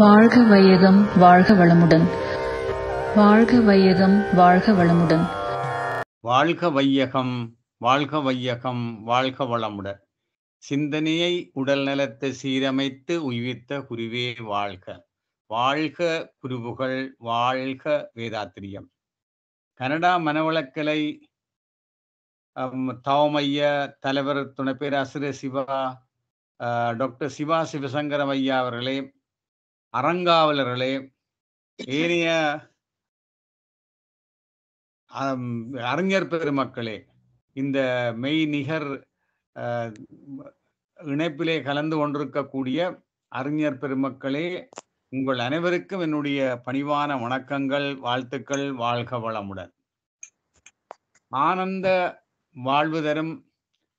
வாழ்க வையகம் வாழ்க வளமுடன். வாழ்க வையகம் வாழ்க வளமுடன். வாழ்க வையகம் வாழ்க வையகம் வாழ்க வளமுடன். சிந்தனையை உடல் நலத்தை சீரமைத்து உய்வித்த குருவே வாழ்க. வாழ்க குருவுகள் வாழ்க வேதாத்திரியம். கனடா மனவளக்கலை அம், தவமைய தலைவர் துணை பேராசிரியர் சிவா டாக்டர் சிவா சிவசங்கரம் ஐயா அவர்களே அறங்காவலர்களே ஏனைய அறிஞர் பெருமக்களே இந்த மெய் நிகர் அஹ், இணைப்பிலே கலந்து கொண்டிருக்கக்கூடிய அறிஞர் பெருமக்களே உங்கள் அனைவருக்கும் என்னுடைய பணிவான வணக்கங்கள் வாழ்த்துக்கள் வாழ்க வளமுடன். ஆனந்த வாழ்வு தரும்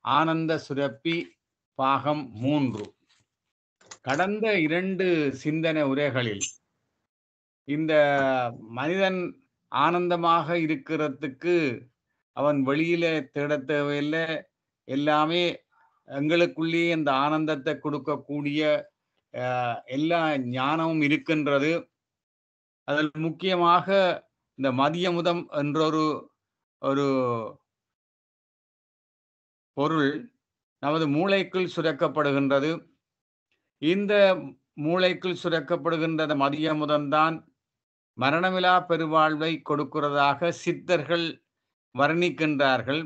ஆனந்த சுரப்பி பாகம் மூன்று. கடந்த இரண்டு சிந்தனை உரைகளில் இந்த மனிதன் ஆனந்தமாக இருக்கிறதுக்கு அவன் வெளியில தேட தேவையில்லை. எல்லாமே எங்களுக்குள்ளேயே இந்த ஆனந்தத்தை கொடுக்கக்கூடிய எல்லா ஞானமும் இருக்கின்றது. அதில் முக்கியமாக இந்த மதியமுதம் என்றொரு ஒரு பொருள் நமது மூளைக்குள் சுரக்கப்படுகின்றது. இந்த மூளைக்குள் சுரக்கப்படுகின்ற அந்த மதியமுதம்தான் மரணமிலா பெருவாழ்வை கொடுக்கிறதாக சித்தர்கள் வர்ணிக்கின்றார்கள்.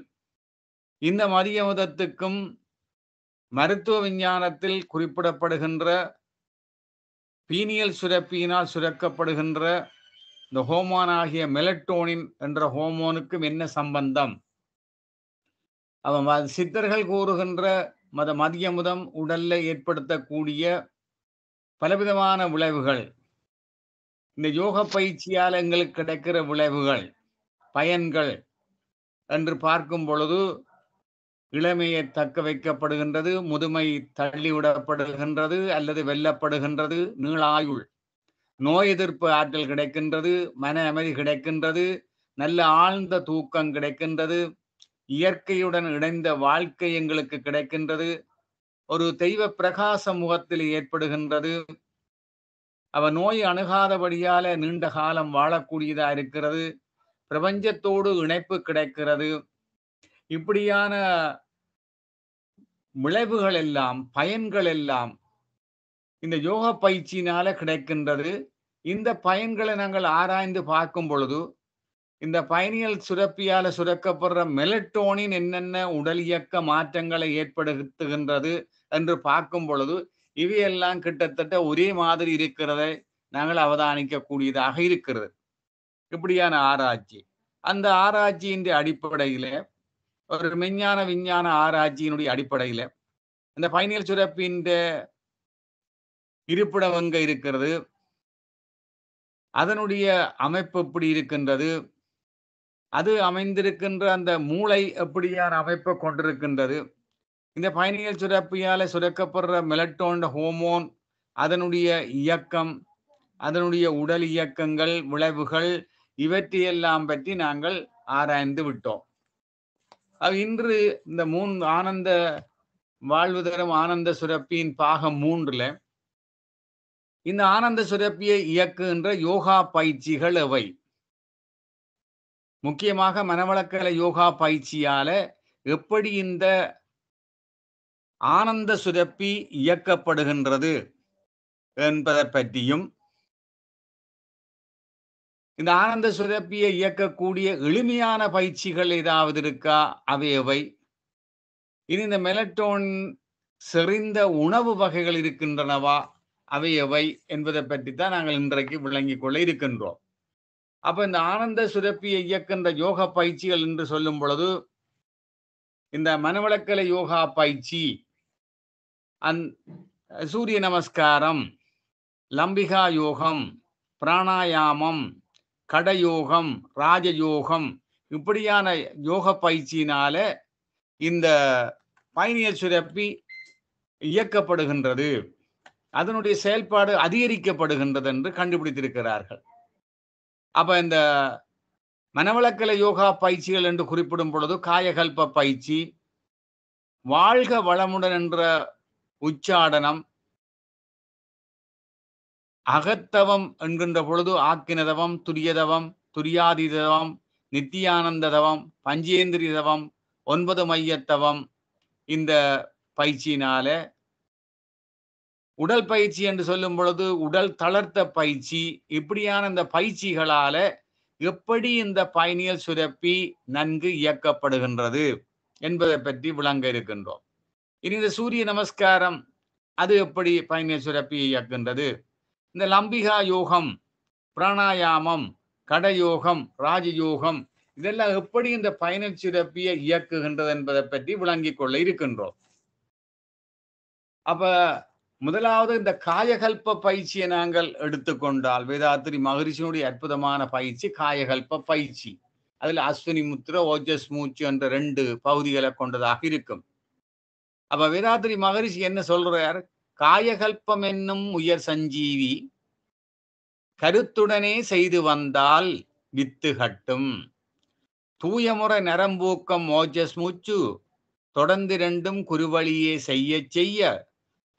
இந்த மதியமுதத்துக்கும் மருத்துவ விஞ்ஞானத்தில் குறிப்பிடப்படுகின்ற பீனியல் சுரப்பியினால் சுரக்கப்படுகின்ற இந்த ஹோமோன் ஆகிய மெலட்டோனின் என்ற ஹோமோனுக்கும் என்ன சம்பந்தம்? அவன் சித்தர்கள் கூறுகின்ற மத மதியமுதம் உடல்ல ஏற்படுத்தக்கூடிய பலவிதமான விளைவுகள். இந்த யோக பயிற்சியால் எங்களுக்கு கிடைக்கிற விளைவுகள் பயன்கள் என்று பார்க்கும் பொழுது இளமையை தக்க வைக்கப்படுகின்றது முதுமை தள்ளிவிடப்படுகின்றது அல்லது வெல்லப்படுகின்றது நீளாயுள் நோய் எதிர்ப்பு ஆற்றல் கிடைக்கின்றது மன அமைதி கிடைக்கின்றது நல்ல ஆழ்ந்த தூக்கம் கிடைக்கின்றது இயற்கையுடன் இணைந்த வாழ்க்கை எங்களுக்கு கிடைக்கின்றது. ஒரு தெய்வ பிரகாச முகத்தில் ஏற்படுகின்றது. அவ நோய் அணுகாதபடியால நீண்ட காலம் வாழக்கூடியதா இருக்கிறது. பிரபஞ்சத்தோடு இணைப்பு கிடைக்கிறது. இப்படியான விளைவுகள் எல்லாம் பயன்கள் எல்லாம் இந்த யோக பயிற்சியினால கிடைக்கின்றது. இந்த பயன்களை நாங்கள் ஆராய்ந்து பார்க்கும் பொழுது இந்த பயணியல் சுரப்பியால சுரக்கப்படுற மெலட்டோனின் என்னென்ன உடல் இயக்க மாற்றங்களை ஏற்படுத்துகின்றது என்று பார்க்கும் பொழுது இவையெல்லாம் கிட்டத்தட்ட ஒரே மாதிரி இருக்கிறதை நாங்கள் அவதானிக்க கூடியதாக இருக்கிறது. இப்படியான ஆராய்ச்சி. அந்த ஆராய்ச்சியின் அடிப்படையில ஒரு மெஞ்ஞான விஞ்ஞான ஆராய்ச்சியினுடைய அடிப்படையில இந்த பயணியல் சுரப்பின் இருப்பிடம் எங்க இருக்கிறது? அதனுடைய அமைப்பு எப்படி இருக்கின்றது? அது அமைந்திருக்கின்ற அந்த மூளை எப்படியான அமைப்பை கொண்டிருக்கின்றது? இந்த பயணிகள் சுரப்பியால சுரக்கப்படுற மெலட்டோன் ஹோமோன் அதனுடைய இயக்கம் அதனுடைய உடல் இயக்கங்கள் விளைவுகள் இவற்றையெல்லாம் பற்றி நாங்கள் ஆராய்ந்து விட்டோம். அது இன்று இந்த மூன் ஆனந்த வாழ்வு தரும் ஆனந்த சுரப்பியின் பாகம் மூன்றுல இந்த ஆனந்த சுரப்பியை இயக்குகின்ற யோகா பயிற்சிகள் எவை? முக்கியமாக மனவளக்கலை யோகா பயிற்சியால எப்படி இந்த ஆனந்த சுரப்பி இயக்கப்படுகின்றது என்பதை பற்றியும் இந்த ஆனந்த சுரப்பியை இயக்கக்கூடிய எளிமையான பயிற்சிகள் ஏதாவது இருக்கா? அவை எவை? இனி இந்த மெலட்டோன் செறிந்த உணவு வகைகள் இருக்கின்றனவா? அவை எவை என்பதை பற்றி தான் நாங்கள் இன்றைக்கு விளங்கிக் கொள்ள இருக்கின்றோம். அப்ப இந்த ஆனந்த சுரப்பியை இயக்கின்ற யோக பயிற்சிகள் என்று சொல்லும் பொழுது இந்த மனவளக்கலை யோகா பயிற்சி அந் சூரிய நமஸ்காரம் லம்பிகா யோகம் பிராணாயாமம் கடயோகம் ராஜயோகம் இப்படியான யோக பயிற்சியினால இந்த பயணிய சுரப்பி இயக்கப்படுகின்றது. அதனுடைய செயல்பாடு அதிகரிக்கப்படுகின்றது என்று கண்டுபிடித்திருக்கிறார்கள். அப்ப இந்த மனவளக்கலை யோகா பயிற்சிகள் என்று குறிப்பிடும் பொழுது காயகல்ப பயிற்சி வாழ்க வளமுடன் என்ற உச்சாடனம் அகத்தவம் என்கின்ற பொழுது ஆக்கினதவம் துரியதவம் துரியாதிதவம் நித்தியானந்ததவம் பஞ்சேந்திரிதவம் ஒன்பது மையத்தவம் இந்த பயிற்சியினால உடல் பயிற்சி என்று சொல்லும் பொழுது உடல் தளர்த்த பயிற்சி இப்படியான இந்த பயிற்சிகளால எப்படி இந்த பயணியல் சுரப்பி நன்கு இயக்கப்படுகின்றது என்பதை பற்றி விளங்க இருக்கின்றோம். இனி இந்த சூரிய நமஸ்காரம் அது எப்படி பயணியல் சுரப்பியை இயக்கின்றது இந்த லம்பிகா யோகம் பிராணாயாமம் கடயோகம் ராஜயோகம் இதெல்லாம் எப்படி இந்த பயணச் சுரப்பியை இயக்குகின்றது என்பதை பற்றி விளங்கிக் கொள்ள இருக்கின்றோம். அப்ப முதலாவது இந்த காயகல்ப பயிற்சியை நாங்கள் எடுத்துக்கொண்டால் வேதாத்திரி மகரிஷினுடைய அற்புதமான பயிற்சி காயகல்ப பயிற்சி. அதில் அஸ்வினி முத்திர ஓஜஸ் மூச்சு என்ற ரெண்டு பகுதிகளை கொண்டதாக இருக்கும். அப்ப வேதாத்திரி மகரிஷி என்ன சொல்றார்? காயகல்பம் என்னும் உயர் சஞ்சீவி கருத்துடனே செய்து வந்தால் வித்து கட்டும். தூயமுறை நரம்பூக்கம் ஓஜஸ் மூச்சு தொடர்ந்து ரெண்டும் குருவழியே செய்ய செய்ய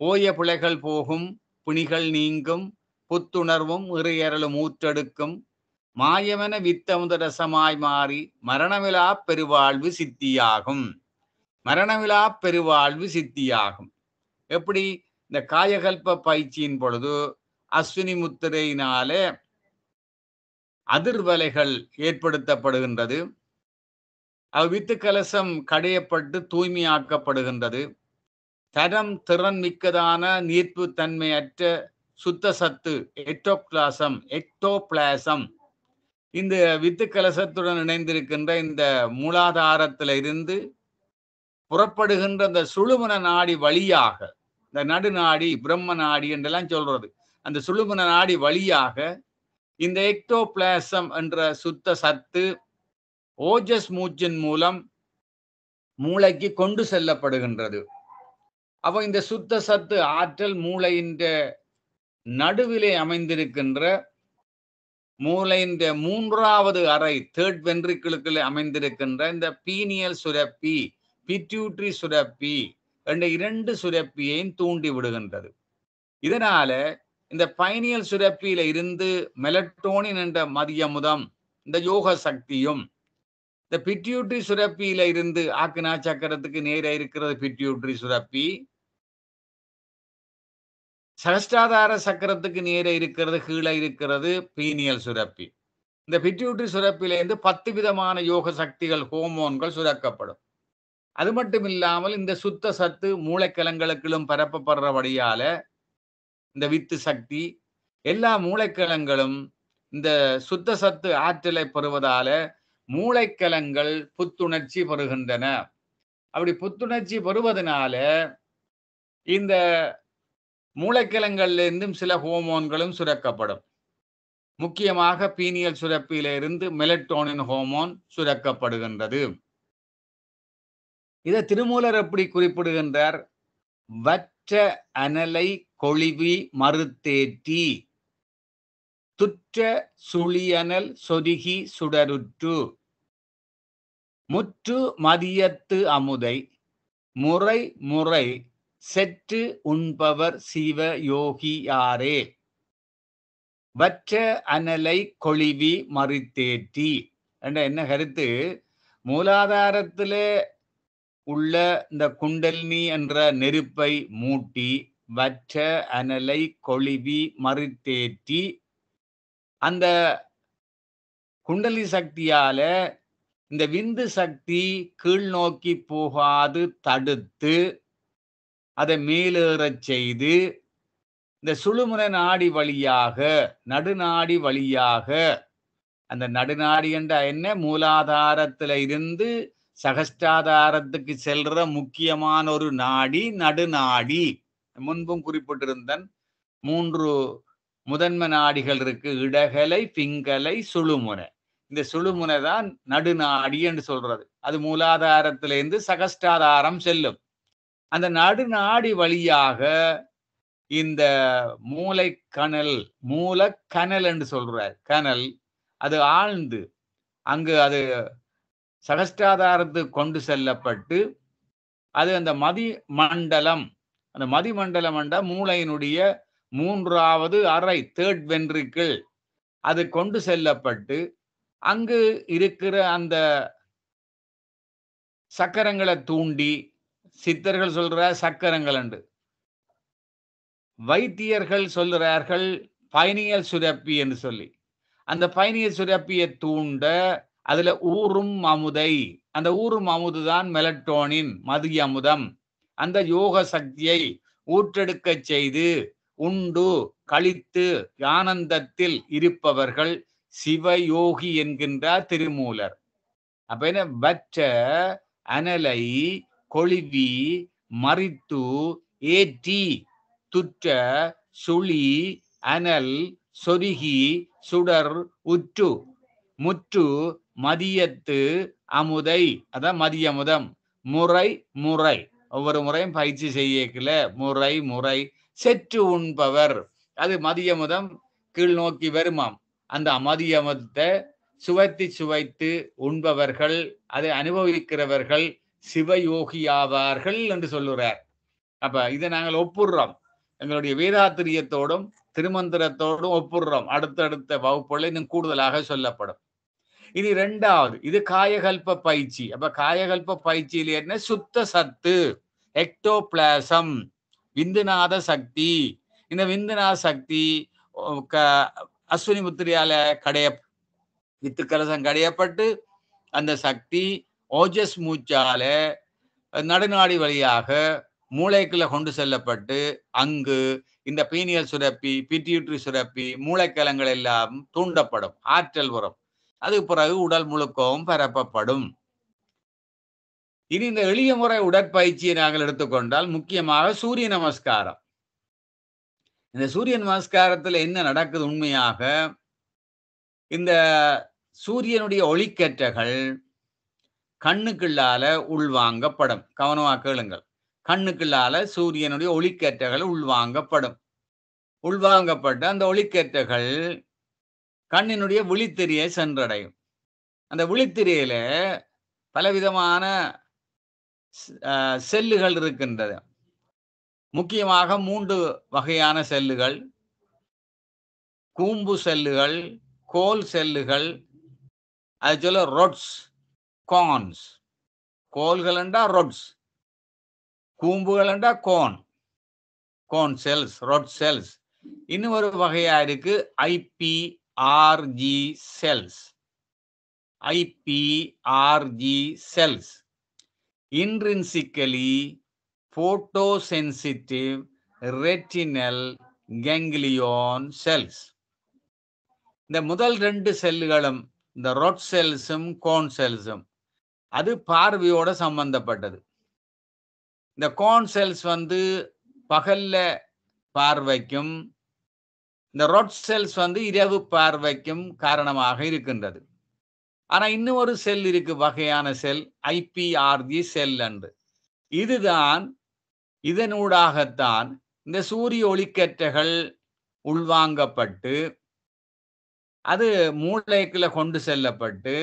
போய பிழைகள் போகும் பிணிகள் நீங்கும் புத்துணர்வும் இறையரலும் ஊற்றெடுக்கும். மாயமென வித்தமுத ரசமாய் மாறி மரணமிலா பெருவாழ்வு சித்தியாகும். மரணமிலா பெருவாழ்வு சித்தியாகும். எப்படி? இந்த காயகல்ப பயிற்சியின் பொழுது அஸ்வினி முத்திரையினாலே அதிர்வலைகள் ஏற்படுத்தப்படுகின்றது. அவ்வித்து கலசம் கடையப்பட்டு தூய்மையாக்கப்படுகின்றது. தரம் திறன் மிக்கதான நீர்ப்பு தன்மையற்ற சுத்த சத்து எக்டோபிளாசம் எக்டோபிளாசம் இந்த வித்து கலசத்துடன் இணைந்திருக்கின்ற இந்த மூலாதாரத்தில் இருந்து புறப்படுகின்ற இந்த சுழுமன நாடி வழியாக இந்த நடுநாடி பிரம்ம நாடி என்றெல்லாம் சொல்றது. அந்த சுழுமன நாடி வழியாக இந்த எக்டோபிளாசம் என்ற சுத்த சத்து ஓஜஸ் மூச்சின் மூலம் மூளைக்கு கொண்டு செல்லப்படுகின்றது. அப்போ இந்த சுத்த சத்து ஆற்றல் மூளையின் நடுவிலே அமைந்திருக்கின்ற மூளையின் மூன்றாவது அறை தேர்ட் வென்ட்ரிக்கிளுக்குள்ளே அமைந்திருக்கின்ற இந்த பீனியல் சுரப்பி பிட்யூட்ரி சுரப்பி என்ற இரண்டு சுரப்பியையும் தூண்டி விடுகின்றது. இதனால இந்த பைனியல் சுரப்பியில இருந்து மெலட்டோனின் என்ற மதியமுதம் இந்த யோக சக்தியும் இந்த பிட்யூட்ரி சுரப்பியில இருந்து ஆக்கினா சக்கரத்துக்கு நேர இருக்கிறது பிட்யூட்ரி சுரப்பி சகஸ்டாதார சக்கரத்துக்கு நேர இருக்கிறது கீழே இருக்கிறது பீனியல் சுரப்பி. இந்த பிட்யூட்ரி சுரப்பிலேருந்து பத்து விதமான யோக சக்திகள் ஹோமோன்கள் சுரக்கப்படும். அது மட்டும் இல்லாமல் இந்த சுத்த சத்து மூளைக்கிழங்களுக்கும் பரப்பப்படுறபடியால இந்த வித்து சக்தி எல்லா மூளைக்கிழங்களும் இந்த சுத்த சத்து ஆற்றலை பெறுவதால மூளைக்கிழங்கள் புத்துணர்ச்சி பெறுகின்றன. அப்படி புத்துணர்ச்சி பெறுவதனால இந்த மூளைக்கிழங்கள்லேருந்தும் சில ஹோமோன்களும் சுரக்கப்படும். முக்கியமாக பீனியல் சுரப்பியிலிருந்து மெலட்டோனின் ஹோமோன் சுரக்கப்படுகின்றது. இதை திருமூலர் எப்படி குறிப்பிடுகின்றார்? வற்ற அனலை கொழிவி மறுத்தேற்றி. துற்ற சுழியனல் சொருகி சுடருற்று. முற்று மதியத்து அமுதை. முறை முறை செற்று உண்பவர் சிவ யோகியாரே வற்ற அனலை கொழிவி மறுத்தேற்றி. என்ற என்ன கருத்து? மூலாதாரத்துல உள்ள இந்த குண்டலினி என்ற நெருப்பை மூட்டி வற்ற அனலை கொழிவி மறுத்தேற்றி அந்த குண்டலி சக்தியால இந்த விந்து சக்தி கீழ் நோக்கி போகாது தடுத்து அதை மேலேறச் செய்து இந்த சுழுமுன நாடி வழியாக நடுநாடி வழியாக அந்த நடுநாடி என்ற என்ன? மூலாதாரத்துல இருந்து சகஸ்டாதாரத்துக்கு செல்ற முக்கியமான ஒரு நாடி நடுநாடி. முன்பும் குறிப்பிட்டிருந்தன் மூன்று முதன்மை நாடிகள் இருக்கு. இடகலை பிங்கலை சுழுமுனை. இந்த சுழுமுனை தான் நடுநாடி என்று சொல்றது. அது மூலாதாரத்திலிருந்து சகஸ்டாதாரம் செல்லும். அந்த நடுநாடி வழியாக இந்த மூளை கனல் மூலக்கனல் என்று சொல்றார். கனல் அது ஆழ்ந்து அங்கு அது சகஸ்டாதாரத்துக்கு கொண்டு செல்லப்பட்டு அது அந்த மதி மண்டலம் அந்த மதிமண்டலம் என்ற மூளையினுடைய மூன்றாவது அறை தேர்ட் வென்ட்ரிக்கிள் அது கொண்டு செல்லப்பட்டு அங்கு இருக்கிற அந்த சக்கரங்களை தூண்டி சித்தர்கள் சொல்ற சக்கரங்கள் என்று வைத்தியர்கள் சொல்லுறார்கள் பயணியல் சுரப்பி என்று சொல்லி. அந்த பயணியல் சுரப்பியை தூண்ட அதுல ஊறும் அமுதை. அந்த ஊறும் அமுது தான் மெலட்டோனின் மதிய அமுதம். அந்த யோக சக்தியை ஊற்றெடுக்க செய்து உண்டு கழித்து ஆனந்தத்தில் இருப்பவர்கள் சிவயோகி என்கின்றார் திருமூலர். அப்ப என்ன? வற்ற அனலை கொழிவி மறித்து ஏற்றி துற்ற சுழி அனல் சொருகி சுடர் உற்று. முற்று மதியத்து அமுதை. அதான் மதிய அமுதம் முறை முறை. ஒவ்வொரு முறையும் பயிற்சி செய்யக்கல. முறை முறை. செற்று உண்பவர். அது மதியமுதம் கீழ் நோக்கி வருமாம். அந்த மதியமத்தை சுவைத்து சுவைத்து உண்பவர்கள் அதை அனுபவிக்கிறவர்கள் சிவயோகியாவார்கள் என்று சொல்லுறார். அப்ப இதை நாங்கள் ஒப்புடுறோம் எங்களுடைய வேதாத்திரியத்தோடும் திருமந்திரத்தோடும் ஒப்புடுறோம் அடுத்தடுத்த வகுப்புகள் இன்னும் கூடுதலாக சொல்லப்படும். இனி ரெண்டாவது இது காயகல்ப பயிற்சி. அப்ப காயகல்ப பயிற்சியில் என்ன? சுத்த சத்து எக்டோபிளாசம் விந்துநாத சக்தி. இந்த விந்துநாத சக்தி அஸ்வினி முத்திரையால கடைய வித்து கலசம் கடையப்பட்டு அந்த சக்தி ஓஜஸ் மூச்சால நடுநாடி வழியாக மூளைக்குள்ள கொண்டு செல்லப்பட்டு அங்கு இந்த பீனியல் சுரப்பி பிட்டியூட்ரி சுரப்பி மூளைக்கலங்கள் எல்லாம் தூண்டப்படும் ஆற்றல் உரம் அது பிறகு உடல் முழுக்கவும் பரப்பப்படும். இனி இந்த எளிய முறை உடற்பயிற்சியை நாங்கள் எடுத்துக்கொண்டால் முக்கியமாக சூரிய நமஸ்காரம். இந்த சூரிய நமஸ்காரத்துல என்ன நடக்குது உண்மையாக? இந்த சூரியனுடைய ஒளிக்கற்றைகள் கண்ணுக்குள்ளால உள்வாங்கப்படும். கவனமாக கேளுங்கள். கண்ணுக்குள்ளால சூரியனுடைய ஒளிக்கற்றைகள் உள்வாங்கப்படும். உள்வாங்கப்பட்ட அந்த ஒளிக்கற்றைகள் கண்ணினுடைய விழித்திரையை சென்றடையும். அந்த விழித்திரையில பலவிதமான செல்லுகள் இருக்கின்றது. முக்கியமாக மூன்று வகையான செல்லுகள். கூம்பு செல்லுகள் கோல் செல்லுகள் அது சொல்ல ரொட்ஸ் கான்ஸ் கோல்களண்டா rods கூம்புகளண்டா cone cone cells rod cells இன்னும் ஒரு வகையா இருக்கு IPRG cells IPRG cells intrinsically photosensitive retinal ganglion cells இந்த முதல் ரெண்டு செல்லுகளும் இந்த ரொட் செல்ஸும் கோன் செல்ஸும் அது பார்வையோட சம்பந்தப்பட்டது. இந்த கோன் செல்ஸ் வந்து பகல்ல பார்வைக்கும் இந்த ரொட் செல்ஸ் வந்து இரவு பார்வைக்கும் காரணமாக இருக்கின்றது. ஆனா இன்னும் ஒரு செல் இருக்கு வகையான செல் ஐபிஆர்ஜி செல் என்று இதுதான் இதனூடாகத்தான் இந்த சூரிய ஒளிக்கற்றைகள் உள்வாங்கப்பட்டு அது மூளைக்குள்ள கொண்டு செல்லப்பட்டு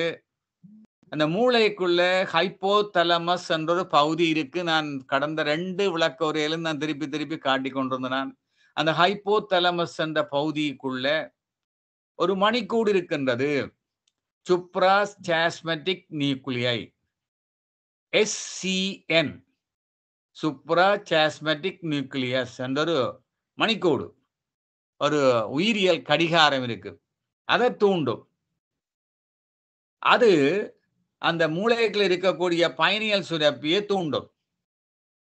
அந்த மூளைக்குள்ள ஹைப்போ தலமஸ் என்ற ஒரு பகுதி இருக்கு. நான் கடந்த ரெண்டு விளக்க உரையிலும் நான் திருப்பி திருப்பி காட்டி கொண்டிருந்தேன். நான் அந்த ஹைப்போ தலமஸ் என்ற பகுதிக்குள்ள ஒரு மணிக்கூடு இருக்கின்றது. சுப்ரா சாஸ்மெட்டிக் நியூக்ளியை எஸ்சிஎன் சுப்ரா சாஸ்மெட்டிக் நியூக்ளியஸ் என்ற ஒரு மணிக்கூடு. ஒரு உயிரியல் கடிகாரம் இருக்கு. அதை தூண்டும். அது அந்த மூளைக்குள்ள இருக்கக்கூடிய பயணியல் சுரப்பியை தூண்டும்.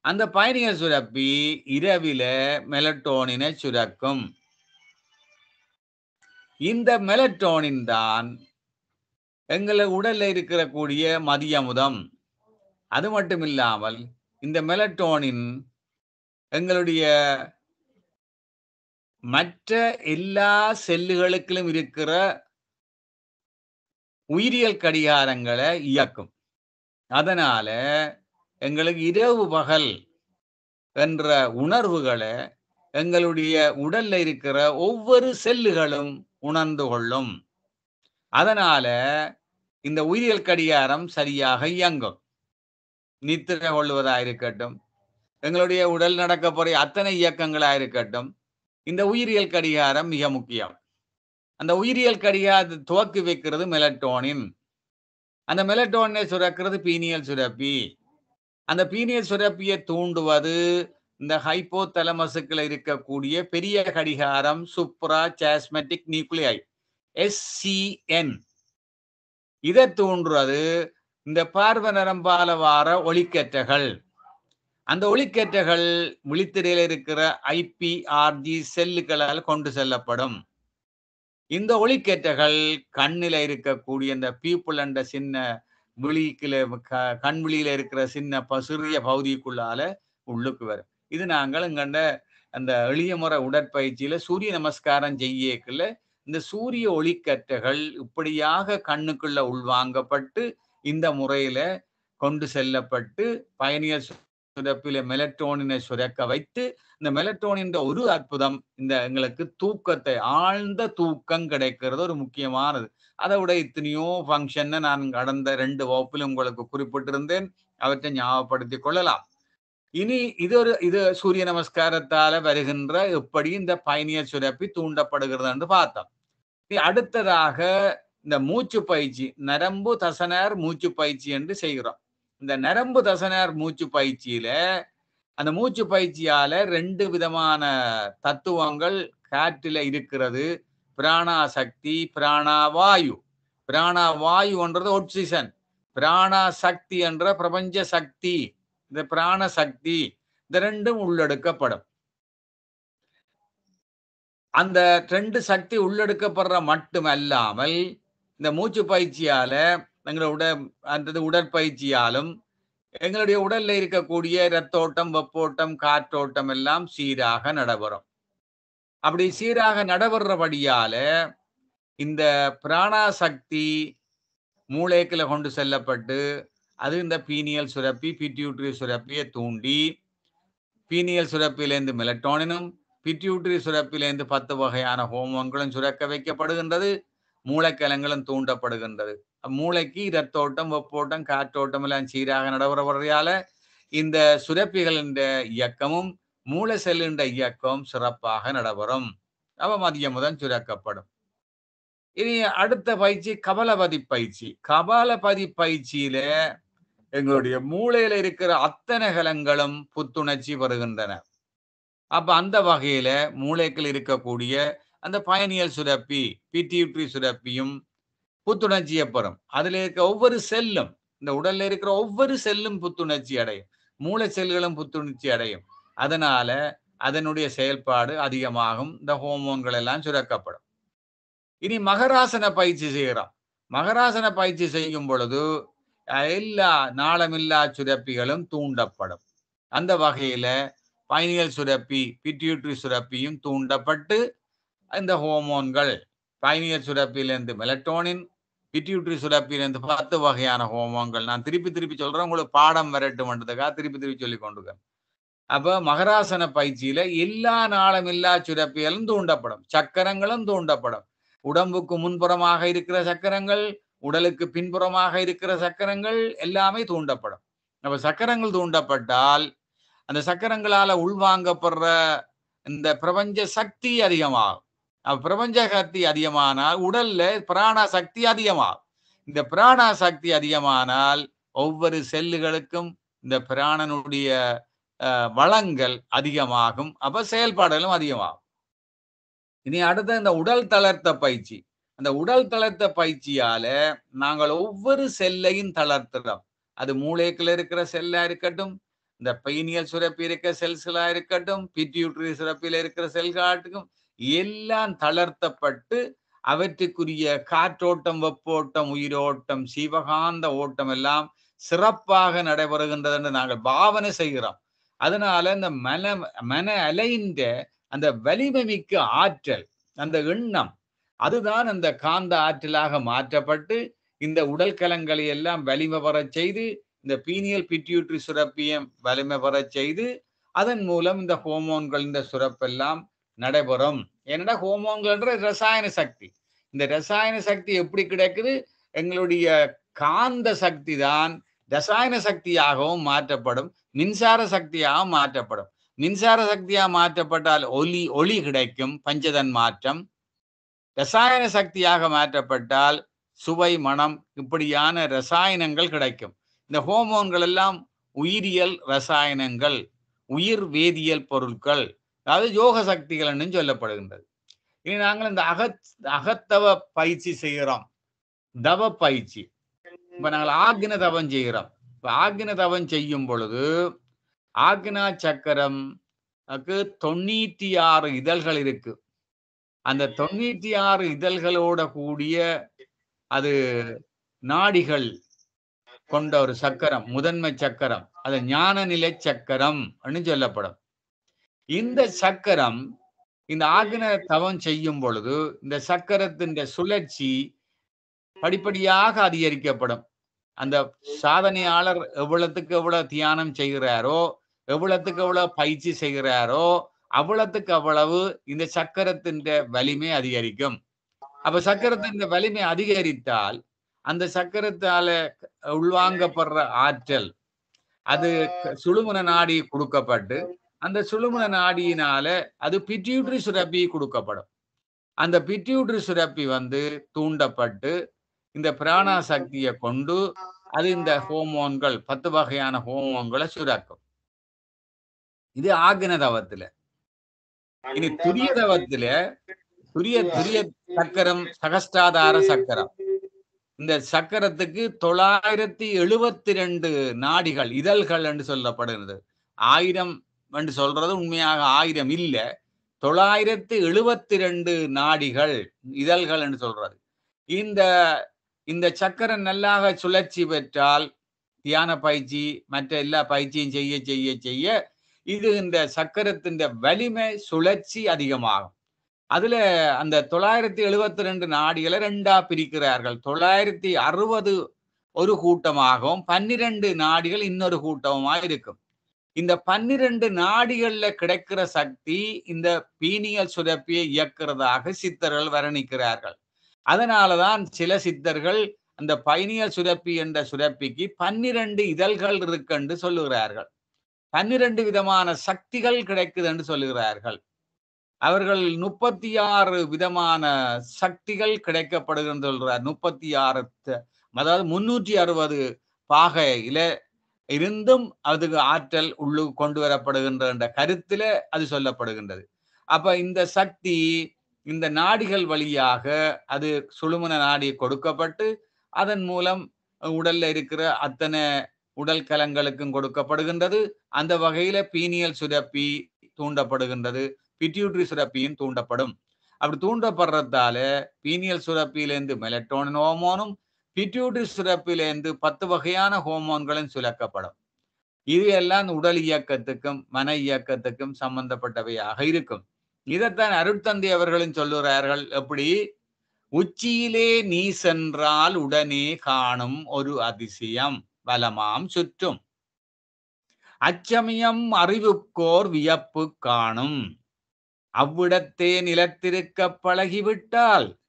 அந்த பயணியல் சுரப்பி இரவில மெலட்டோனினை சுரக்கும். இந்த மெலட்டோனின் தான் எங்களை உடல்ல இருக்கக்கூடிய மதியமுதம் அது மட்டும் இல்லாமல் இந்த மெலட்டோனின் எங்களுடைய மற்ற எல்லா செல்லுகளுக்கிலும் இருக்கிற உயிரியல் கடிகாரங்களை இயக்கும். அதனால எங்களுக்கு இரவு பகல் என்ற உணர்வுகளை எங்களுடைய உடல்ல இருக்கிற ஒவ்வொரு செல்லுகளும் உணர்ந்து கொள்ளும். அதனால இந்த உயிரியல் கடிகாரம் சரியாக இயங்கும். நித்திரை கொள்வதா இருக்கட்டும் எங்களுடைய உடல் நடக்க போற அத்தனை இயக்கங்களா இருக்கட்டும் இந்த உயிரியல் கடிகாரம் மிக முக்கியம். அந்த உயிரியல் கடிகாரத்தை துவக்கி வைக்கிறது மெலட்டோனின் அந்த மெலட்டோனை சுரக்கிறது பீனியல் சுரப்பி. அந்த பீனியல் சுரப்பியை தூண்டுவது இந்த ஹைப்போ தலமசுக்கில் இருக்கக்கூடிய பெரிய கடிகாரம் சுப்ரா சாஸ்மெட்டிக் நியூக்ளியை எஸ்சிஎன் இதை தூண்டுறது இந்த பார்வ நரம்பால வார ஒளிக்கற்றைகள். அந்த ஒளிக்கற்றைகள் விழித்திரையில் இருக்கிற ஐபிஆர்ஜி செல்லுகளால் கொண்டு செல்லப்படும். இந்த ஒளிக்கற்றைகள் கண்ணில இருக்கக்கூடிய இந்த பீப்புள் என்ற சின்ன விழிக்குல க- கண் விழியில இருக்கிற சின்ன பசுறிய பகுதிக்குள்ளால உள்ளுக்கு வரும். இது நாங்கள் இங்கண்ட அந்த எளிய முறை உடற்பயிற்சியில சூரிய நமஸ்காரம் செய்யக்குள்ள இந்த சூரிய ஒளிக்கற்றைகள் இப்படியாக கண்ணுக்குள்ள உள்வாங்கப்பட்டு இந்த முறையில கொண்டு செல்லப்பட்டு பயணிகள் சுரப்பில மெலட்டோனினை சுரக்க வைத்து இந்த மெலட்டோனின் ஒரு அற்புதம் இந்த எங்களுக்கு தூக்கத்தை ஆழ்ந்த தூக்கம் கிடைக்கிறது ஒரு முக்கியமானது. அதை விட இத்தனையோ ஃபங்க்ஷன் நான் கடந்த ரெண்டு வகுப்பில் உங்களுக்கு குறிப்பிட்டிருந்தேன். அவற்றை ஞாபகப்படுத்தி கொள்ளலாம். இனி இது ஒரு இது சூரிய நமஸ்காரத்தால வருகின்ற எப்படி இந்த பயணியர் சுரப்பி தூண்டப்படுகிறது என்று பார்த்தோம். அடுத்ததாக இந்த மூச்சு பயிற்சி நரம்பு தசனர் மூச்சு பயிற்சி என்று செய்கிறோம். இந்த நரம்பு தசனர் மூச்சு பயிற்சியில அந்த மூச்சு பயிற்சியால ரெண்டு விதமான தத்துவங்கள் காற்றில இருக்கிறது. பிராணாசக்தி பிராணாவாயு. பிராணாவாயுன்றது ஆக்சிஜன் பிராணா சக்தி என்ற பிரபஞ்ச சக்தி. இந்த பிராண சக்தி இந்த ரெண்டும் உள்ளெடுக்கப்படும். அந்த ரெண்டு சக்தி உள்ளெடுக்கப்படுற மட்டுமல்லாமல் இந்த மூச்சு பயிற்சியால எங்களோட உட அந்த உடற்பயிற்சியாலும் எங்களுடைய உடல்ல இருக்கக்கூடிய ரத்தோட்டம் வெப்போட்டம் காற்றோட்டம் எல்லாம் சீராக நடைபெறும் அப்படி சீராக நடைபெறபடியால இந்த பிராணாசக்தி மூளைக்குள்ள கொண்டு செல்லப்பட்டு அது இந்த பீனியல் சுரப்பி பிட்யூட்ரி சுரப்பியை தூண்டி பீனியல் சுரப்பிலேருந்து மெலட்டோனினும் பிட்யூட்ரி சுரப்பிலேருந்து பத்து வகையான ஹோமோன்களும் சுரக்க வைக்கப்படுகின்றது மூளைக்கலங்களும் தூண்டப்படுகின்றது. மூளைக்கு இரத்தோட்டம் வெப்போட்டம் காற்றோட்டம் எல்லாம் சீராக நடைபெறவரையால இந்த சுரப்பிகளின் இயக்கமும் மூளை செல்லுண்ட இயக்கம் சிறப்பாக நடைபெறும். அவ மதியம் முதல் சுரக்கப்படும். இனி அடுத்த பயிற்சி கபலபதி பயிற்சி. கபாலபதி பயிற்சியில எங்களுடைய மூளையில இருக்கிற அத்தனை கலங்களும் புத்துணர்ச்சி வருகின்றன அப்ப அந்த வகையில மூளைக்குள் இருக்கக்கூடிய அந்த பயணியல் சுரப்பி பிடியூட்ரி சுரப்பியும் புத்துணர்ச்சி ஏற்படும் அதுல இருக்க ஒவ்வொரு செல்லும் இந்த உடல்ல இருக்கிற ஒவ்வொரு செல்லும் புத்துணர்ச்சி அடையும். மூளை செல்களும் புத்துணர்ச்சி அடையும். அதனால அதனுடைய செயல்பாடு அதிகமாகும் இந்த ஹோமோன்கள் எல்லாம் சுரக்கப்படும். இனி மகராசன பயிற்சி செய்கிறோம் மகராசன பயிற்சி செய்யும் பொழுது எல்லா நாளமில்லா சுரப்பிகளும் தூண்டப்படும். அந்த வகையில பைனியல் சுரப்பி பிட்யூட்ரி சுரப்பியும் தூண்டப்பட்டு இந்த ஹோமோன்கள் பைனியல் சுரப்பியிலிருந்து மெலட்டோனின் பிட்யூட்ரி சுரப்பியிலிருந்து பத்து வகையான ஹோமங்கள். நான் திருப்பி திருப்பி சொல்றேன். உங்களுக்கு பாடம் வரட்டுமன்றதுக்காக திருப்பி திருப்பி சொல்லி கொண்டுக்கேன் அப்ப மகராசன பயிற்சியில எல்லா நாளமில்லா சுரப்பியலும் தூண்டப்படும். சக்கரங்களும் தூண்டப்படும். உடம்புக்கு முன்புறமாக இருக்கிற சக்கரங்கள் உடலுக்கு பின்புறமாக இருக்கிற சக்கரங்கள் எல்லாமே தூண்டப்படும். அப்ப சக்கரங்கள் தூண்டப்பட்டால் அந்த சக்கரங்களால உள்வாங்கப்படுற இந்த பிரபஞ்ச சக்தி அதிகமாகும். பிரபஞ்ச சக்தி அதிகமானால் உடல்ல பிராண சக்தி அதிகமாகும். இந்த பிராண சக்தி அதிகமானால் ஒவ்வொரு செல்லுகளுக்கும் இந்த பிராணனுடைய வளங்கள் அதிகமாகும். அப்ப செயல்பாடுகளும் அதிகமாகும். இனி அடுத்த இந்த உடல் தளர்த்த பயிற்சி. அந்த உடல் தளர்த்த பயிற்சியால நாங்கள் ஒவ்வொரு செல்லையும் தளர்த்துறோம். அது மூளைக்குள்ள இருக்கிற செல்லா இருக்கட்டும் இந்த பைனியல் சுரப்பி இருக்கிற செல்ஸ்களா இருக்கட்டும் பிட்யூட்ரி சுரப்பில இருக்கிற செல்காட்டுக்கும் எல்லாம் தளர்த்தப்பட்டு அவற்றுக்குரிய காற்றோட்டம் வெப்போட்டம் உயிரோட்டம் சிவகாந்த ஓட்டம் எல்லாம் சிறப்பாக நடைபெறுகின்றது என்று நாங்கள் பாவனை செய்கிறோம். அதனால இந்த மன மன அலைந்த அந்த வலிமை மிக்க ஆற்றல் அந்த எண்ணம் அதுதான் அந்த காந்த ஆற்றலாக மாற்றப்பட்டு இந்த உடல் கலங்களை எல்லாம் வலிமை பெறச் செய்து இந்த பீனியல் பிட்யூட்ரி சுரப்பியம் வலிமை பெறச் செய்து அதன் மூலம் இந்த ஹோமோன்கள் இந்த சுரப்பெல்லாம் நடைபெறும். என்னடா ஹோமோன்கள்ன்ற ரசாயன சக்தி. இந்த ரசாயன சக்தி எப்படி கிடைக்குது? எங்களுடைய காந்த சக்தி தான் ரசாயன சக்தியாகவும் மாற்றப்படும். மின்சார சக்தியாகவும் மாற்றப்படும். மின்சார சக்தியாக மாற்றப்பட்டால் ஒலி ஒளி கிடைக்கும். பஞ்சதன் மாற்றம். ரசாயன சக்தியாக மாற்றப்பட்டால் சுவை மனம் இப்படியான ரசாயனங்கள் கிடைக்கும். இந்த ஹோமோன்கள் எல்லாம் உயிரியல் ரசாயனங்கள். உயிர் வேதியியல் பொருட்கள். அதாவது யோக சக்திகள் சொல்லப்படுகின்றது. இனி நாங்கள் இந்த அகத் அகத்தவ பயிற்சி செய்கிறோம். தவ பயிற்சி. இப்ப நாங்கள் ஆக்ன தவம் செய்கிறோம். இப்ப ஆக்ன தவம் செய்யும் பொழுது ஆக்னா சக்கரம் தொண்ணூத்தி ஆறு இதழ்கள் இருக்கு. அந்த தொண்ணூத்தி ஆறு இதழ்களோட கூடிய அது நாடிகள் கொண்ட ஒரு சக்கரம் முதன்மை சக்கரம். அது ஞான நிலை சக்கரம் சொல்லப்படும். இந்த சக்கரம் இந்த ஆக்ன தவம் செய்யும் பொழுது இந்த சக்கரத்தின் சுழற்சி படிப்படியாக அதிகரிக்கப்படும். அந்த சாதனையாளர் எவ்வளவுக்கு எவ்வளவு தியானம் செய்கிறாரோ எவ்வளவுக்கு எவ்வளவு பயிற்சி செய்கிறாரோ அவ்வளவுக்கு அவ்வளவு இந்த சக்கரத்தின் வலிமை அதிகரிக்கும். அப்ப சக்கரத்தின் வலிமை அதிகரித்தால் அந்த சக்கரத்தால உள்வாங்கப்படுற ஆற்றல் அது சுழுமுன நாடி கொடுக்கப்பட்டு அந்த சுழுமுன நாடியினால அது பிட்யூட்ரி சுரப்பி கொடுக்கப்படும். அந்த பிட்யூட்ரி சுரப்பி வந்து தூண்டப்பட்டு இந்த பிராணா சக்தியை கொண்டு அது இந்த ஹோமோன்கள் பத்து வகையான ஹோமோன்களை சுரக்கும். இது ஆக்ன தவத்துல. இனி துரிய தவத்துல துரிய துரிய சக்கரம் சகஸ்டாதார சக்கரம். இந்த சக்கரத்துக்கு தொள்ளாயிரத்தி எழுபத்தி ரெண்டு நாடிகள் இதழ்கள் என்று சொல்லப்படுகிறது. ஆயிரம் என்று சொல்றது உண்மையாக ஆயிரம் இல்லை. தொள்ளாயிரத்தி எழுபத்தி ரெண்டு நாடிகள் இதழ்கள் என்று சொல்றது. இந்த இந்த சக்கரம் நல்லாக சுழற்சி பெற்றால் தியான பயிற்சி மற்ற எல்லா பயிற்சியும் செய்ய செய்ய செய்ய இது இந்த சக்கரத்தின் வலிமை சுழற்சி அதிகமாகும். அதுல அந்த தொள்ளாயிரத்தி எழுபத்தி ரெண்டு நாடிகளை ரெண்டா பிரிக்கிறார்கள். தொள்ளாயிரத்தி அறுபது ஒரு கூட்டமாகவும் பன்னிரண்டு நாடிகள் இன்னொரு கூட்டமாக இருக்கும். இந்த பன்னிரண்டு நாடிகள்ல கிடைக்கிற சக்தி இந்த பீனியல் சுரப்பியை இயக்குறதாக சித்தர்கள் வர்ணிக்கிறார்கள். அதனாலதான் சில சித்தர்கள் அந்த பைனியல் சுரப்பி என்ற சுரப்பிக்கு பன்னிரண்டு இதழ்கள் இருக்குன்னு சொல்லுகிறார்கள். பன்னிரண்டு விதமான சக்திகள் கிடைக்குது என்று சொல்லுகிறார்கள். அவர்கள் முப்பத்தி ஆறு விதமான சக்திகள் கிடைக்கப்படுகிறது சொல்றார். முப்பத்தி ஆறு அதாவது முன்னூற்றி அறுபது பாகையில இருந்தும் அதுக்கு ஆற்றல் உள்ளு கொண்டு வரப்படுகின்ற என்ற கருத்துல அது சொல்லப்படுகின்றது. அப்ப இந்த சக்தி இந்த நாடிகள் வழியாக அது சுழுமுன நாடி கொடுக்கப்பட்டு அதன் மூலம் உடல்ல இருக்கிற அத்தனை உடல் கலங்களுக்கும் கொடுக்கப்படுகின்றது. அந்த வகையில பீனியல் சுரப்பி தூண்டப்படுகின்றது. பிட்யூட்ரி சுரப்பியும் தூண்டப்படும். அப்படி தூண்டப்படுறதால பீனியல் சுரப்பியிலேருந்து மெலட்டோனின் ஹோமோனும் பிட்யூட்ரி சுரப்பிலேருந்து பத்து வகையான ஹோமோன்களும் சுலக்கப்படும் இது எல்லாம் உடல் இயக்கத்துக்கும் மன இயக்கத்துக்கும் சம்பந்தப்பட்டவையாக இருக்கும். இதைத்தான் அருட்தந்தி அவர்களும் சொல்லுகிறார்கள். எப்படி? உச்சியிலே நீ சென்றால் உடனே காணும் ஒரு அதிசயம். பலமாம் சுற்றும். அச்சமயம் அறிவுக்கோர் வியப்பு காணும். அவ்விடத்தே நிலத்திருக்க பழகிவிட்டால்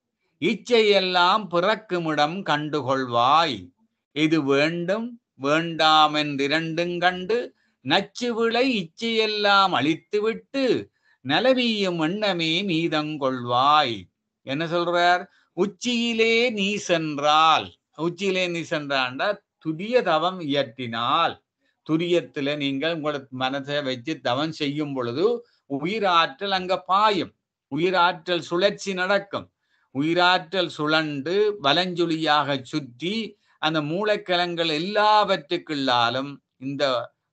இச்சையெல்லாம் பிறக்குமிடம் கண்டுகொள்வாய். இது வேண்டும் வேண்டாமென்றிரண்டும் கண்டு நச்சு விளை இச்சையெல்லாம் அழித்துவிட்டு நலவியும் எண்ணமே மீதங்கொள்வாய் என்ன சொல்றார்? உச்சியிலே நீ சென்றால் உச்சியிலே நீ சென்றாண்டா? துரிய தவம் இயற்றினால். துரியத்துல நீங்கள் உங்களோட மனசை வச்சு தவம் செய்யும் பொழுது உயிராற்றல் அங்க பாயும். உயிராற்றல் சுழற்சி நடக்கும். உயிராற்றல் சுழண்டு வலஞ்சொலியாக சுற்றி அந்த மூளைக்கலங்கள் எல்லாவற்றுக்குள்ளாலும் இந்த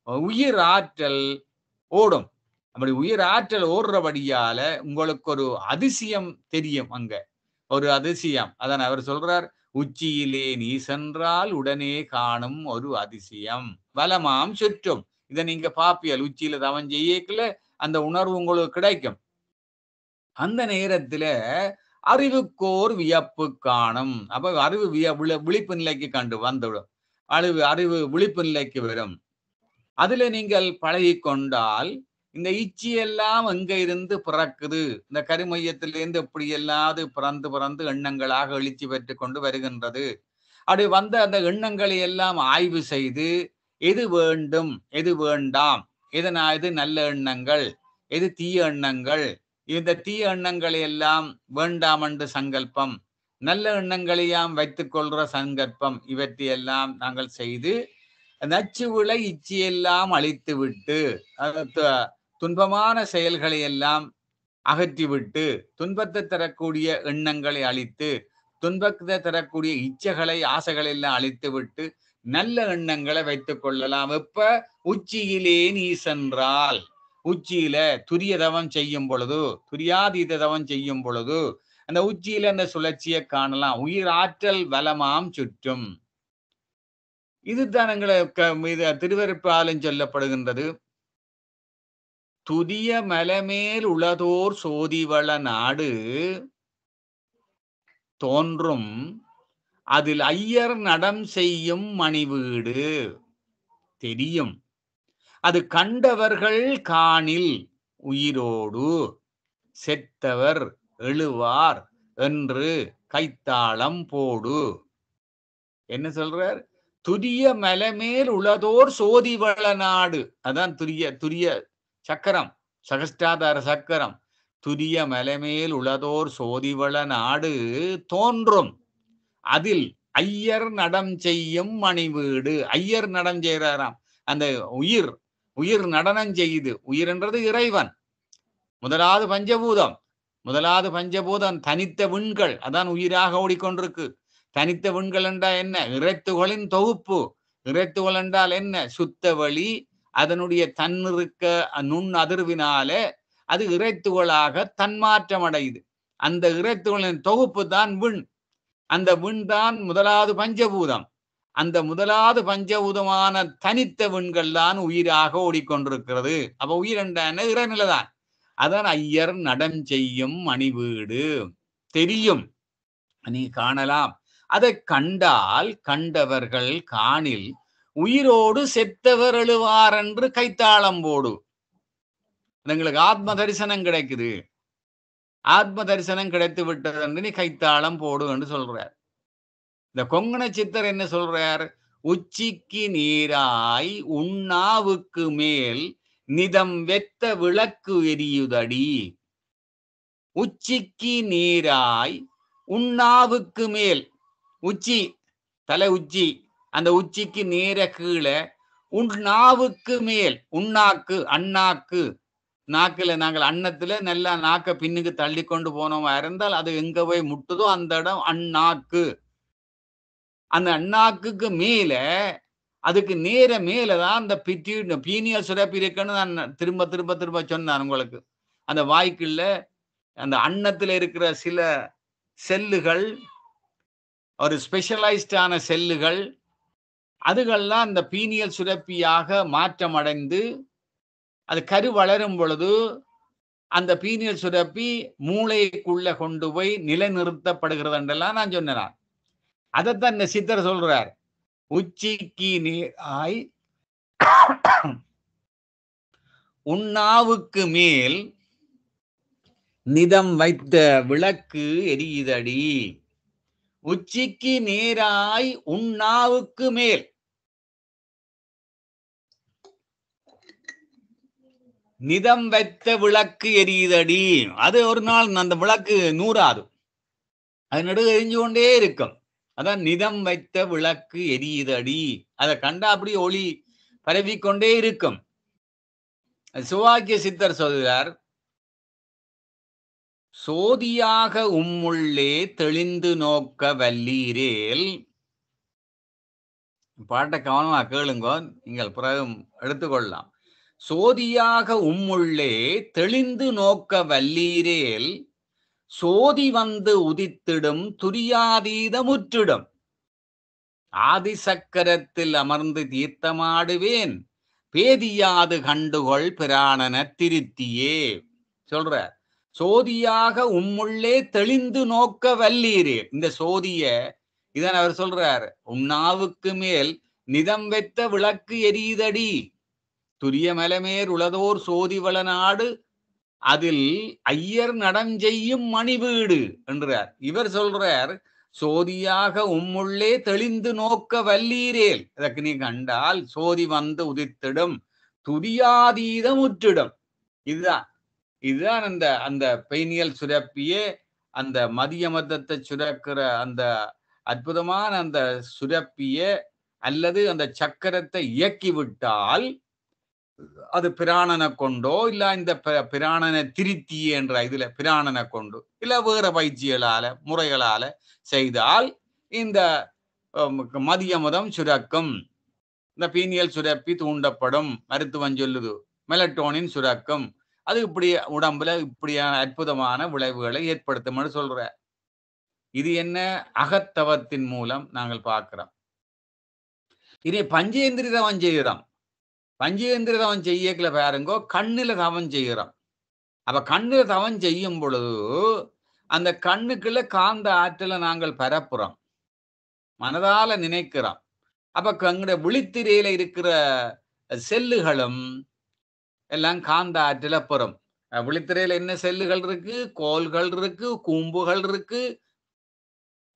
உயிர் ஆற்றல் ஓடும். அப்படி உயிர் ஆற்றல் ஓடுறபடியால உங்களுக்கு ஒரு அதிசயம் தெரியும் அங்க. ஒரு அதிசயம். அதான் அவர் சொல்றார் உச்சியிலே நீ சென்றால் உடனே காணும் ஒரு அதிசயம். வலமாம் சுற்றும். இதை நீங்க பாப்பியல் உச்சியில தவன் செய்யக்கல அந்த உணர்வு உங்களுக்கு கிடைக்கும். அந்த நேரத்துல அறிவுக்கோர் வியப்பு காணும். அப்ப அறிவு விய விழிப்பு நிலைக்கு கண்டு வந்துவிடும். அறிவு அறிவு விழிப்பு நிலைக்கு வரும். அதுல நீங்கள் பழகி கொண்டால் இந்த இச்சி எல்லாம் எங்க இருந்து பிறக்குது? இந்த கருமையத்திலிருந்து எப்படி எல்லாது பிறந்து பிறந்து எண்ணங்களாக எழுச்சி பெற்று கொண்டு வருகின்றது? அப்படி வந்த அந்த எண்ணங்களை எல்லாம் ஆய்வு செய்து எது வேண்டும்? எது வேண்டாம்? எதனா இது நல்ல எண்ணங்கள்? எது தீய எண்ணங்கள்? இந்த தீய எண்ணங்களை எல்லாம் வேண்டாம் என்று சங்கல்பம். நல்ல எண்ணங்களையாம் வைத்துக் கொள்ற சங்கல்பம். இவற்றையெல்லாம் நாங்கள் செய்து நச்சு விளை இச்சையெல்லாம் அழித்து விட்டு துன்பமான செயல்களை எல்லாம் அகற்றிவிட்டு துன்பத்தை தரக்கூடிய எண்ணங்களை அழித்து துன்பத்தை தரக்கூடிய இச்சைகளை ஆசைகளை எல்லாம் அழித்து விட்டு நல்ல எண்ணங்களை வைத்துக் கொள்ளலாம். எப்ப? உச்சியிலே நீ சென்றால். உச்சியில துரிய தவம் செய்யும் பொழுது துரியாதீத தவம் செய்யும் பொழுது அந்த உச்சியில அந்த சுழற்சியை காணலாம். உயிர் ஆற்றல் வலமாம் சுற்றும். இதுதான் எங்களை திருவருப்பாலும் சொல்லப்படுகின்றது. துதிய மலமேல் உளதோர் சோதிவள நாடு தோன்றும். அதில் ஐயர் நடம் செய்யும் மணிவீடு தெரியும். அது கண்டவர்கள் காணில் உயிரோடு செத்தவர் எழுவார் என்று கைத்தாளம் போடு. என்ன சொல்றார்? துரிய மலமேல் உளதோர் சோதிவள நாடு. அதான் துரிய துரிய சக்கரம் சகஸ்டாதார சக்கரம். துரிய மலைமேல் உளதோர் சோதிவள நாடு தோன்றும். அதில் ஐயர் நடம் செய்யும் மணிவீடு. ஐயர் நடம் செய்கிறாராம் அந்த உயிர் உயிர் நடனம் செய்யுது உயிர்ன்றது இறைவன். முதலாவது பஞ்சபூதம். முதலாவது பஞ்சபூதம் தனித்த விண்கள் அதான் உயிராக ஓடிக்கொண்டிருக்கு. தனித்த விண்கள் என்றால் என்ன? இறைத்துகளின் தொகுப்பு. இறைத்துகள் என்றால் என்ன? சுத்த வழி அதனுடைய தன்னிருக்க நுண் அதிர்வினால அது இறைத்துகளாக தன்மாற்றம் அடையுது. அந்த இறைத்துகளின் தொகுப்பு தான் விண். அந்த விண் தான் முதலாவது பஞ்சபூதம். அந்த முதலாவது பஞ்சபூதமான தனித்த விண்கள் தான் உயிராக ஓடிக்கொண்டிருக்கிறது. அப்ப உயிர் என்ன இறைநிலைதான். அதான் ஐயர் நடம் செய்யும் மணிவீடு. தெரியும். நீ காணலாம். அதை கண்டால் கண்டவர்கள் காணில் உயிரோடு செத்தவர் எழுவார் என்று கைத்தாளம் போடு. எங்களுக்கு ஆத்ம தரிசனம் கிடைக்குது. ஆத்ம தரிசனம் கிடைத்து விட்டது என்று நீ கைத்தாளம் போடு என்று சொல்றார். இந்த கொங்கண சித்தர் என்ன சொல்றார்? உச்சிக்கு நீராய் உண்ணாவுக்கு மேல் நிதம் வெத்த விளக்கு எரியுதடி. உச்சிக்கு நீராய் உண்ணாவுக்கு மேல். உச்சி தலை உச்சி அந்த உச்சிக்கு நேர கீழே உண்ணாவுக்கு மேல். உண்ணாக்கு அண்ணாக்கு நாக்குல நாங்கள் அன்னத்துல நல்லா நாக்க பின்னுக்கு தள்ளி கொண்டு போனோமா இருந்தால் அது எங்க போய் முட்டுதோ அந்த இடம் அண்ணாக்கு அந்த அண்ணாக்குக்கு மேல அதுக்கு நேர மேலதான் அந்த பித்தி பீனியல் சுரப்பி இருக்குன்னு நான் திரும்ப திரும்ப திரும்ப சொன்னேன் உங்களுக்கு. அந்த வாய்க்குள்ள அந்த அன்னத்துல இருக்கிற சில செல்லுகள் ஒரு ஸ்பெஷலைஸ்டான செல்லுகள் அதுகள்லாம் அந்த பீனியல் சுரப்பியாக மாற்றம் அடைந்து அது கரு வளரும் பொழுது அந்த பீனியல் சுரப்பி மூளைக்குள்ள கொண்டு போய் நிலைநிறுத்தப்படுகிறதுன்றெல்லாம் நான் சொன்னேன். அதைத்தான் இந்த சித்தர் சொல்றார். உச்சிக்கு நீராய் உண்ணாவுக்கு மேல் நிதம் வைத்த விளக்கு எரியுதடி. உச்சிக்கு நேராய் உண்ணாவுக்கு மேல். நிதம் வைத்த விளக்கு எரியுதடி. அது ஒரு நாள் அந்த விளக்கு நூறாது. அது நடுவு எரிஞ்சு கொண்டே இருக்கும். அதான் நிதம் வைத்த விளக்கு எரியுதடி. அதை கண்டா அப்படி ஒளி பரவிக்கொண்டே இருக்கும். சுவாக்கிய சித்தர் சொல்கிறார் சோதியாக உம்முள்ளே தெளிந்து நோக்க வல்லீரேல். பாட்டை கவனமா கேளுங்க நீங்கள் பிறகு எடுத்துக்கொள்ளலாம். சோதியாக உம்முள்ளே தெளிந்து நோக்க வல்லீரேல். சோதி வந்து உதித்திடும் துரியாதீத முற்றிடும் ஆதிசக்கரத்தில் அமர்ந்து தீர்த்தமாடுவேன் பேதியாது கண்டுகொள் பிராணன திருத்தியே. சொல்ற சோதியாக உம்முள்ளே தெளிந்து நோக்க வல்லீரே. இந்த சோதிய இதன் அவர் சொல்றார் உண்ணாவுக்கு மேல் நிதம் வெத்த விளக்கு எரியுதடி துரிய மலமேர் உளதோர் சோதிவள நாடு அதில் ஐயர் நடஞ்செய்யும் மணிவீடு என்றார். இவர் சொல்றார் சோதியாக உம்முள்ளே தெளிந்து நோக்க வல்லீரேல். இதற்கு நீ கண்டால் சோதி வந்து உதித்திடும் துதியாதீதம் முற்றிடும் இதுதான் இதுதான் அந்த அந்த பெயினியல் சுரப்பியே அந்த மதிய மதத்தை சுரக்கிற அந்த அற்புதமான அந்த சுரப்பிய அல்லது அந்த சக்கரத்தை இயக்கி விட்டால் அது பிராணனை கொண்டோ இல்ல இந்த பிராணனை திருத்தி என்ற இதுல பிராணனை கொண்டு இல்ல வேற பயிற்சிகளால முறைகளால செய்தால் இந்த மதியமதம் மதிய மதம் சுரக்கும். இந்த பீனியல் சுரப்பி தூண்டப்படும். மருத்துவம் சொல்லுது. மெலட்டோனின் சுரக்கும். அது இப்படி உடம்புல இப்படியான அற்புதமான விளைவுகளை ஏற்படுத்தும்னு சொல்ற. இது என்ன? அகத்தவத்தின் மூலம் நாங்கள் பார்க்கிறோம். இனி பஞ்சேந்திரி செய்யறோம். பஞ்சேந்திர தவம் செய்யக்கல பாருங்கோ கண்ணுல தவம் செய்கிறோம் அப்ப கண்ணுல தவம் செய்யும் பொழுது அந்த கண்ணுக்குள்ள காந்த ஆற்றலை நாங்கள் பரப்புறோம். மனதால நினைக்கிறோம். அப்ப எங்களுடைய விழித்திரையில இருக்கிற செல்லுகளும் எல்லாம் காந்த ஆற்றலை பெறும். அஹ் விழித்திரையில என்ன செல்லுகள் இருக்கு? கோல்கள் இருக்கு கூம்புகள் இருக்கு.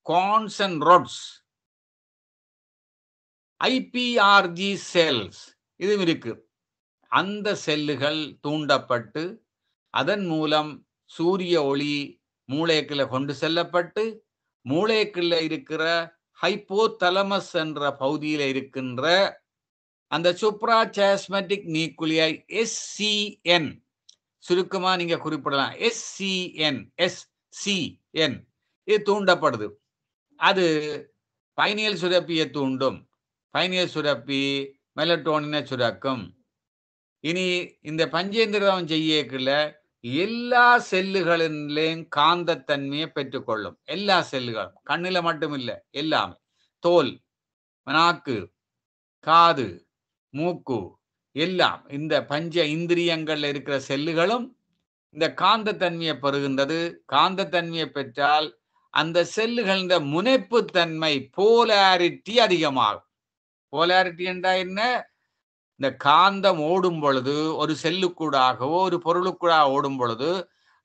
கான்ஸ் அண்ட் ஐபிஆர்ஜி செல்ஸ் இதுவும் இருக்கு. அந்த செல்லுகள் தூண்டப்பட்டு அதன் மூலம் சூரிய ஒளி மூளைக்குள்ள கொண்டு செல்லப்பட்டு மூளைக்குள்ள இருக்கிற ஹைப்போதலமஸ் என்ற பகுதியில் இருக்கின்ற அந்த சுப்ரா சாஸ்மெட்டிக் நியூக்ளியை எஸ்சிஎன் சுருக்கமாக நீங்கள் குறிப்பிடலாம். எஸ்சிஎன் எஸ்சிஎன் இது தூண்டப்படுது. அது பைனியல் சுரப்பியை தூண்டும். பைனியல் சுரப்பி மெலட்டோனினை சுரக்கும். இனி இந்த பஞ்சேந்திரம் செய்யக்குள்ள எல்லா செல்லுகளிலேயும் காந்தத்தன்மையை பெற்றுக்கொள்ளும். எல்லா செல்லுகளும் கண்ணில் மட்டும் இல்லை எல்லாமே. தோல் நாக்கு காது மூக்கு எல்லாம். இந்த பஞ்ச இந்திரியங்கள்ல இருக்கிற செல்லுகளும் இந்த காந்தத்தன்மையை பெறுகின்றது. காந்தத்தன்மையை பெற்றால் அந்த செல்லுகளின் முனைப்பு தன்மை போலாரிட்டி அதிகமாகும். போலாரிட்டி என்றா என்ன? இந்த காந்தம் ஓடும் பொழுது ஒரு செல்லுக்கூடாகவோ ஒரு பொருளுக்கூடாக ஓடும் பொழுது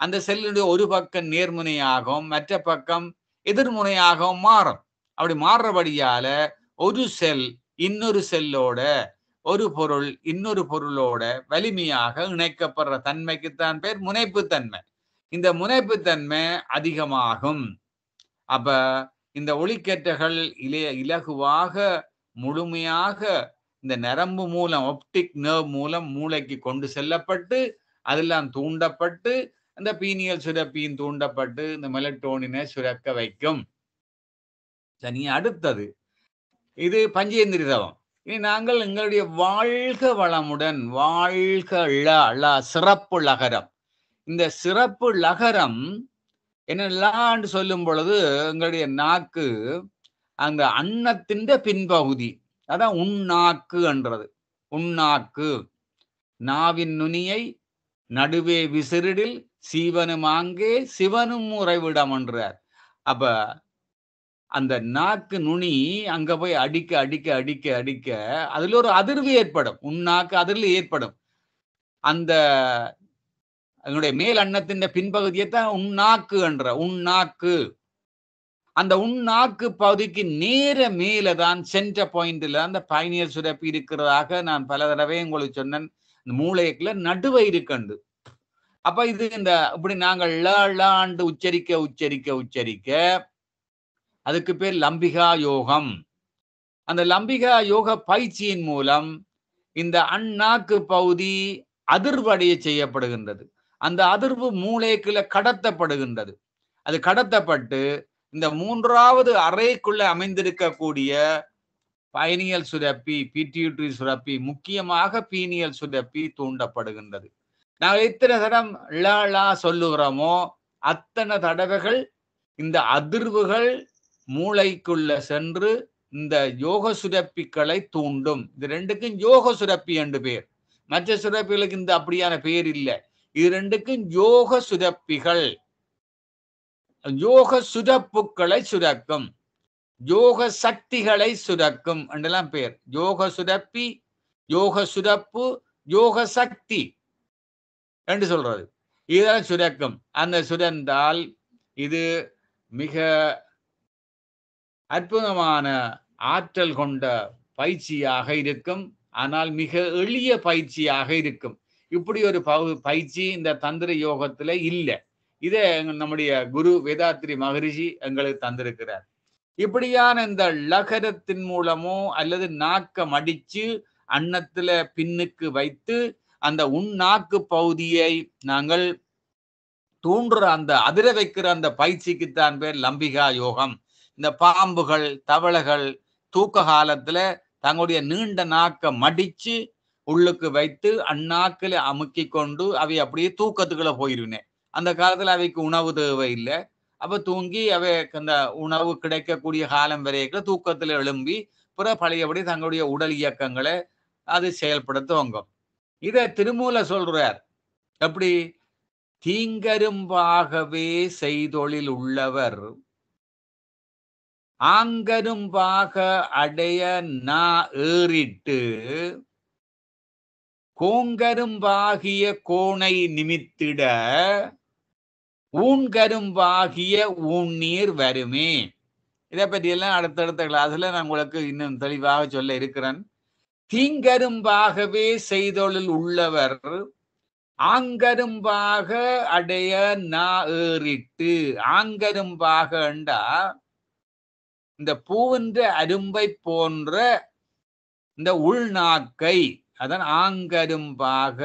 அந்த செல்லுடைய ஒரு பக்கம் நேர்முனையாகவும் மற்ற பக்கம் எதிர்முனையாகவும் மாறும். அப்படி மாறுறபடியால ஒரு செல் இன்னொரு செல்லோட ஒரு பொருள் இன்னொரு பொருளோட வலிமையாக இணைக்கப்படுற தன்மைக்குத்தான் பேர் முனைப்பு தன்மை இந்த முனைப்பு தன்மை அதிகமாகும். அப்ப இந்த ஒளிக்கற்றைகள் இலைய இலகுவாக முழுமையாக இந்த நரம்பு மூலம் ஒப்டிக் நர்வ் மூலம் மூளைக்கு கொண்டு செல்லப்பட்டு அதெல்லாம் தூண்டப்பட்டு அந்த பீனியல் சுரப்பியின் தூண்டப்பட்டு இந்த மெலட்டோனினை சுரக்க வைக்கும். சரி அடுத்தது. இது பஞ்சேந்திரி தவம். இனி நாங்கள் எங்களுடைய வாழ்க வளமுடன் வாழ்க ழ ள சிறப்பு லகரம். இந்த சிறப்பு லகரம் என்னெல்லாம் சொல்லும் பொழுது எங்களுடைய நாக்கு அந்த அன்னத்தின் பின்பகுதி. அதான் உண்ணாக்கு என்றது. உண்ணாக்கு. நாவின் நுனியை நடுவே விசிறிடில் சீவனும் அங்கே சிவனும் உறைவிடம் என்றார். அப்ப அந்த நாக்கு நுனி அங்க போய் அடிக்க அடிக்க அடிக்க அடிக்க அதுல ஒரு அதிர்வு ஏற்படும். உண்ணாக்கு அதிர்வு ஏற்படும். அந்த அதனுடைய மேல் அன்னத்தின் பின்பகுதியை தான் உண்ணாக்கு என்ற. உண்ணாக்கு. அந்த உண்ணாக்கு பகுதிக்கு நேர மேல தான் சென்ற பாயிண்ட்ல அந்த பயணியர் சுரப்பி இருக்கிறதாக நான் பல தடவை உங்களுக்கு சொன்னேன். இந்த மூளைக்குள்ள நடுவை இருக்கண்டு. அப்ப இது இந்த இப்படி நாங்கள் ஆண்டு உச்சரிக்க உச்சரிக்க உச்சரிக்க அதுக்கு பேர் லம்பிகா யோகம். அந்த லம்பிகா யோக பயிற்சியின் மூலம் இந்த அண்ணாக்கு பகுதி அதிர்வடைய செய்யப்படுகின்றது. அந்த அதிர்வு மூளைக்குள்ள கடத்தப்படுகின்றது. அது கடத்தப்பட்டு இந்த மூன்றாவது அறைக்குள்ள அமைந்திருக்கக்கூடிய பயனியல் சுரப்பி பிடியூட்ரி சுரப்பி முக்கியமாக பீனியல் சுரப்பி தூண்டப்படுகின்றது. நாங்கள் எத்தனை தடம் லா சொல்லுகிறோமோ அத்தனை தடவைகள் இந்த அதிர்வுகள் மூளைக்குள்ள சென்று இந்த யோக சுரப்பிகளை தூண்டும். இது ரெண்டுக்கும் யோக சுரப்பி என்று பேர். மற்ற சுரப்பிகளுக்கு இந்த அப்படியான பேர் இல்லை. இது ரெண்டுக்கும் யோக சுரப்பிகள். யோக சுரப்புகளை சுரக்கும். யோக சக்திகளை சுரக்கும் என்றெல்லாம் பேர். யோக சுரப்பி யோக சுரப்பு யோக சக்தி என்று சொல்றது. இதுதான் சுரக்கும். அந்த சுரந்தால் இது மிக அற்புதமான ஆற்றல் கொண்ட பயிற்சியாக இருக்கும். ஆனால் மிக எளிய பயிற்சியாக இருக்கும். இப்படி ஒரு பவு- பயிற்சி இந்த தந்திர யோகத்துல இல்லை. இதே நம்முடைய குரு வேதாத்ரி மகரிஷி எங்களுக்கு தந்திருக்கிறார். இப்படியான இந்த லகரத்தின் மூலமோ அல்லது நாக்க மடிச்சு அன்னத்துல பின்னுக்கு வைத்து அந்த உள்நாக்கு பகுதியை நாங்கள் தூண்டுற அந்த அதிர வைக்கிற அந்த பயிற்சிக்குத்தான் பேர் லம்பிகா யோகம். இந்த பாம்புகள் தவளைகள் தூக்க காலத்துல தங்களுடைய நீண்ட நாக்க மடிச்சு உள்ளுக்கு வைத்து அந்நாக்கில் அமுக்கி கொண்டு அவை அப்படியே தூக்கத்துக்குள்ள போயிருவினேன் அந்த காலத்துல அவைக்கு உணவு தேவை இல்லை அப்ப தூங்கி அவை அந்த உணவு கிடைக்கக்கூடிய காலம் வரைக்கும் தூக்கத்துல எழும்பி பிற பழையபடி தங்களுடைய உடல் இயக்கங்களை அது செயல்படுத்துவாங்க. இத திருமூல சொல்றார். எப்படி? தீங்கரும்பாகவே செய்தொழில் உள்ளவர். ஆங்கரும்பாக அடைய நா ஏறிட்டு கோங்கரும்பாகிய கோணை நிமித்திட ஊன்கரும்பாகிய ஊன்னீர் வருமே. இதை பற்றியெல்லாம் அடுத்தடுத்த கிளாஸ்ல நான் உங்களுக்கு இன்னும் தெளிவாக சொல்ல இருக்கிறேன். தீங்கரும்பாகவே செய்தொழில் உள்ளவர் ஆங்கரும்பாக அடைய நா ஏறிட்டு. ஆங்கரும்பாக என்றா இந்த பூவின்ற அரும்பை போன்ற இந்த உள்நாக்கை அதான் ஆங்கரும்பாக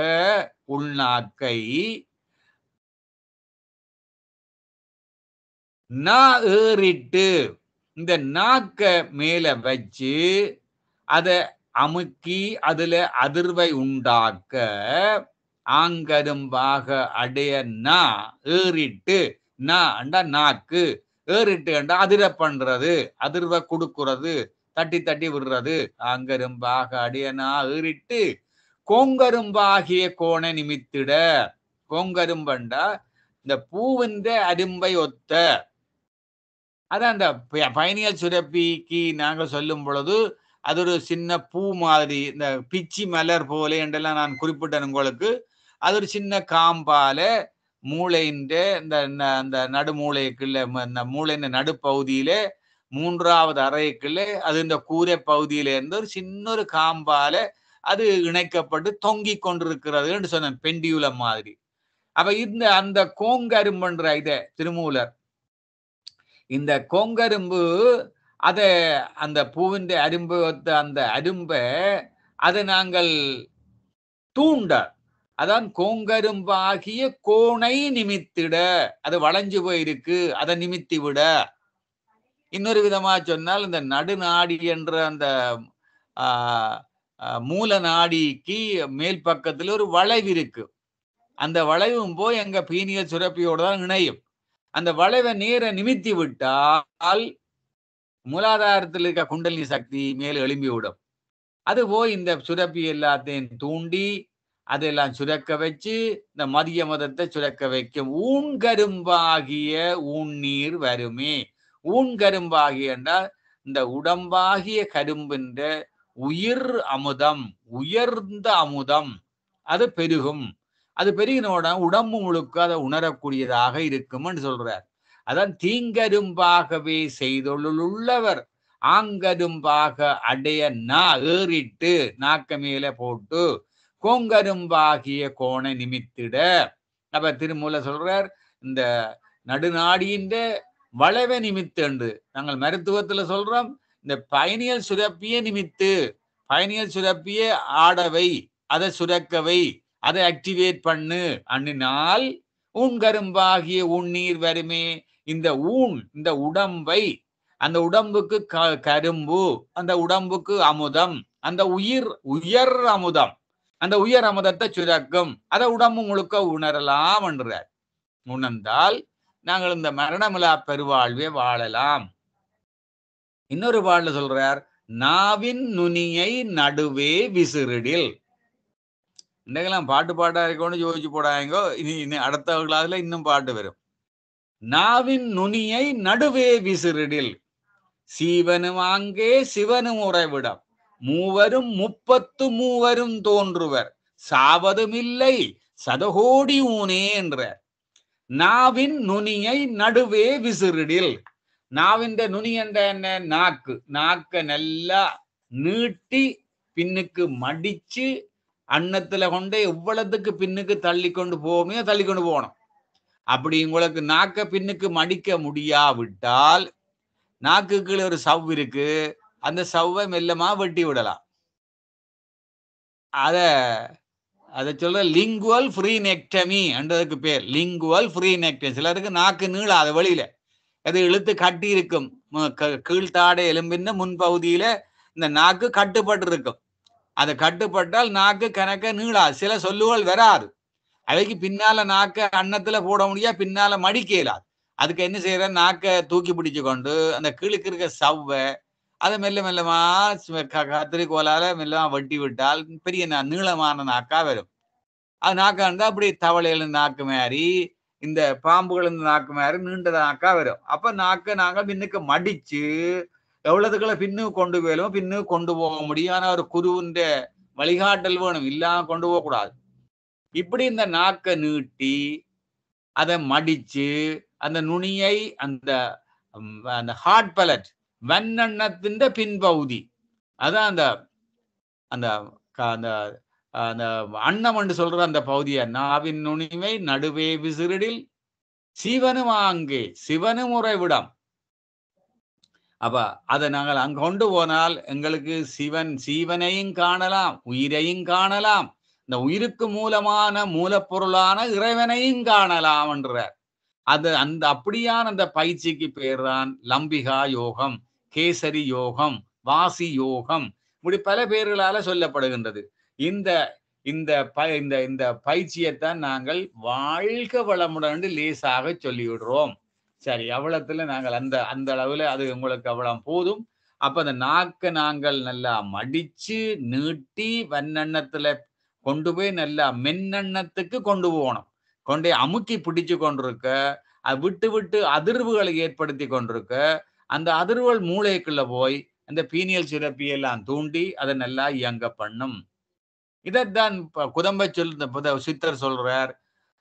உள்நாக்கை நா ஏறிட்டு இந்த நாக்க மேல வச்சு அதை அமுக்கி அதுல அதிர்வை உண்டாக்க ஆங்கரும்பாக அடைய நா ஏறிட்டு நா அண்டா நாக்கு. ஏறிட்டு அதிர பண்றது அதிர்வை கொடுக்கறது தட்டி தட்டி விடுறது. ஆங்கரும்பாக அடைய நா ஏறிட்டு கோங்கரும்பாகிய கோண நிமித்திட கோங்கரும்பண்டா இந்த பூவிந்த அரும்பை ஒத்த அதான் அந்த பயணியல் சுரப்பிக்கு நாங்கள் சொல்லும் பொழுது அது ஒரு சின்ன பூ மாதிரி இந்த பிச்சி மலர் போல என்றெல்லாம் நான் குறிப்பிட்டேன் உங்களுக்கு. அது ஒரு சின்ன காம்பால மூளைன்ற இந்த அந்த நடுமூளைக்குள்ள இந்த மூளையின் நடுப்பகுதியில மூன்றாவது அறைக்குள்ள அது இந்த கூரை பகுதியில இருந்து ஒரு சின்ன ஒரு காம்பால அது இணைக்கப்பட்டு தொங்கிக் கொண்டிருக்கிறதுன்னு சொன்னேன் பெண்டியுலம் மாதிரி. அப்ப இந்த அந்த கோங்கரும்புன்ற இதை திருமூலர் இந்த கொங்கரும்பு அதை அந்த பூவின் அரும்பு அந்த அரும்பை அதை நாங்கள் தூண்ட அதான் கோங்கரும்பாகிய கோணை நிமித்திட. அது வளைஞ்சு போயிருக்கு அதை நிமித்தி விட. இன்னொரு விதமா சொன்னால் இந்த நடுநாடி என்ற அந்த மூல நாடிக்கு மேல் பக்கத்துல ஒரு வளைவு இருக்கு. அந்த வளைவும் போய் எங்க பீனியல் சுரப்பியோட தான் இணையும். அந்த வளைவை நேர நிமித்தி விட்டால் மூலாதாரத்தில் இருக்க குண்டலினி சக்தி மேல் எழும்பி விடும் அது போய் இந்த சுரப்பி எல்லாத்தையும் தூண்டி அதெல்லாம் சுரக்க வச்சு இந்த மதிய மதத்தை சுரக்க வைக்கும். ஊன்கரும்பாகிய ஊன்னீர் வருமே. ஊன்கரும்பாகிய என்றால் இந்த உடம்பாகிய கரும்பின்ற உயிர் அமுதம் உயர்ந்த அமுதம் அது பெருகும். அது பெருகினோட உடம்பு முழுக்க அதை உணரக்கூடியதாக இருக்கும்னு சொல்றார். அதான் தீங்கரும்பாகவே செய்தொள்ளுள்ளவர் ஆங்கரும்பாக அடைய நா ஏறிட்டு நாக்க மேல போட்டு கோங்கரும்பாகிய கோணை நிமித்திட. அப்ப திருமூல சொல்றார் இந்த நடுநாடியின் வளைவை நிமித்தண்டு நாங்கள் மருத்துவத்துல சொல்றோம் இந்த பயணியல் சுரப்பிய நிமித்து பயணியல் சுரப்பிய ஆடவை அதை சுரக்கவை அதை ஆக்டிவேட் பண்ணு. அண்ணினால் ஊன்கரும்பாகிய உண்ணீர் வருமே. இந்த ஊன் இந்த உடம்பை அந்த உடம்புக்கு க கரும்பு அந்த உடம்புக்கு அமுதம் அந்த உயிர் உயர் அமுதம் அந்த உயர் அமுதத்தை சுரக்கும். அதை உடம்பு முழுக்க உணரலாம் என்றார். உணர்ந்தால் நாங்கள் இந்த மரணமிலா பெருவாழ்வே வாழலாம். இன்னொரு பாடல சொல்றார் நாவின் நுனியை நடுவே விசிறிடில். இன்றைக்கெல்லாம் பாட்டு பாட்டா இருக்கணும்னு யோசிச்சு போடாங்கோ இனி இனி அடுத்த கிளாஸ்ல இன்னும் பாட்டு வரும் நாவின் நுனியை நடுவே விசிறிடில் சீவனும் அங்கே சிவனும் உறைவிடம் மூவரும் முப்பத்து மூவரும் தோன்றுவர் சாவதும் இல்லை சதகோடி ஊனே என்ற நாவின் நுனியை நடுவே விசிறிடில் நாவின் நுனி என்ற என்ன நாக்கு நாக்க நல்லா நீட்டி பின்னுக்கு மடிச்சு அன்னத்துல கொண்டு எவ்வளவுக்கு பின்னுக்கு தள்ளி கொண்டு போவோமே தள்ளி கொண்டு போகணும். அப்படி உங்களுக்கு நாக்க பின்னுக்கு மடிக்க முடியாவிட்டால் நாக்கு கீழே ஒரு சவ் இருக்கு அந்த சவ்வை மெல்லமா வெட்டி விடலாம். அத அதை சொல்ற லிங்குவல் ஃப்ரீ நெக்டமி என்றதுக்கு பேர். லிங்குவல் ஃப்ரீ நெக்டமி சிலருக்கு நாக்கு நீளாத வழியில. அது இழுத்து கட்டி இருக்கும். ம- க- கீழ்த்தாடை எலும்பின் முன்பகுதியில இந்த நாக்கு கட்டுப்பட்டு இருக்கும். அதை கட்டுப்பட்டால் நாக்கு கணக்க நீளாது. சில சொல்லுகள் வராது. அவைக்கு பின்னால நாக்க அன்னத்துல போட முடியா பின்னால மடிக்க இயலாது. அதுக்கு என்ன செய்யற? நாக்க தூக்கி பிடிச்சு கொண்டு அந்த கிழுக்கு இருக்க சவ்வை அதை மெல்ல மெல்லமா கத்திரிக்கோலால மெல்லமா வெட்டி விட்டால் பெரிய நா- நீளமான நாக்கா வரும். அது நாக்கா இருந்தா அப்படி தவளையில நாக்கு மாதிரி இந்த பாம்புகள் நாக்கு மாதிரி நீண்ட நாக்கா வரும். அப்ப நாக்க நாங்க பின்னுக்கு மடிச்சு எவ்வளவுகளை பின்னு கொண்டு போயிலும் பின்னு கொண்டு போக முடியும். ஆனா ஒரு குருவின்ற வழிகாட்டல் வேணும். இல்லாம கொண்டு போக கூடாது. இப்படி இந்த நாக்க நீட்டி அதை மடிச்சு அந்த நுனியை அந்த அந்த ஹார்ட் பலட் வெண்ணெண்ணத்தின் பின்பகுதி. அதான் அந்த அந்த அந்த அந்த அன்னம் என்று சொல்ற அந்த பகுதியை. நாவின் நுனிமை நடுவே விசிறிடில் சிவனும் அங்கே சிவனும் உறைவிடம். அப்ப அதை நாங்கள் அங்க கொண்டு போனால் எங்களுக்கு சிவன் சீவனையும் காணலாம் உயிரையும் காணலாம். இந்த உயிருக்கு மூலமான மூலப்பொருளான இறைவனையும் காணலாம் என்றார். அது அந்த அப்படியான அந்த பயிற்சிக்கு பேர் தான் லம்பிகா யோகம் கேசரி யோகம் வாசி யோகம். இப்படி பல பேர்களால சொல்லப்படுகின்றது. இந்த இந்த ப இந்த இந்த பயிற்சியைத்தான் நாங்கள் வாழ்க வளமுடன் லேசாக சொல்லிவிடுறோம். சரி அவ்வளத்துல நாங்கள் அந்த அந்த அளவுல அது உங்களுக்கு அவ்வளவு போதும். அப்ப அந்த நாக்கை நாங்கள் நல்லா மடிச்சு நீட்டி வண்ணெண்ணத்துல கொண்டு போய் நல்லா மென்னெண்ணத்துக்கு கொண்டு போகணும். கொண்டே அமுக்கி பிடிச்சு கொண்டிருக்க விட்டு விட்டு அதிர்வுகளை ஏற்படுத்தி கொண்டிருக்க அந்த அதிர்வுகள் மூளைக்குள்ள போய் அந்த பீனியல் சுரப்பி எல்லாம் தூண்டி அதை நல்லா இயங்க பண்ணும். இதைத்தான் குதம்ப சொல் புத- சித்தர் சொல்றார்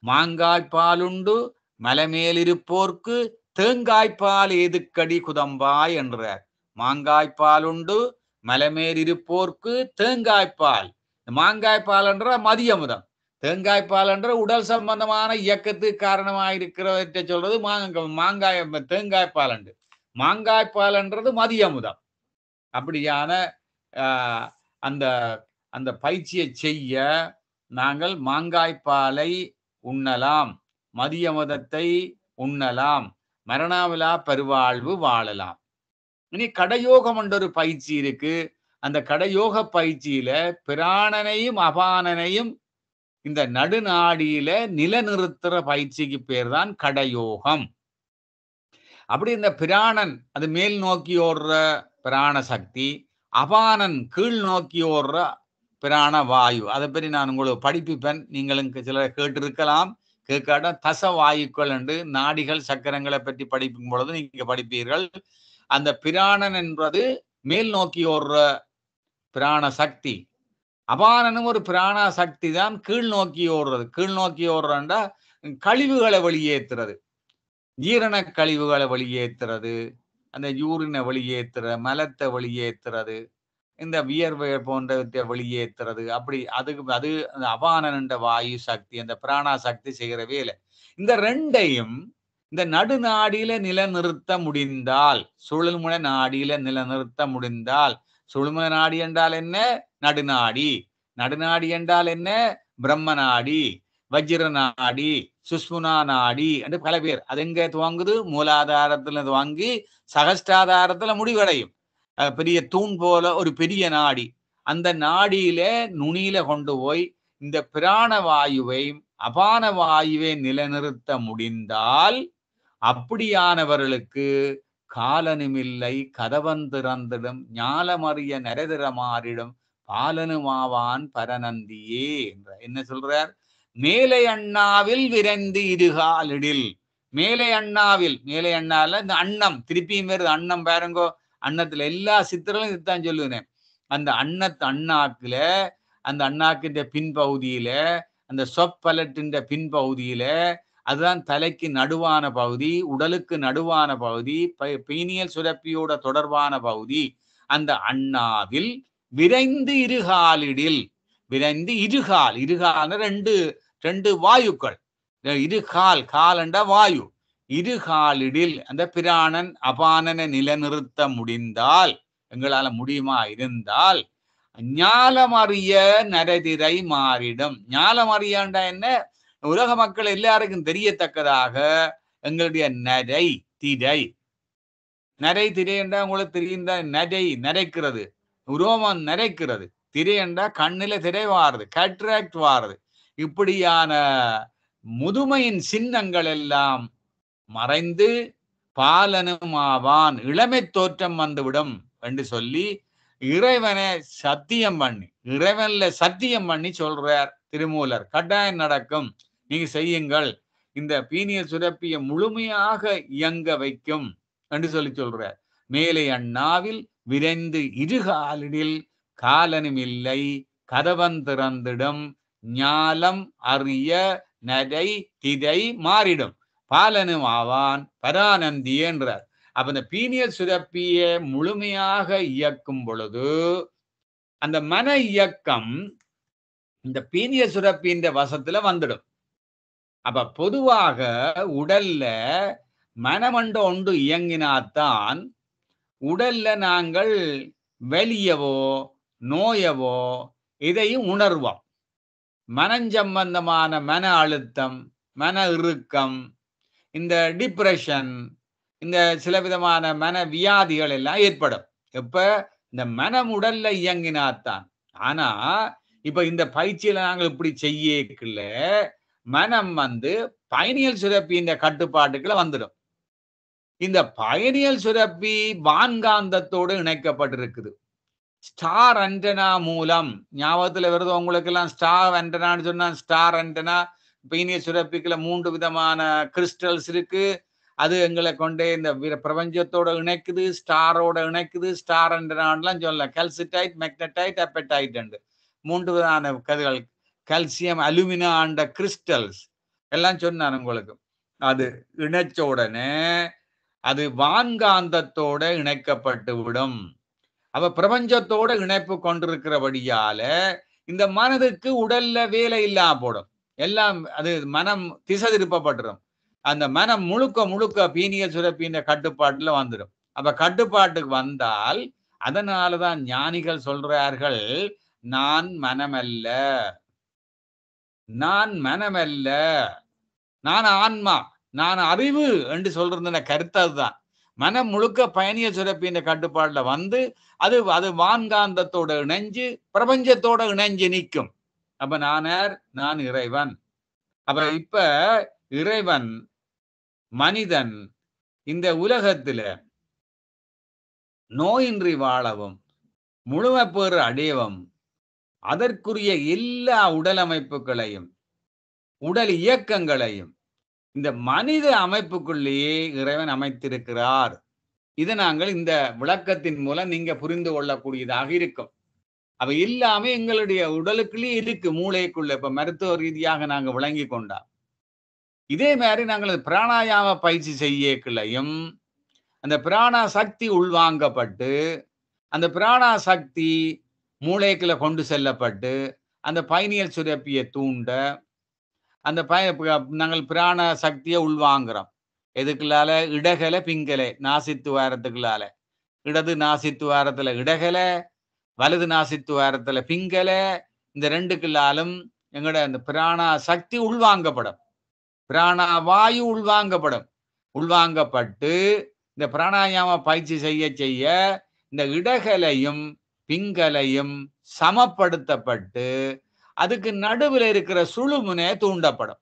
மாங்காய் பாலுண்டு மலைமேல் இருப்போர்க்கு தேங்காய்ப்பால் ஏதுக்கடி குதம்பாய் என்றார். மாங்காய்ப்பால் உண்டு மலைமேல் இருப்போர்க்கு தேங்காய்ப்பால் இந்த மாங்காய்ப்பால் என்ற மதியமுதம். தேங்காய்ப்பால் என்ற உடல் சம்பந்தமான இயக்கத்துக்கு காரணமாயிருக்கிறவற்றை சொல்றது மாங்க மாங்காய் தேங்காய்ப்பால் என்று மாங்காய்ப்பால் என்றது மதியமுதம். அப்படியான அந்த அந்த பயிற்சியை செய்ய நாங்கள் மாங்காய்ப்பாலை உண்ணலாம். மதியமதத்தை உண்ணலாம். மரணாவிலா பெருவாழ்வு வாழலாம். இனி கடயோகம் என்ற ஒரு பயிற்சி இருக்கு. அந்த கடயோக பயிற்சியில பிராணனையும் அபானனையும் இந்த நடுநாடியில நிலநிறுத்துற பயிற்சிக்கு பேர் தான் கடயோகம். அப்படி இந்த பிராணன் அது மேல் நோக்கி ஓடுற பிராண சக்தி அபானன் கீழ் நோக்கி ஓடுற பிராண வாயு. அதை பற்றி நான் உங்களுக்கு படிப்பிப்பேன். நீங்களும் சிலர் கேட்டிருக்கலாம். கேட்காட்ட தச வாயுக்கள் என்று நாடிகள் சக்கரங்களை பற்றி படிக்கும் பொழுது நீங்க படிப்பீர்கள். அந்த பிராணன் என்பது மேல் நோக்கி ஓடுற பிராண சக்தி. அபானனும் ஒரு பிராண சக்தி தான் கீழ் நோக்கி ஓடுறது. கீழ் நோக்கி ஓடுறா கழிவுகளை வெளியேற்றுறது. ஜீரண கழிவுகளை வெளியேற்றுறது. அந்த யூரினை வெளியேற்றுற மலத்தை வெளியேற்றுறது. இந்த வியர்வை போன்ற வெளியேற்றுறது அப்படி அதுக்கு அது அந்த அபானன் என்ற வாயு சக்தி அந்த பிராணா சக்தி செய்கிற வேலை. இந்த ரெண்டையும் இந்த நடுநாடியில நிலநிறுத்த முடிந்தால் சுழல்முனை நாடியில நிலநிறுத்த முடிந்தால் சுழுமுனை நாடி என்றால் என்ன? நடுநாடி. நடுநாடி என்றால் என்ன? பிரம்ம நாடி வஜ்ர நாடி சுஷ்முனா நாடி என்று பல பேர். அது எங்க துவங்குது? மூலாதாரத்துல துவங்கி சகஸ்டாதாரத்துல முடிவடையும். பெரிய தூண் போல ஒரு பெரிய நாடி. அந்த நாடியில நுனியில கொண்டு போய் இந்த பிராண வாயுவை அபான வாயுவை நிலைநிறுத்த முடிந்தால் அப்படியானவர்களுக்கு காலனுமில்லை கதவன் திறந்திடும் ஞாலமறிய நரதிரமாறிடும் பாலனுமாவான் பரநந்தியே என்ற என்ன சொல்றார்? மேலை அண்ணாவில் விரைந்து இருகாலிடில் மேலை அண்ணாவில் மேலை அண்ணால இந்த அன்னம் திருப்பியும் வருது அன்னம் பாருங்கோ. அன்னத்துல எல்லா சித்திரங்களும் இதுதான் சொல்லுவேன் அந்த அன்னத்து அண்ணாக்குல அந்த அண்ணாக்கின்ற பின்பகுதியில அந்த சொப்பலட்டின்ற பின்பகுதியில அதுதான் தலைக்கு நடுவான பகுதி உடலுக்கு நடுவான பகுதி பீனியல் சுரப்பியோட தொடர்பான பகுதி. அந்த அண்ணாவில் விரைந்து இருகாலிடில் விரைந்து இருகால் இருகால்னு ரெண்டு ரெண்டு வாயுக்கள். இருகால் காலண்ட வாயு. இருகாலிடில் அந்த பிராணன் அபானனை நிலநிறுத்த முடிந்தால் எங்களால முடியுமா? இருந்தால் ஞாலமறிய நரதிரை மாறிடும். ஞாலமறியாண்டா என்ன? உலக மக்கள் எல்லாருக்கும் தெரியத்தக்கதாக எங்களுடைய நரை திரை. நரை திரை என்றா உங்களுக்கு தெரியும் நரை நரைக்கிறது. உரோமம் நரைக்கிறது. திரை என்றா கண்ணில திரை வாருது கட்ராக்ட் வாருது. இப்படியான முதுமையின் சின்னங்கள் எல்லாம் மறைந்து பாலனுமாவான் இளமை தோற்றம் வந்துவிடும் என்று சொல்லி இறைவனை சத்தியம் பண்ணி இறைவன்ல சத்தியம் பண்ணி சொல்றார் திருமூலர். கட்டாயம் நடக்கும். நீங்க செய்யுங்கள். இந்த பீனிய சுரப்பிய முழுமையாக இயங்க வைக்கும் என்று சொல்லி சொல்றார். மேலே அண்ணாவில் விரைந்து இருகாலிடில் காலனும் இல்லை கதவன் திறந்திடும் ஞாலம் அறிய நடை திதை மாறிடும். பாலனும் ஆவான் பரானந்தி என்றார். அப்ப இந்த பீனியல் சுரப்பியை முழுமையாக இயக்கும் பொழுது அந்த மன இயக்கம் இந்த பீனிய சுரப்பின்ற வசத்துல வந்துடும். அப்ப பொதுவாக உடல்ல மனமண்ட ஒன்று இயங்கினாத்தான் உடல்ல நாங்கள் வெளியவோ நோயவோ இதையும் உணர்வோம். மனஞ்சம்பந்தமான மன அழுத்தம் மன இறுக்கம் இந்த டிப்ரெஷன் இந்த சில விதமான மன வியாதிகள் எல்லாம் ஏற்படும். எப்ப? இந்த மனம் உடல்ல இயங்கினாத்தான். ஆனா இப்ப இந்த பயிற்சியில நாங்கள் இப்படி செய்யல மனம் வந்து பயணியல் சுரப்பி இந்த கட்டுப்பாட்டுக்குள்ள வந்துடும். இந்த பயணியல் சுரப்பி வான்காந்தத்தோடு இணைக்கப்பட்டிருக்குது. ஸ்டார் அண்டனா மூலம் ஞாபகத்துல வருது உங்களுக்கு எல்லாம் ஸ்டார் அண்டனான்னு சொன்னா ஸ்டார் அண்டனா பீனிய சுரப்பிக்குள்ள மூன்று விதமான கிறிஸ்டல்ஸ் இருக்கு. அது எங்களை கொண்டே இந்த பிரபஞ்சத்தோட இணைக்குது ஸ்டாரோட இணைக்குது. ஸ்டார் அண்டனான்லாம் சொல்லலாம் கல்சிடைட் மெக்னடைட் அப்படைட் மூன்று விதமான கதைகள் கல்சியம் அலுமினா அண்ட கிறிஸ்டல்ஸ் எல்லாம் சொன்னார் உங்களுக்கு. அது இணைச்ச உடனே அது வான்காந்தத்தோட இணைக்கப்பட்டு விடும். அவ பிரபஞ்சத்தோட இணைப்பு கொண்டிருக்கிறபடியால இந்த மனதுக்கு உடல்ல வேலை இல்லாம போடும். எல்லாம் அது மனம் திசை திருப்பப்பட்டுரும் அந்த மனம் முழுக்க முழுக்க பீனிய சுரப்பின கட்டுப்பாட்டுல வந்துடும் அப்ப கட்டுப்பாட்டுக்கு வந்தால் அதனாலதான் ஞானிகள் சொல்றார்கள் நான் மனமல்ல. நான் மனமல்ல. நான் ஆன்மா. நான் அறிவு என்று சொல்றது கருத்து அதுதான். மனம் முழுக்க பயணிய சுரப்பின்ற கட்டுப்பாடுல வந்து அது அது வான்காந்தத்தோட இணைஞ்சு பிரபஞ்சத்தோட இணைஞ்சு நிற்கும். அப்ப நானார் நான் இறைவன். அப்ப இப்ப இறைவன் மனிதன் இந்த உலகத்துல நோயின்றி வாழவும் முழுமை பேறு அடையவும் அதற்குரிய எல்லா உடல் அமைப்புகளையும் உடல் இயக்கங்களையும் இந்த மனித அமைப்புக்குள்ளேயே இறைவன் அமைத்திருக்கிறார். இதை நாங்கள் இந்த விளக்கத்தின் மூலம் நீங்க புரிந்து கொள்ளக்கூடியதாக இருக்கும். அவை எல்லாமே எங்களுடைய உடலுக்குள்ளேயே இருக்கு மூளைக்குள்ள. இப்ப மருத்துவ ரீதியாக நாங்க விளங்கி கொண்டா. இதே மாதிரி நாங்கள் பிராணாயாம பயிற்சி செய்யக்குள்ளையும் அந்த பிராணா சக்தி உள்வாங்கப்பட்டு அந்த பிராணா சக்தி மூளைக்குள்ள கொண்டு செல்லப்பட்டு அந்த பயணியல் சுரப்பியை தூண்ட அந்த பய நாங்கள் பிராண சக்தியை உள்வாங்குறோம். எதுக்குள்ளால? இடகலை பிங்கலை நாசித்துவாரத்துக்குள்ளால இடது நாசித்துவாரத்துல இடகலை வலது நாசித்துவாரத்துல பிங்கலை இந்த ரெண்டுக்குள்ளாலும் எங்களோட அந்த பிராணா சக்தி உள்வாங்கப்படும். பிராணா வாயு உள்வாங்கப்படும். உள்வாங்கப்பட்டு இந்த பிராணாயாம பயிற்சி செய்ய செய்ய இந்த இடகலையும் பிங்கலையும் சமப்படுத்தப்பட்டு அதுக்கு நடுவில் இருக்கிற சுழுமுனை தூண்டப்படும்.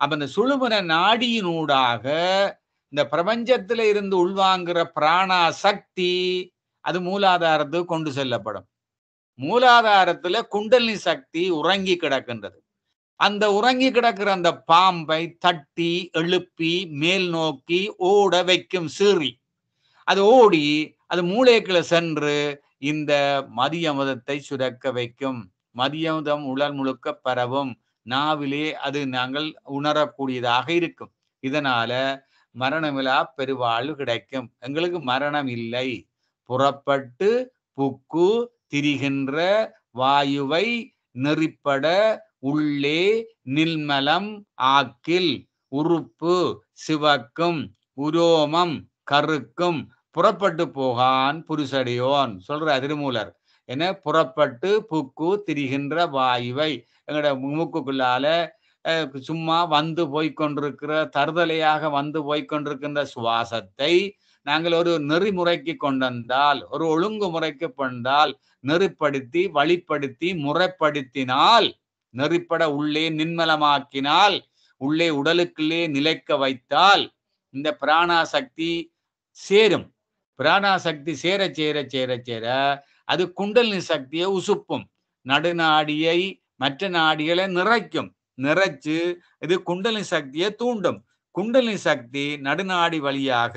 அப்ப இந்த சுழுமுனை நாடியினூடாக இந்த பிரபஞ்சத்துல இருந்து உள்வாங்குற பிராணா சக்தி அது மூலாதாரத்துக்கு கொண்டு செல்லப்படும். மூலாதாரத்துல குண்டலினி சக்தி உறங்கி கிடக்கின்றது. அந்த உறங்கி கிடக்கிற அந்த பாம்பை தட்டி எழுப்பி மேல் நோக்கி ஓட வைக்கும் சீறி. அது ஓடி அது மூளைக்குள்ள சென்று இந்த மதிய மதத்தை சுரக்க வைக்கும். மதியமுதம் உடல் முழுக்க பரவும். நாவிலே அது நாங்கள் உணரக்கூடியதாக இருக்கும். இதனால மரணமில்லா பெருவாழ்வு கிடைக்கும். எங்களுக்கு மரணம் இல்லை. புறப்பட்டு புக்கு திரிகின்ற வாயுவை நெறிப்பட உள்ளே நில்மலம் ஆக்கில். உறுப்பு சிவக்கும் உரோமம் கருக்கும் புறப்பட்டு போகான் புருஷடியோன் சொல்ற திருமூலர். என புறப்பட்டு புக்கு திரிகின்ற வாயுவை. எங்களோட மூக்குக்குள்ளால சும்மா வந்து போய்க்கொண்டிருக்கிற தருதலையாக வந்து போய்க்கொண்டிருக்கின்ற சுவாசத்தை நாங்கள் ஒரு நெறிமுறைக்கு கொண்டந்தால் ஒரு ஒழுங்குமுறைக்கு கொண்டால் நெறிப்படுத்தி வழிப்படுத்தி முறைப்படுத்தினால் நெறிப்பட உள்ளே நின்மலமாக்கினால் உள்ளே உடலுக்குள்ளே நிலைக்க வைத்தால் இந்த பிராணாசக்தி சேரும். பிராணாசக்தி சேர சேர சேர சேர அது குண்டலினி சக்தியை உசுப்பும். நடுநாடியை மற்ற நாடிகளை நிறைக்கும். நிறைச்சு இது குண்டலினி சக்தியை தூண்டும். குண்டலினி சக்தி நடுநாடி வழியாக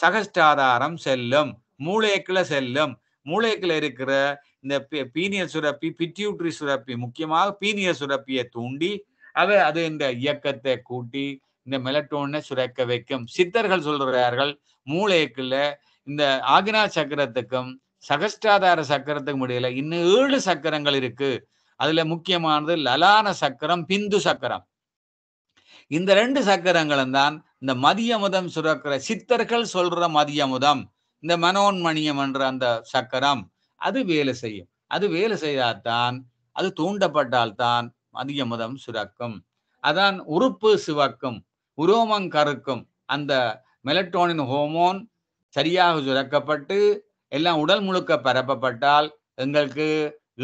சகஸ்டாதாரம் செல்லும் மூளைக்குள்ள செல்லும். மூளைக்குள்ள இருக்கிற இந்த பீ- பீனியல் சுரப்பி பிட்யூட்ரி சுரப்பி முக்கியமாக பீனியல் சுரப்பியை தூண்டி அவ அது இந்த இயக்கத்தை கூட்டி இந்த மெலட்டோனை சுரக்க வைக்கும். சித்தர்கள் சொல்றார்கள் மூளைக்குள்ள இந்த ஆகினா சக்கரத்துக்கும் சகஸ்டாதார சக்கரத்துக்கும் இடையில இன்னும் ஏழு சக்கரங்கள் இருக்கு. அதுல முக்கியமானது லலான சக்கரம் பிந்து சக்கரம். இந்த ரெண்டு சக்கரங்களும் தான் இந்த மதியமுதம் சுரக்கிற சித்தர்கள் சொல்ற மதியமுதம் இந்த மனோன்மணியம் என்ற அந்த சக்கரம் அது வேலை செய்யும். அது வேலை செய்தால்தான் அது தூண்டப்பட்டால்தான் மதியமுதம் சுரக்கும். அதான் உறுப்பு சிவக்கும் உரோமம் கருக்கும் அந்த மெலட்டோனின் ஹோமோன் சரியாக சுரக்கப்பட்டு எல்லாம் உடல் முழுக்க பரப்பப்பட்டால் எங்களுக்கு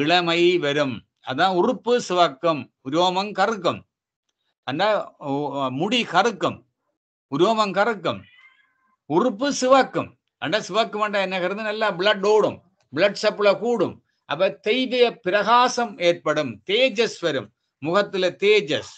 இளமை வரும். அதான் உறுப்பு சிவக்கும் உரோமம் கருக்கும் அந்த முடி கருக்கும் உரோமம் கருக்கும் உறுப்பு சிவக்கும். அந்த சிவக்கும் என்ன கருது நல்லா பிளட் ஓடும். பிளட் சப்ளை கூடும். அப்ப தெய்வீக பிரகாசம் ஏற்படும். தேஜஸ் வரும். முகத்துல தேஜஸ்.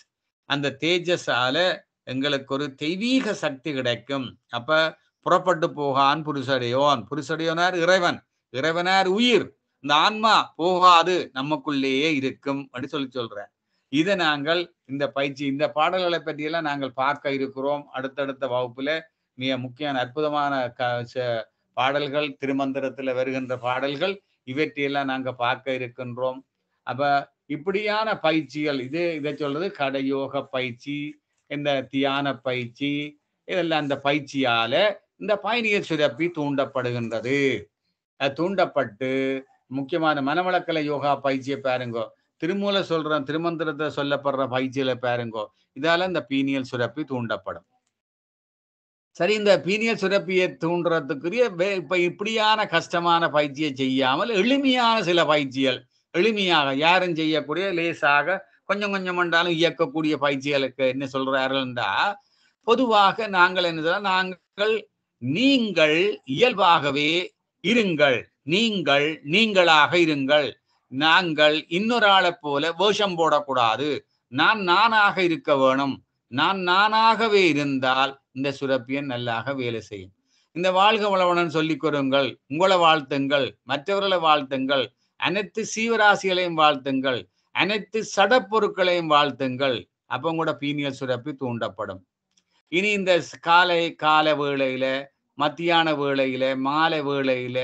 அந்த தேஜஸால எங்களுக்கு ஒரு தெய்வீக சக்தி கிடைக்கும். அப்ப புறப்பட்டு போகான் புருஷடையோன். புருஷடையோனார் இறைவன். இறைவனார் உயிர். இந்த ஆன்மா போகாது. நமக்குள்ளேயே இருக்கும். அப்படி சொல்லி சொல்றேன். இதை நாங்கள் இந்த பயிற்சி இந்த பாடல்களை பற்றியெல்லாம் நாங்கள் பார்க்க இருக்கிறோம். அடுத்தடுத்த வகுப்புல மிக முக்கியமான அற்புதமான க ச- பாடல்கள் திருமந்திரத்துல வருகின்ற பாடல்கள் இவற்றையெல்லாம் நாங்க பார்க்க இருக்கின்றோம். அப்ப இப்படியான பயிற்சிகள் இது இதை சொல்றது கடயோக பயிற்சி இந்த தியான பயிற்சி இதெல்லாம் அந்த பயிற்சியால இந்த பயணியர் சுரப்பி தூண்டப்படுகின்றது. தூண்டப்பட்டு முக்கியமான மனவளக்கலை யோகா பயிற்சியை பாருங்கோ. திருமூல சொல்ற திருமந்திரத்தை சொல்லப்படுற பயிற்சியில பாருங்கோ. இதால இந்த பீனியல் சுரப்பி தூண்டப்படும். சரி இந்த பீனியல் சுரப்பியை தூண்டுறதுக்குரிய இப்ப இப்படியான கஷ்டமான பயிற்சியை செய்யாமல் எளிமையான சில பயிற்சிகள் எளிமையாக யாரும் செய்யக்கூடிய லேசாக கொஞ்சம் கொஞ்சம் என்றாலும் இயக்கக்கூடிய பயிற்சிகளுக்கு என்ன சொல்றாருன்றா பொதுவாக நாங்கள் என்ன சொல்றோம், நாங்கள் நீங்கள் இயல்பாகவே இருங்கள் நீங்கள் நீங்களாக இருங்கள். நாங்கள் இன்னொரு ஆளை போல வேஷம் போடக்கூடாது. நான் நானாக இருக்க வேணும். நான் நானாகவே இருந்தால் இந்த சுரப்பியன் நல்லாக வேலை செய்யும். இந்த வாழ்க வளவனன் சொல்லிக் கொடுங்கள் உங்களை வாழ்த்துங்கள். மற்றவர்களை வாழ்த்துங்கள். அனைத்து சீவராசிகளையும் வாழ்த்துங்கள். அனைத்து சடப்பொருட்களையும் வாழ்த்துங்கள். அப்போ கூட பீனியல் சுரப்பி தூண்டப்படும். இனி இந்த காலை கால வேளையில மத்தியான வேளையில மாலை வேளையில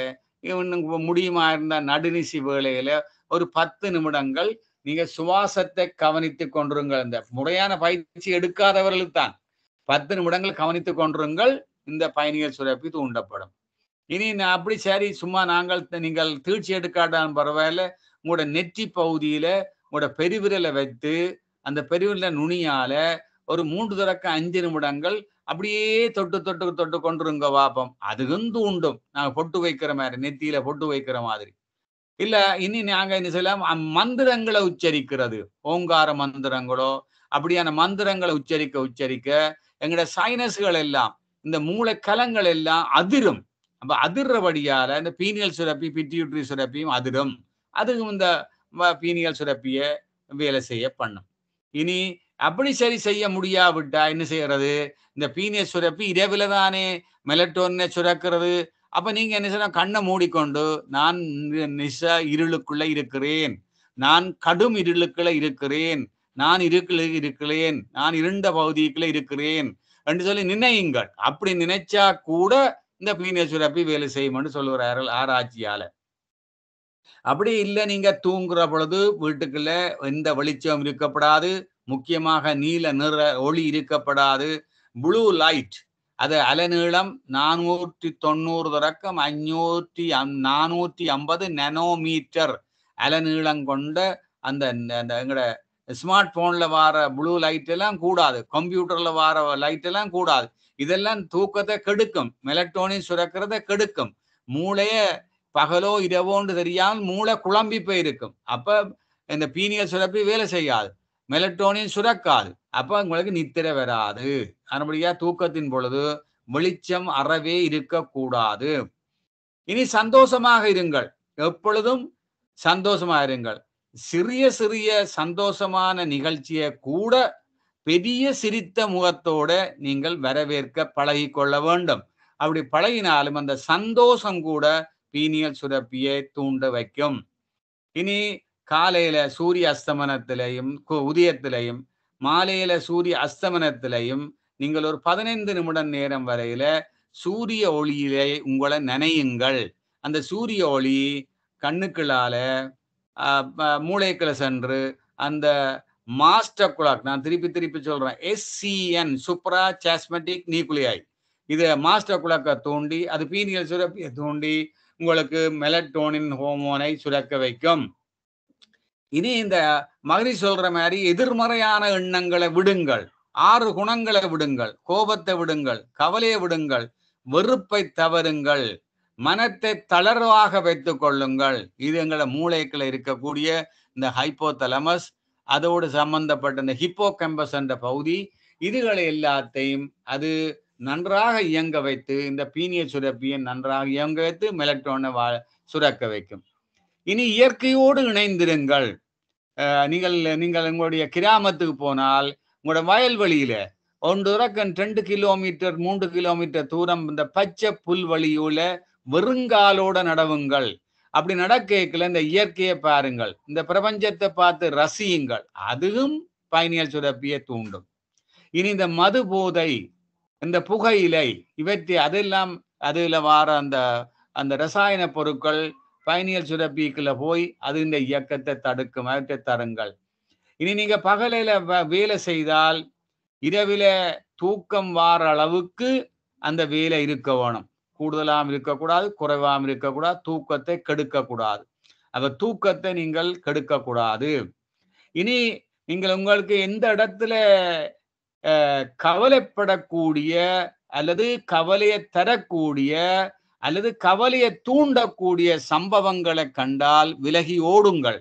இன்னும் முடியுமா இருந்தால் நடுநிசி வேலையில ஒரு பத்து நிமிடங்கள் நீங்க சுவாசத்தை கவனித்து கொண்டிருங்கள். இந்த முறையான பயிற்சி எடுக்காதவர்களுக்கு தான். பத்து நிமிடங்கள் கவனித்து கொண்டிருங்கள். இந்த பயணிகள் சுரப்பி தூண்டப்படும். இனி நான் அப்படி சரி சும்மா நாங்கள் நீங்கள் தீழ்ச்சி எடுக்காட்டாலும் பரவாயில்ல. உங்களோட நெற்றி பகுதியில உங்களோட பெருவிரலை வைத்து அந்த பெருவிரல நுனியால ஒரு மூன்று தொடக்க அஞ்சு நிமிடங்கள் அப்படியே தொட்டு தொட்டு தொட்டு கொண்டுருங்க வாப்பம் அதுவும் தூண்டும் நாங்க பொட்டு வைக்கிற மாதிரி நெத்தியில பொட்டு வைக்கிற மாதிரி. இல்ல இனி நாங்க என்ன செய்யலாம்? மந்திரங்களை உச்சரிக்கிறது. ஓங்கார மந்திரங்களோ அப்படியான மந்திரங்களை உச்சரிக்க உச்சரிக்க எங்களோட சைனஸ்கள் எல்லாம் இந்த மூளைக்கலங்கள் எல்லாம் அதிரும். அப்ப அதிர்றபடியால இந்த பீனியல் சுரப்பி பிட்டியூட்ரி சுரப்பியும் அதிரும். அதுவும் இந்த பீனியல் சுரப்பிய வேலை செய்ய பண்ணும். இனி அப்படி சரி செய்ய முடியாவிட்டா என்ன செய்யறது? இந்த பீனியல் சுரப்பி இரவில் தானே மெலட்டோனை சுரக்கிறது. அப்ப நீங்க என்ன செய்யணும்? கண்ணை மூடிக்கொண்டு நான் நி- நிச இருளுக்குள்ள இருக்கிறேன். நான் கடும் இருளுக்குள்ள இருக்கிறேன். நான் இருக்கில் இருக்கிறேன். நான் இருண்ட பகுதிக்குள்ள இருக்கிறேன். என்று சொல்லி நினையுங்கள். அப்படி நினைச்சா கூட இந்த பீனிய சுரப்பி வேலை செய்யும்னு சொல்லுகிறார்கள் ஆராய்ச்சியால அப்படி இல்லை நீங்க தூங்குற பொழுது வீட்டுக்குள்ள எந்த வெளிச்சம் இருக்கப்படாது. முக்கியமாக நீல நிற ஒளி இருக்கப்படாது. ப்ளூ லைட் அது அலைநீளம் நானூற்றி தொண்ணூறு தொடக்கம் அஞ்சூற்றி நானூற்றி ஐம்பது நெனோமீட்டர் அலைநீளம் கொண்ட அந்த அந்த எங்களோட ஸ்மார்ட் போன்ல வார ப்ளூ லைட் எல்லாம் கூடாது. கம்ப்யூட்டர்ல வர லைட் எல்லாம் கூடாது. இதெல்லாம் தூக்கத்தை கெடுக்கும். மெலக்டோனின் சுரக்கிறத கெடுக்கும். மூளைய பகலோ இரவோன்னு தெரியாமல் மூளை குழம்பி போயிருக்கும். அப்ப இந்த பீனியல் சுரப்பி வேலை செய்யாது. மெலட்டோனின் சுரக்காது. அப்ப உங்களுக்கு நித்திரை வராது. அதன்படியா தூக்கத்தின் பொழுது வெளிச்சம் அறவே இருக்கக்கூடாது. இனி சந்தோஷமாக இருங்கள். எப்பொழுதும் சந்தோஷமாக இருங்கள். சிறிய சிறிய சந்தோஷமான நிகழ்ச்சியை கூட பெரிய சிரித்த முகத்தோட நீங்கள் வரவேற்க பழகி கொள்ள வேண்டும். அப்படி பழகினாலும் அந்த சந்தோஷம் கூட பீனியல் சுரப்பியை தூண்ட வைக்கும். இனி காலையில சூரிய அஸ்தமனத்திலையும் உதயத்திலையும் மாலையில சூரிய அஸ்தமனத்திலையும் நீங்கள் ஒரு பதினைந்து நிமிடம் நேரம் வரையில சூரிய ஒளியிலே உங்களை நினையுங்கள். அந்த சூரிய ஒளி கண்ணுக்களால மூளைக்குள்ள சென்று அந்த மாஸ்டர் குளாக் நான் திருப்பி திருப்பி சொல்றேன் எஸ்சிஎன் சூப்ரா சாஸ்மெட்டிக் நியூக்ளியாய் இது மாஸ்டர் குளாக்கை தூண்டி அது பீனியல் சுரப்பியை தூண்டி உங்களுக்கு மெலட்டோனின் ஹோமோனை சுரக்க வைக்கும். இனி இந்த மகரி சொல்ற மாதிரி எதிர்மறையான எண்ணங்களை விடுங்கள். ஆறு குணங்களை விடுங்கள். கோபத்தை விடுங்கள். கவலையை விடுங்கள். வெறுப்பை தவறுங்கள். மனத்தை தளர்வாக வைத்துக் கொள்ளுங்கள். இது எங்களை மூளைக்குள்ள இருக்கக்கூடிய இந்த ஹைப்போதலமஸ் அதோடு சம்பந்தப்பட்ட இந்த ஹிப்போ கம்பஸ் என்ற பகுதி இதுகளை எல்லாத்தையும் அது நன்றாக இயங்க வைத்து இந்த பீனிய சுரப்பியை நன்றாக இயங்க வைத்து மெலக்ட்ரானை வா சுரக்க வைக்கும். இனி இயற்கையோடு இணைந்திருங்கள். நீங்கள் நீங்கள் உங்களுடைய கிராமத்துக்கு போனால் உங்களோட வயல்வெளியில ஒன்று இறக்கம் ரெண்டு கிலோமீட்டர் மூன்று கிலோமீட்டர் தூரம் இந்த பச்சை புல்வெளியுல வெறுங்காலோட நடவுங்கள். அப்படி நடக்கல இந்த இயற்கையை பாருங்கள். இந்த பிரபஞ்சத்தை பார்த்து ரசியுங்கள். அதுவும் பயணியல் சுரப்பியை தூண்டும். இனி இந்த மது போதை இந்த புகையிலை இவற்றை அதெல்லாம் அதில் வார அந்த அந்த ரசாயன பொருட்கள் பயணியல் சுரப்பிக்குள்ள போய் அது இந்த இயக்கத்தை தடுக்கும் அவற்றை தருங்கள். இனி நீங்க பகலையில வேலை செய்தால் இரவில தூக்கம் வார அளவுக்கு அந்த வேலை இருக்க வேணும். கூடுதலாம் இருக்கக்கூடாது குறைவாம் இருக்கக்கூடாது தூக்கத்தை கெடுக்கக்கூடாது. அப்ப தூக்கத்தை நீங்கள் கெடுக்கக்கூடாது. இனி நீங்கள் உங்களுக்கு எந்த இடத்துல கவலைப்படக்கூடிய அல்லது கவலையை தரக்கூடிய அல்லது கவலையை தூண்டக்கூடிய சம்பவங்களை கண்டால் விலகி ஓடுங்கள்.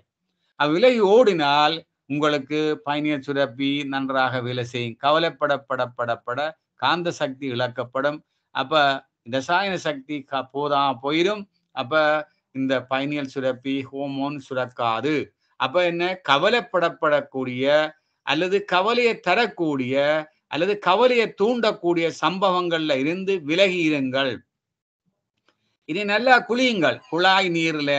விலகி ஓடினால் உங்களுக்கு பயணியர் சுரப்பி நன்றாக வேலை செய்யும். கவலைப்படப்படப்படப்பட காந்த சக்தி இழக்கப்படும். அப்ப ரசாயன சக்தி போதா போயிடும் அப்ப இந்த பயணியல் சுரப்பி ஹோமோன் சுரக்காது. அப்ப என்ன? கவலைப்படப்படக்கூடிய அல்லது கவலையை தரக்கூடிய அல்லது கவலையை தூண்டக்கூடிய சம்பவங்கள்ல இருந்து விலகி இருங்கள். இனி நல்லா குளியுங்கள். குழாய் நீர்ல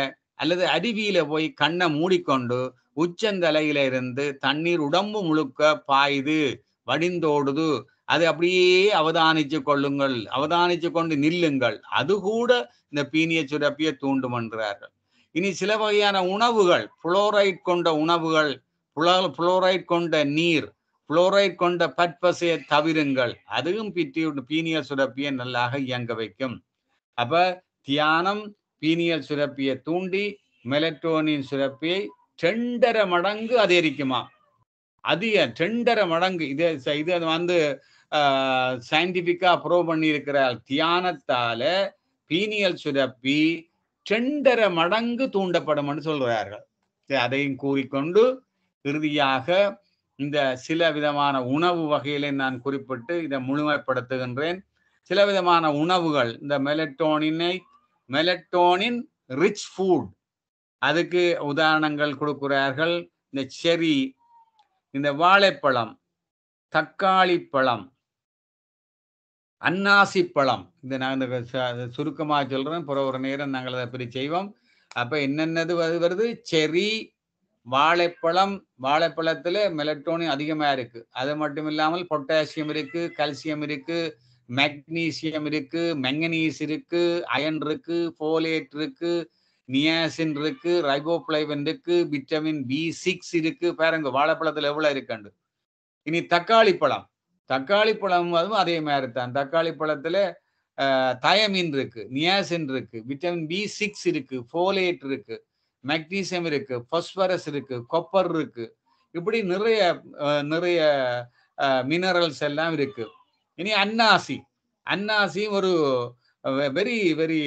அல்லது அருவியில போய் கண்ணை மூடிக்கொண்டு உச்சந்தலையில இருந்து தண்ணீர் உடம்பு முழுக்க பாயுது வடிந்தோடுது. அது அப்படியே அவதானிச்சு கொள்ளுங்கள். அவதானிச்சு கொண்டு நில்லுங்கள். அது கூட இந்த பீனிய சுரப்பியை தூண்டும் என்றார்கள் இனி சில வகையான உணவுகள் புளோரைட் கொண்ட உணவுகள் புளோரைட் கொண்ட நீர் புளோரைட் கொண்ட பற்பசையை தவிருங்கள். அதுவும் பிட்டி பீனிய சுரப்பியை நல்லாக இயங்க வைக்கும். அப்ப தியானம் பீனியல் சுரப்பியை தூண்டி மெலட்டோனின் சுரப்பியை டெண்டர மடங்கு அதிகரிக்குமா? அதிக டெண்டர மடங்கு. இது இது வந்து சயின்டிபிக்கா ப்ரூவ் பண்ணியிருக்கிற தியானத்தால பீனியல் சுரப்பி டெண்டர மடங்கு தூண்டப்படும்னு சொல்கிறார்கள் அதையும் கூறிக்கொண்டு இறுதியாக இந்த சில விதமான உணவு வகைகளை நான் குறிப்பிட்டு இதை முழுமைப்படுத்துகின்றேன். சில விதமான உணவுகள் இந்த மெலட்டோனினை மெலட்டோனின் ரிச் ஃபுட் அதுக்கு உதாரணங்கள் கொடுக்கிறார்கள். இந்த செரி இந்த வாழைப்பழம் தக்காளி பழம் அன்னாசி பழம். இந்த நாங்கள் சுருக்கமாக சொல்கிறோம் பிற ஒரு நேரம் நாங்கள் அதை அப்படி செய்வோம். அப்போ என்னென்னது வருது? செரி வாழைப்பழம் வாழைப்பழத்தில் மெலட்டோனின் அதிகமாக இருக்குது அது மட்டும் இல்லாமல் பொட்டாசியம் இருக்குது கல்சியம் இருக்குது மெக்னீசியம் இருக்கு மெங்கனீஸ் இருக்கு அயன் இருக்கு போலேட் இருக்கு நியாசின் இருக்கு ரைகோப்ளைவன் இருக்கு விட்டமின் பி சிக்ஸ் இருக்கு. பாருங்க வாழைப்பழத்துல எவ்வளவு இருக்காண்டு? இனி தக்காளி பழம். தக்காளி பழம் அதுவும் அதே மாதிரி தான் தக்காளி பழத்துல தயமின் இருக்கு நியாசின் இருக்கு விட்டமின் பி சிக்ஸ் இருக்கு ஃபோலேட் இருக்கு மெக்னீசியம் இருக்கு பாஸ்பரஸ் இருக்கு கொப்பர் இருக்கு. இப்படி நிறைய நிறைய மினரல்ஸ் எல்லாம் இருக்குது இனி அன்னாசி. அன்னாசி ஒரு very very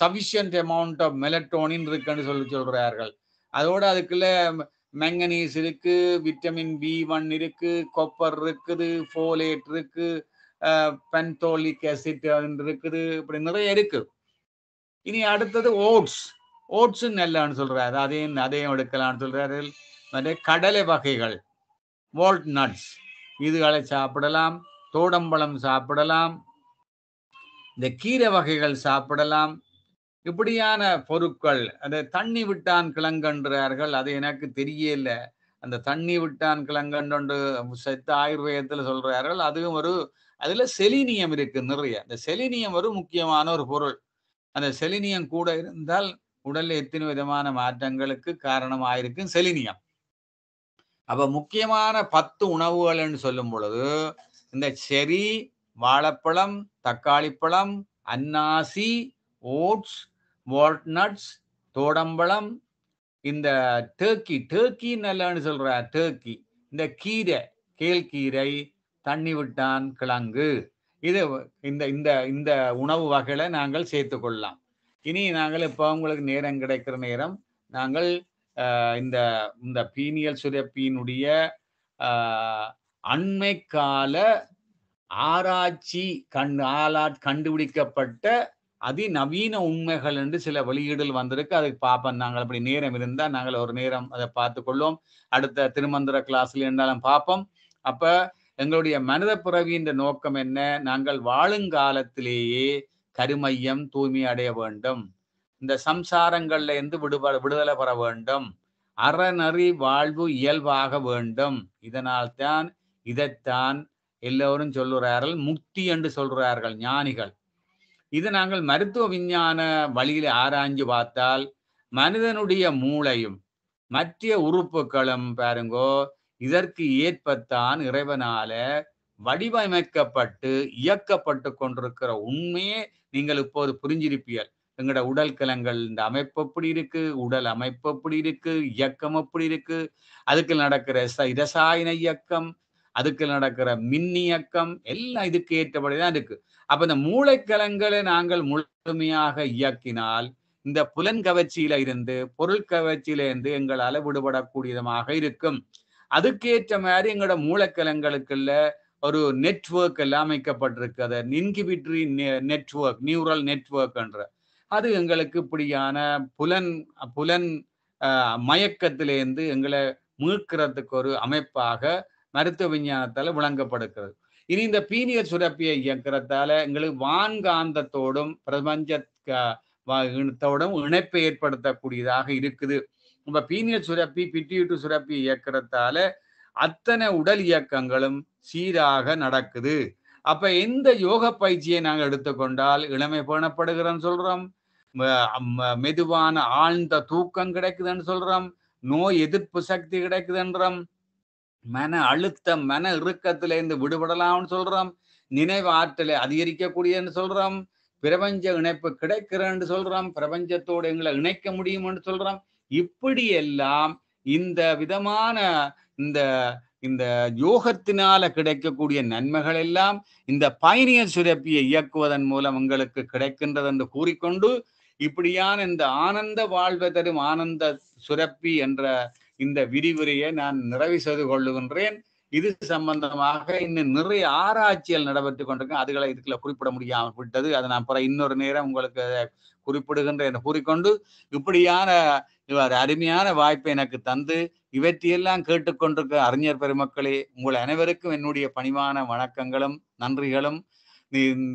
sufficient amount of melatonin இருக்குன்னு சொல்லி சொல்கிறார்கள் அதோட அதுக்குள்ள மெங்கனீஸ் இருக்கு விட்டமின் பி ஒன் இருக்கு கொப்பர் இருக்குது ஃபோலேட் இருக்கு பென்தோலிக் ஆசிட் இருக்குது இப்படி நிறைய இருக்கு. இனி அடுத்தது ஓட்ஸ் ஓட்ஸு நெல்லான்னு சொல்றாரு. அதையும் அதையும் எடுக்கலாம்னு சொல்றாரு. மற்ற கடலை வகைகள் வால்ட் நட்ஸ் இதுகளை சாப்பிடலாம் தோடம்பழம் சாப்பிடலாம் இந்த கீரை வகைகள் சாப்பிடலாம். இப்படியான பொருட்கள் அந்த தண்ணி விட்டான் கிழங்குன்றார்கள் அது எனக்கு தெரியல. அந்த தண்ணி விட்டான் கிழங்கன்று செத்த ஆயுர்வேதத்தில் சொல்றார்கள் அதுவும் ஒரு அதுல செலினியம் இருக்கு நிறைய. அந்த செலினியம் ஒரு முக்கியமான ஒரு பொருள். அந்த செலினியம் கூட இருந்தால் உடல்ல எத்தனை விதமான மாற்றங்களுக்கு காரணமாயிருக்கும் செலினியம். அப்ப முக்கியமான பத்து உணவுகள்னு சொல்லும் பொழுது இந்த செரி வாழைப்பழம் தக்காளி பழம் அன்னாசி ஓட்ஸ் வால்நட்ஸ் தோடம்பழம் இந்த டேக்கி டேக்கி நல்லன்னு சொல்ற டேக்கி இந்த கீரை கேழ்கீரை தண்ணி விட்டான் கிழங்கு இது இந்த இந்த இந்த உணவு வகைகளை நாங்கள் சேர்த்து கொள்ளலாம் இனி நாங்கள் இப்போ உங்களுக்கு நேரம் கிடைக்கிற நேரம் நாங்கள் இந்த இந்த பீனியல் சுரப்பியினுடைய அண்மை கால ஆராய்ச்சி கண் ஆளா கண்டுபிடிக்கப்பட்ட அதிநவீன உண்மைகள் என்று சில வெளியீடுகள் வந்திருக்கு. அதுக்கு பார்ப்போம் நாங்கள் அப்படி நேரம் இருந்தால் நாங்கள் ஒரு நேரம் அதை பார்த்து கொள்வோம். அடுத்த திருமந்திர கிளாஸ்ல இருந்தாலும் பார்ப்போம் அப்ப எங்களுடைய மனித பிறவியின் நோக்கம் என்ன? நாங்கள் வாழுங்காலத்திலேயே கருமையம் தூய்மை அடைய வேண்டும். இந்த சம்சாரங்கள்ல இருந்து விடுபட விடுதலை பெற வேண்டும். அறநறி வாழ்வு இயல்பாக வேண்டும். இதனால் தான் இதைத்தான் எல்லோரும் சொல்லுறார்கள் முக்தி என்று சொல்றார்கள் ஞானிகள். இது நாங்கள் மருத்துவ விஞ்ஞான வழியில் ஆராய்ஞ்சு பார்த்தால் மனிதனுடைய மூளையும் மத்திய உறுப்புகளும் பாருங்கோ இதற்கு ஏற்பத்தான் இறைவனால வடிவமைக்கப்பட்டு இயக்கப்பட்டு கொண்டிருக்கிற உண்மையே நீங்கள் இப்போது புரிஞ்சிருப்பீர்கள். எங்களோட உடல் கலங்கள் இந்த அமைப்பு எப்படி இருக்கு உடல் அமைப்பு எப்படி இருக்கு இயக்கம் எப்படி இருக்கு அதுக்கு நடக்கிற இரசாயன இயக்கம் அதுக்கு நடக்கிற மின் இயக்கம் எல்லாம் இதுக்கு ஏற்றபடிதான் இருக்கு. அப்ப இந்த மூளைக்கலங்களை நாங்கள் முழுமையாக இயக்கினால் இந்த புலன் கவர்ச்சியில இருந்து பொருள் கவர்ச்சியில இருந்து எங்களால அளவிடுபடக்கூடியதமாக இருக்கும். அதுக்கேற்ற மாதிரி எங்களோட மூளைக்கலங்களுக்குள்ள ஒரு நெட்ஒர்க் எல்லாம் அமைக்கப்பட்டிருக்கு. அதை இன்கிபிட்ரி நெட்ஒர்க் நியூரல் நெட்ஒர்க்ன்ற அது எங்களுக்கு இப்படியான புலன் புலன் மயக்கத்திலேருந்து எங்களை மீட்கிறதுக்கு ஒரு அமைப்பாக மருத்துவ விஞ்ஞானத்தால் விளங்கப்படுகிறது. இனி இந்த பீனியர் சுரப்பியை இயக்கிறதால எங்களுக்கு வான்காந்தத்தோடும் பிரபஞ்ச இனத்தோடும் இணைப்பை ஏற்படுத்தக்கூடியதாக இருக்குது. நம்ம பீனியர் சுரப்பி பிட்டியூட்டு சுரப்பி இயக்கிறதால அத்தனை உடல் இயக்கங்களும் சீராக நடக்குது. அப்ப எந்த யோக பயிற்சியை நாங்கள் எடுத்துக்கொண்டால் இளமை பேணப்படுகிறோம் சொல்றோம். மெதுவான ஆழ்ந்த தூக்கம் கிடைக்குதுன்னு சொல்றோம். நோய் எதிர்ப்பு சக்தி கிடைக்குதுன்றோம். மன அழுத்தம் மன இறுக்கத்துல இருந்து விடுபடலாம்னு சொல்றோம். நினைவு ஆற்றலை அதிகரிக்கக்கூடியன்னு சொல்றோம். பிரபஞ்ச இணைப்பு கிடைக்கிறேன்னு சொல்றோம். பிரபஞ்சத்தோடு எங்களை இணைக்க முடியும்னு சொல்றோம். இப்படி எல்லாம் இந்த விதமான இந்த இந்த யோகத்தினால கிடைக்கக்கூடிய நன்மைகள் எல்லாம் இந்த பயணியர் சுரப்பியை இயக்குவதன் மூலம் உங்களுக்கு கிடைக்கின்றது என்று கூறிக்கொண்டு இப்படியான இந்த ஆனந்த வாழ்வை தரும் ஆனந்த சுரப்பி என்ற இந்த விரிவுரையை நான் நிறைவு செய்து கொள்ளுகின்றேன். இது சம்பந்தமாக இன்னும் நிறைய ஆராய்ச்சிகள் நடைபெற்று கொண்டிருக்கேன். அதுகளை இதுக்குள்ள குறிப்பிட முடியாமல் விட்டது. அதை நான் பிற இன்னொரு நேரம் உங்களுக்கு குறிப்பிடுகின்ற என்று கூறிக்கொண்டு இப்படியான இவர் அருமையான வாய்ப்பை எனக்கு தந்து இவற்றையெல்லாம் கேட்டுக்கொண்டிருக்க அறிஞர் பெருமக்களே உங்கள் அனைவருக்கும் என்னுடைய பணிவான வணக்கங்களும் நன்றிகளும்.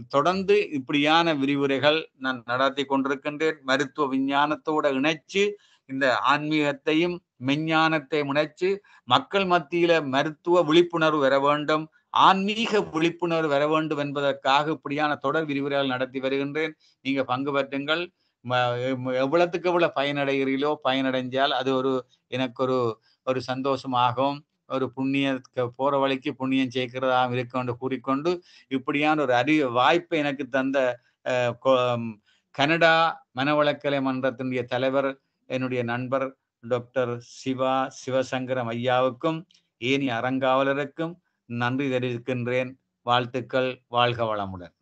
தொடர்ந்து இப்படியான விரிவுரைகள் நான் நடத்தி கொண்டிருக்கின்றேன். மருத்துவ விஞ்ஞானத்தோட இணைச்சு இந்த ஆன்மீகத்தையும் மெஞ்ஞானத்தையும் இணைச்சு மக்கள் மத்தியில மருத்துவ விழிப்புணர்வு வர வேண்டும் ஆன்மீக விழிப்புணர்வு வர வேண்டும் என்பதற்காக இப்படியான தொடர் விரிவுரைகள் நடத்தி வருகின்றேன். நீங்க பங்கு பெற்றுங்கள். ம- எவ்வளவுக்கு எவ்வளவு பயனடைகிறீர்களோ பயனடைஞ்சால் அது ஒரு எனக்கு ஒரு ஒரு சந்தோஷமாகும். ஒரு புண்ணிய போற வழிக்கு புண்ணியம் சேர்க்கிறதாகவும் இருக்கும் என்று கூறிக்கொண்டு இப்படியான ஒரு அறிவு வாய்ப்பை எனக்கு தந்த அஹ், கனடா மனவளக்கலை மன்றத்தினுடைய தலைவர் என்னுடைய நண்பர் டாக்டர் சிவா சிவசங்கரம் ஐயாவுக்கும் ஏனி அறங்காவலருக்கும் நன்றி தெரிவிக்கின்றேன். வாழ்த்துக்கள் வாழ்க வளமுடன்.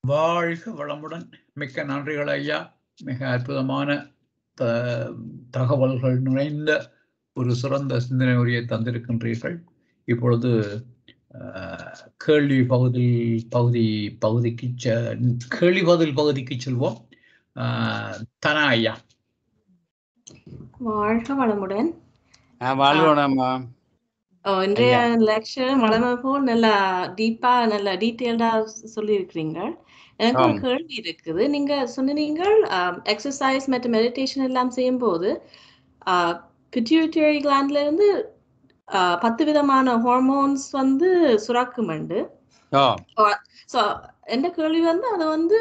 வாழ்க வளமுடன். மிக்க நன்றிகள் ஐயா. மிக அற்புதமான த- தகவல்கள் நிறைந்த ஒரு சிறந்த சிந்தனை உரையை தந்திருக்கின்றீர்கள். இப்பொழுது கேள்வி பகுதி பகுதி பகுதிக்கு செ- கேள்வி பதில் பகுதிக்கு செல்வோம். தனா ஐயா. வாழ்க வளமுடன். இன்றைய லெக்சர் வளமை போல் நல்லா டீப்பா நல்லா டீட்டெயில்டா சொல்லியிருக்கிறீங்க. எனக்கு ஒரு. கேள்வி இருக்குது. நீங்க சொன்னீங்க எக்ஸசைஸ் மற்றும் மெடிடேஷன் எல்லாம் செய்யும்போது பிட்யூட்டரி கிளாண்ட்ல இருந்து பத்து விதமான ஹார்மோன்ஸ் வந்து சுரக்குமண்டு ஓ ஸோ எந்த கேள்வி வந்து அது வந்து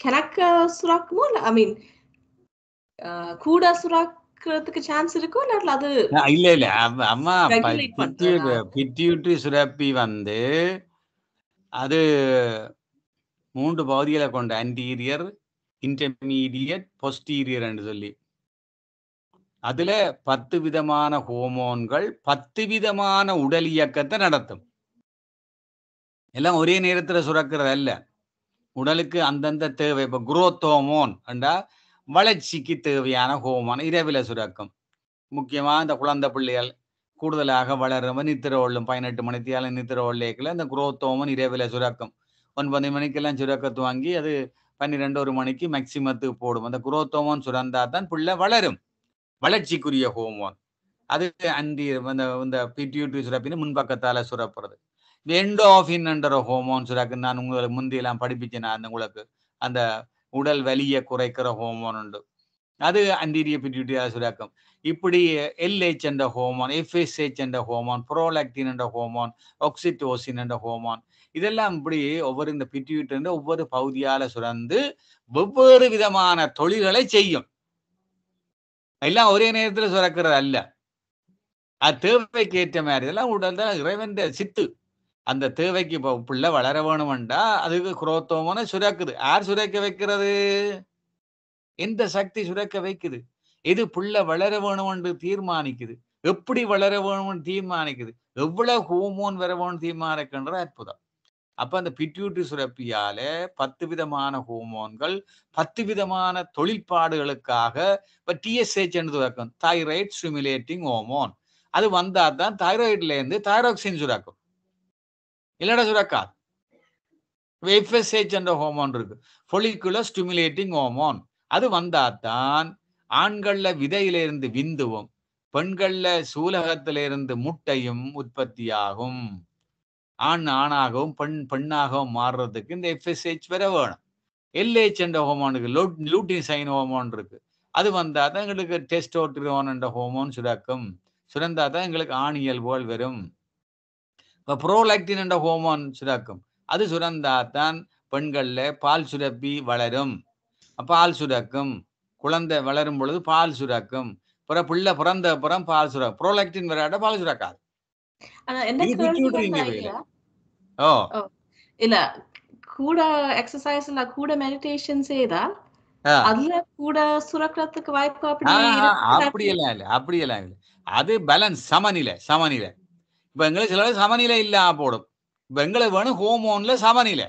கணக்க சுராக்குமோ இல்லை ஐ மீன் கூட சுராக்கிறதுக்கு சான்ஸ் இருக்கோ இல்லை அது இல்ல இல்ல அம்ம-? பிட்யூட்ரி சுரப்பி வந்து அது மூன்று பகுதிகளை கொண்ட anterior இன்டர்மீடியட் posterior என்று சொல்லி. அதுல பத்து விதமான ஹோமோன்கள் பத்து விதமான உடல் இயக்கத்தை நடத்தும். எல்லாம் ஒரே நேரத்துல சுரக்கிறது அல்ல. உடலுக்கு அந்தந்த தேவை. இப்ப குரோத் ஹோமோன் என்றா வளர்ச்சிக்கு தேவையான ஹோமோன் இரவில சுரக்கும். முக்கியமா இந்த குழந்தை பிள்ளைகள் கூடுதலாக வளரும். நித்திர ஒள்ளும் பதினெட்டு மணித்தியால நித்திர ஒல்லேக்கில் இந்த குரோத் ஹோமோன் இரவில சுரக்கும். ஒன்பது மணிக்கெல்லாம் சுரக்க துவங்கி அது பன்னிரெண்டு ஒரு மணிக்கு மேக்சிமத்துக்கு போடும். அந்த குரோத் ஹோமோன் சுரந்தா தான் பிள்ளை வளரும். வளர்ச்சிக்குரிய ஹோமோன் அது அந்தி அந்த இந்த பிடியூட்டி சுரப்பின்னு முன்பக்கத்தால சுரப்புறது. இந்த எண்டோஃபின் என்ற ஹோமோன் சுரக்கு நான் உங்களுக்கு முந்தியெல்லாம் படிப்பிச்சேன் நான் உங்களுக்கு. அந்த உடல் வலியை குறைக்கிற ஹோமோன் உண்டு. அது அந்தீரிய பிட்யூட்டியா சுரக்கும். இப்படி எல்ஹெச் என்ற ஹோமோன் எஃப்எஸ்ஹெச் என்ற ஹோமோன் ப்ரோலாக்டின் என்ற ஹோமோன் ஒக்சிட்டோசின் என்ற ஹோமோன் இதெல்லாம் இப்படி ஒவ்வொரு இந்த பிட்யூட் ஒவ்வொரு பகுதியால சுரந்து வெவ்வேறு விதமான தொழில்களை செய்யும். எல்லாம் ஒரே நேரத்துல சுரக்கிறது அல்ல அது தேவைக்கு ஏற்ற மாதிரி. இதெல்லாம் உடல் தான் இறைவன் சித்து. அந்த தேவைக்கு இப்போ பிள்ளை வளர வேணுமெண்டா அதுக்கு குரோத்தமான சுரக்குது. யார் சுரக்க வைக்கிறது? எந்த சக்தி சுரக்க வைக்குது? எது புள்ள வளர வேணும்னு தீர்மானிக்குது? எப்படி வளர வேணும்னு தீர்மானிக்குது? எவ்வளவு ஹோமோன் வர வேணும் தீர்மானிக்கின்ற அற்புதம். அப்ப அந்த பிட்யூட்ரி சுரப்பியால பத்து விதமான ஹோமோன்கள் பத்து விதமான தொழிற்பாடுகளுக்காக இப்ப டிஎஸ்ஹெச் என்று சுரக்கும் தைராய்ட் ஸ்டிமுலேட்டிங் ஹோமோன் அது வந்தா தான் தைராய்ட்ல இருந்து தைராக்சின் சுரக்கும். இல்லடா சுரக்காது. எஃப்எஸ்ஹெச் என்ற ஹோமோன் இருக்கு. பொலிகுலர் ஸ்டிமுலேட்டிங் ஹோமோன் அது வந்தா தான் ஆண்கள்ல விதையிலிருந்து விந்துவும் பெண்கள்ல சூலகத்திலிருந்து முட்டையும் உற்பத்தியாகும். ஆண் ஆணாகவும் பெண் பெண்ணாகவும் மாறுறதுக்கு இந்த எஃப்எஸ்ஹெச் வர வேணும். எல்ஹெச் என்ற ஹோமோனுக்கு லூட்டின் சைன் ஹோமோன் இருக்கு. அது வந்தால் தான் எங்களுக்கு டெஸ்டோட்ரியோன் என்ற ஹோமோன் சுரக்கும். சுரந்தா தான் எங்களுக்கு ஆணியல் போல் வரும். இப்போ ப்ரோலாக்டின் என்ற ஹோமோன் சுரக்கும். அது சுரந்தா தான் பெண்களில் பால் சுரப்பி வளரும். பால் சுரக்கும். குழந்தை வளரும் பொழுது பால் சுரக்கும். பிற பிள்ளை பிறந்த அப்புறம் பால் சுரக்கும் ப்ரோலாக்டின் விளையாட பால் சுரக்காது. இல்ல கூட எக்ஸசைஸ் இல்ல கூட மெடிடேஷன் செய்தா ஆ. அதுல கூட சுரக்கிறதுக்கு வாய்ப்பு அப்படி ஆ, ஆ, இருக்கு. அப்படியெல்லாம் இல்லை இல்லை. அது பேலன்ஸ் சமநிலை சமநிலை. இப்ப எங்களுக்கு சில சமநிலை இல்லாம போடும். இப்ப எங்களுக்கு வேணும் ஹோமோன்ல சமநிலை.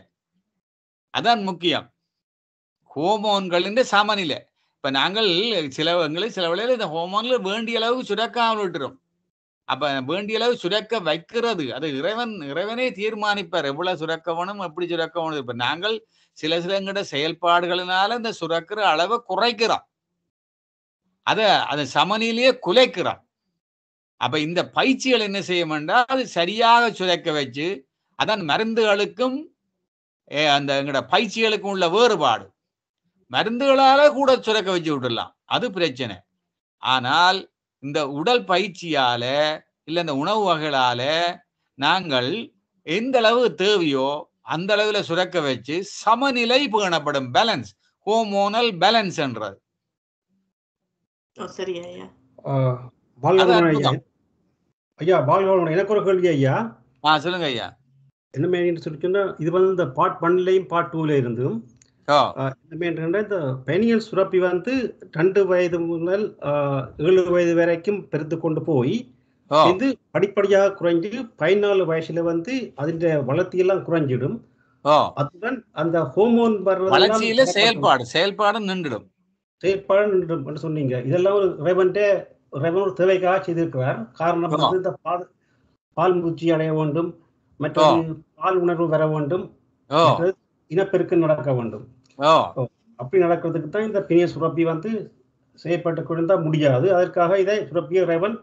அதான் முக்கியம். ஹோமோன்களின் சமநிலை. இப்ப நாங்கள் சில எங்களுக்கு சில வேளையில இந்த ஹோமோன்ல வேண்டிய அளவுக்கு சுரக்காமல் விட்டுரும். அப்ப வேண்டிய அளவு சுரக்க வைக்கிறது. அது இறைவன் இறைவனே தீர்மானிப்பார். எவ்வளவு சுரக்கவனும் எப்படி சுரக்கவனும் இப்ப நாங்கள் சில சில செயல்பாடுகளினால இந்த சுரக்கிற அளவை குறைக்கிறோம். அத அதை சமநிலையே குலைக்கிறோம். அப்ப இந்த பயிற்சிகள் என்ன செய்ய வேண்டாம் அது சரியாக சுரக்க வச்சு அதான் மருந்துகளுக்கும் ஏ, அந்த எங்கட பயிற்சிகளுக்கும் உள்ள வேறுபாடு. மருந்துகளால கூட சுரக்க வச்சு விட்டுடலாம். அது பிரச்சனை. ஆனால் இந்த உடல் பயிற்சியால இல்ல இந்த உணவு வகைகளால நாங்கள் எந்த அளவு தேவையோ அந்த அளவுல சுரக்க வச்சு சமநிலை பேணப்படும் பேலன்ஸ் ஹோமோனல் பேலன்ஸ் என்றது ஐயா. பாலகவன் எனக்கு ஒரு கேள்வி ஐயா. ஆ சொல்லுங்க ஐயா. என்ன மாதிரி சொல்லி இது வந்து இந்த பார்ட் ஒன்லையும் பார்ட் டூல இருந்தும் ஓ ஆஹ் என்ன மாதிரி இந்த பெனியல் சுரப்பி வந்து ரெண்டு வயது முதல் ஏழு வயது வரைக்கும் பெருத்து கொண்டு போய் இது படிப்படியாக குறைஞ்சு பதினாலு வயசுல வந்து அதிന്റെ வளர்ச்சியெல்லாம் குறைஞ்சிடும். ஓ அத்துடன் அந்த ஹோமோன் வளர்ச்சியில செயல்பாடு செயல்பாடு நின்றுடும். செயற்பாடு நின்றும் என்று சொன்னீங்க. இதெல்லாம் ஒரு இறைவன்டே இறைவன் ஒரு தேவைக்காக செய்திருக்கிறார். காரணம். வந்து இந்த பால் பால் முச்சி அடைய வேண்டும் மற்றது பால் உணர்வு வர வேண்டும். இனப்பெருக்கம் நடக்க வேண்டும். அப்படி நடக்கிறதுக்கு தான் இந்த பிணிய சுரப்பி வந்து செய்யப்பட்டு கொண்டிருந்தா முடியாது. அதற்காக இதை சுரப்பிய இறைவன்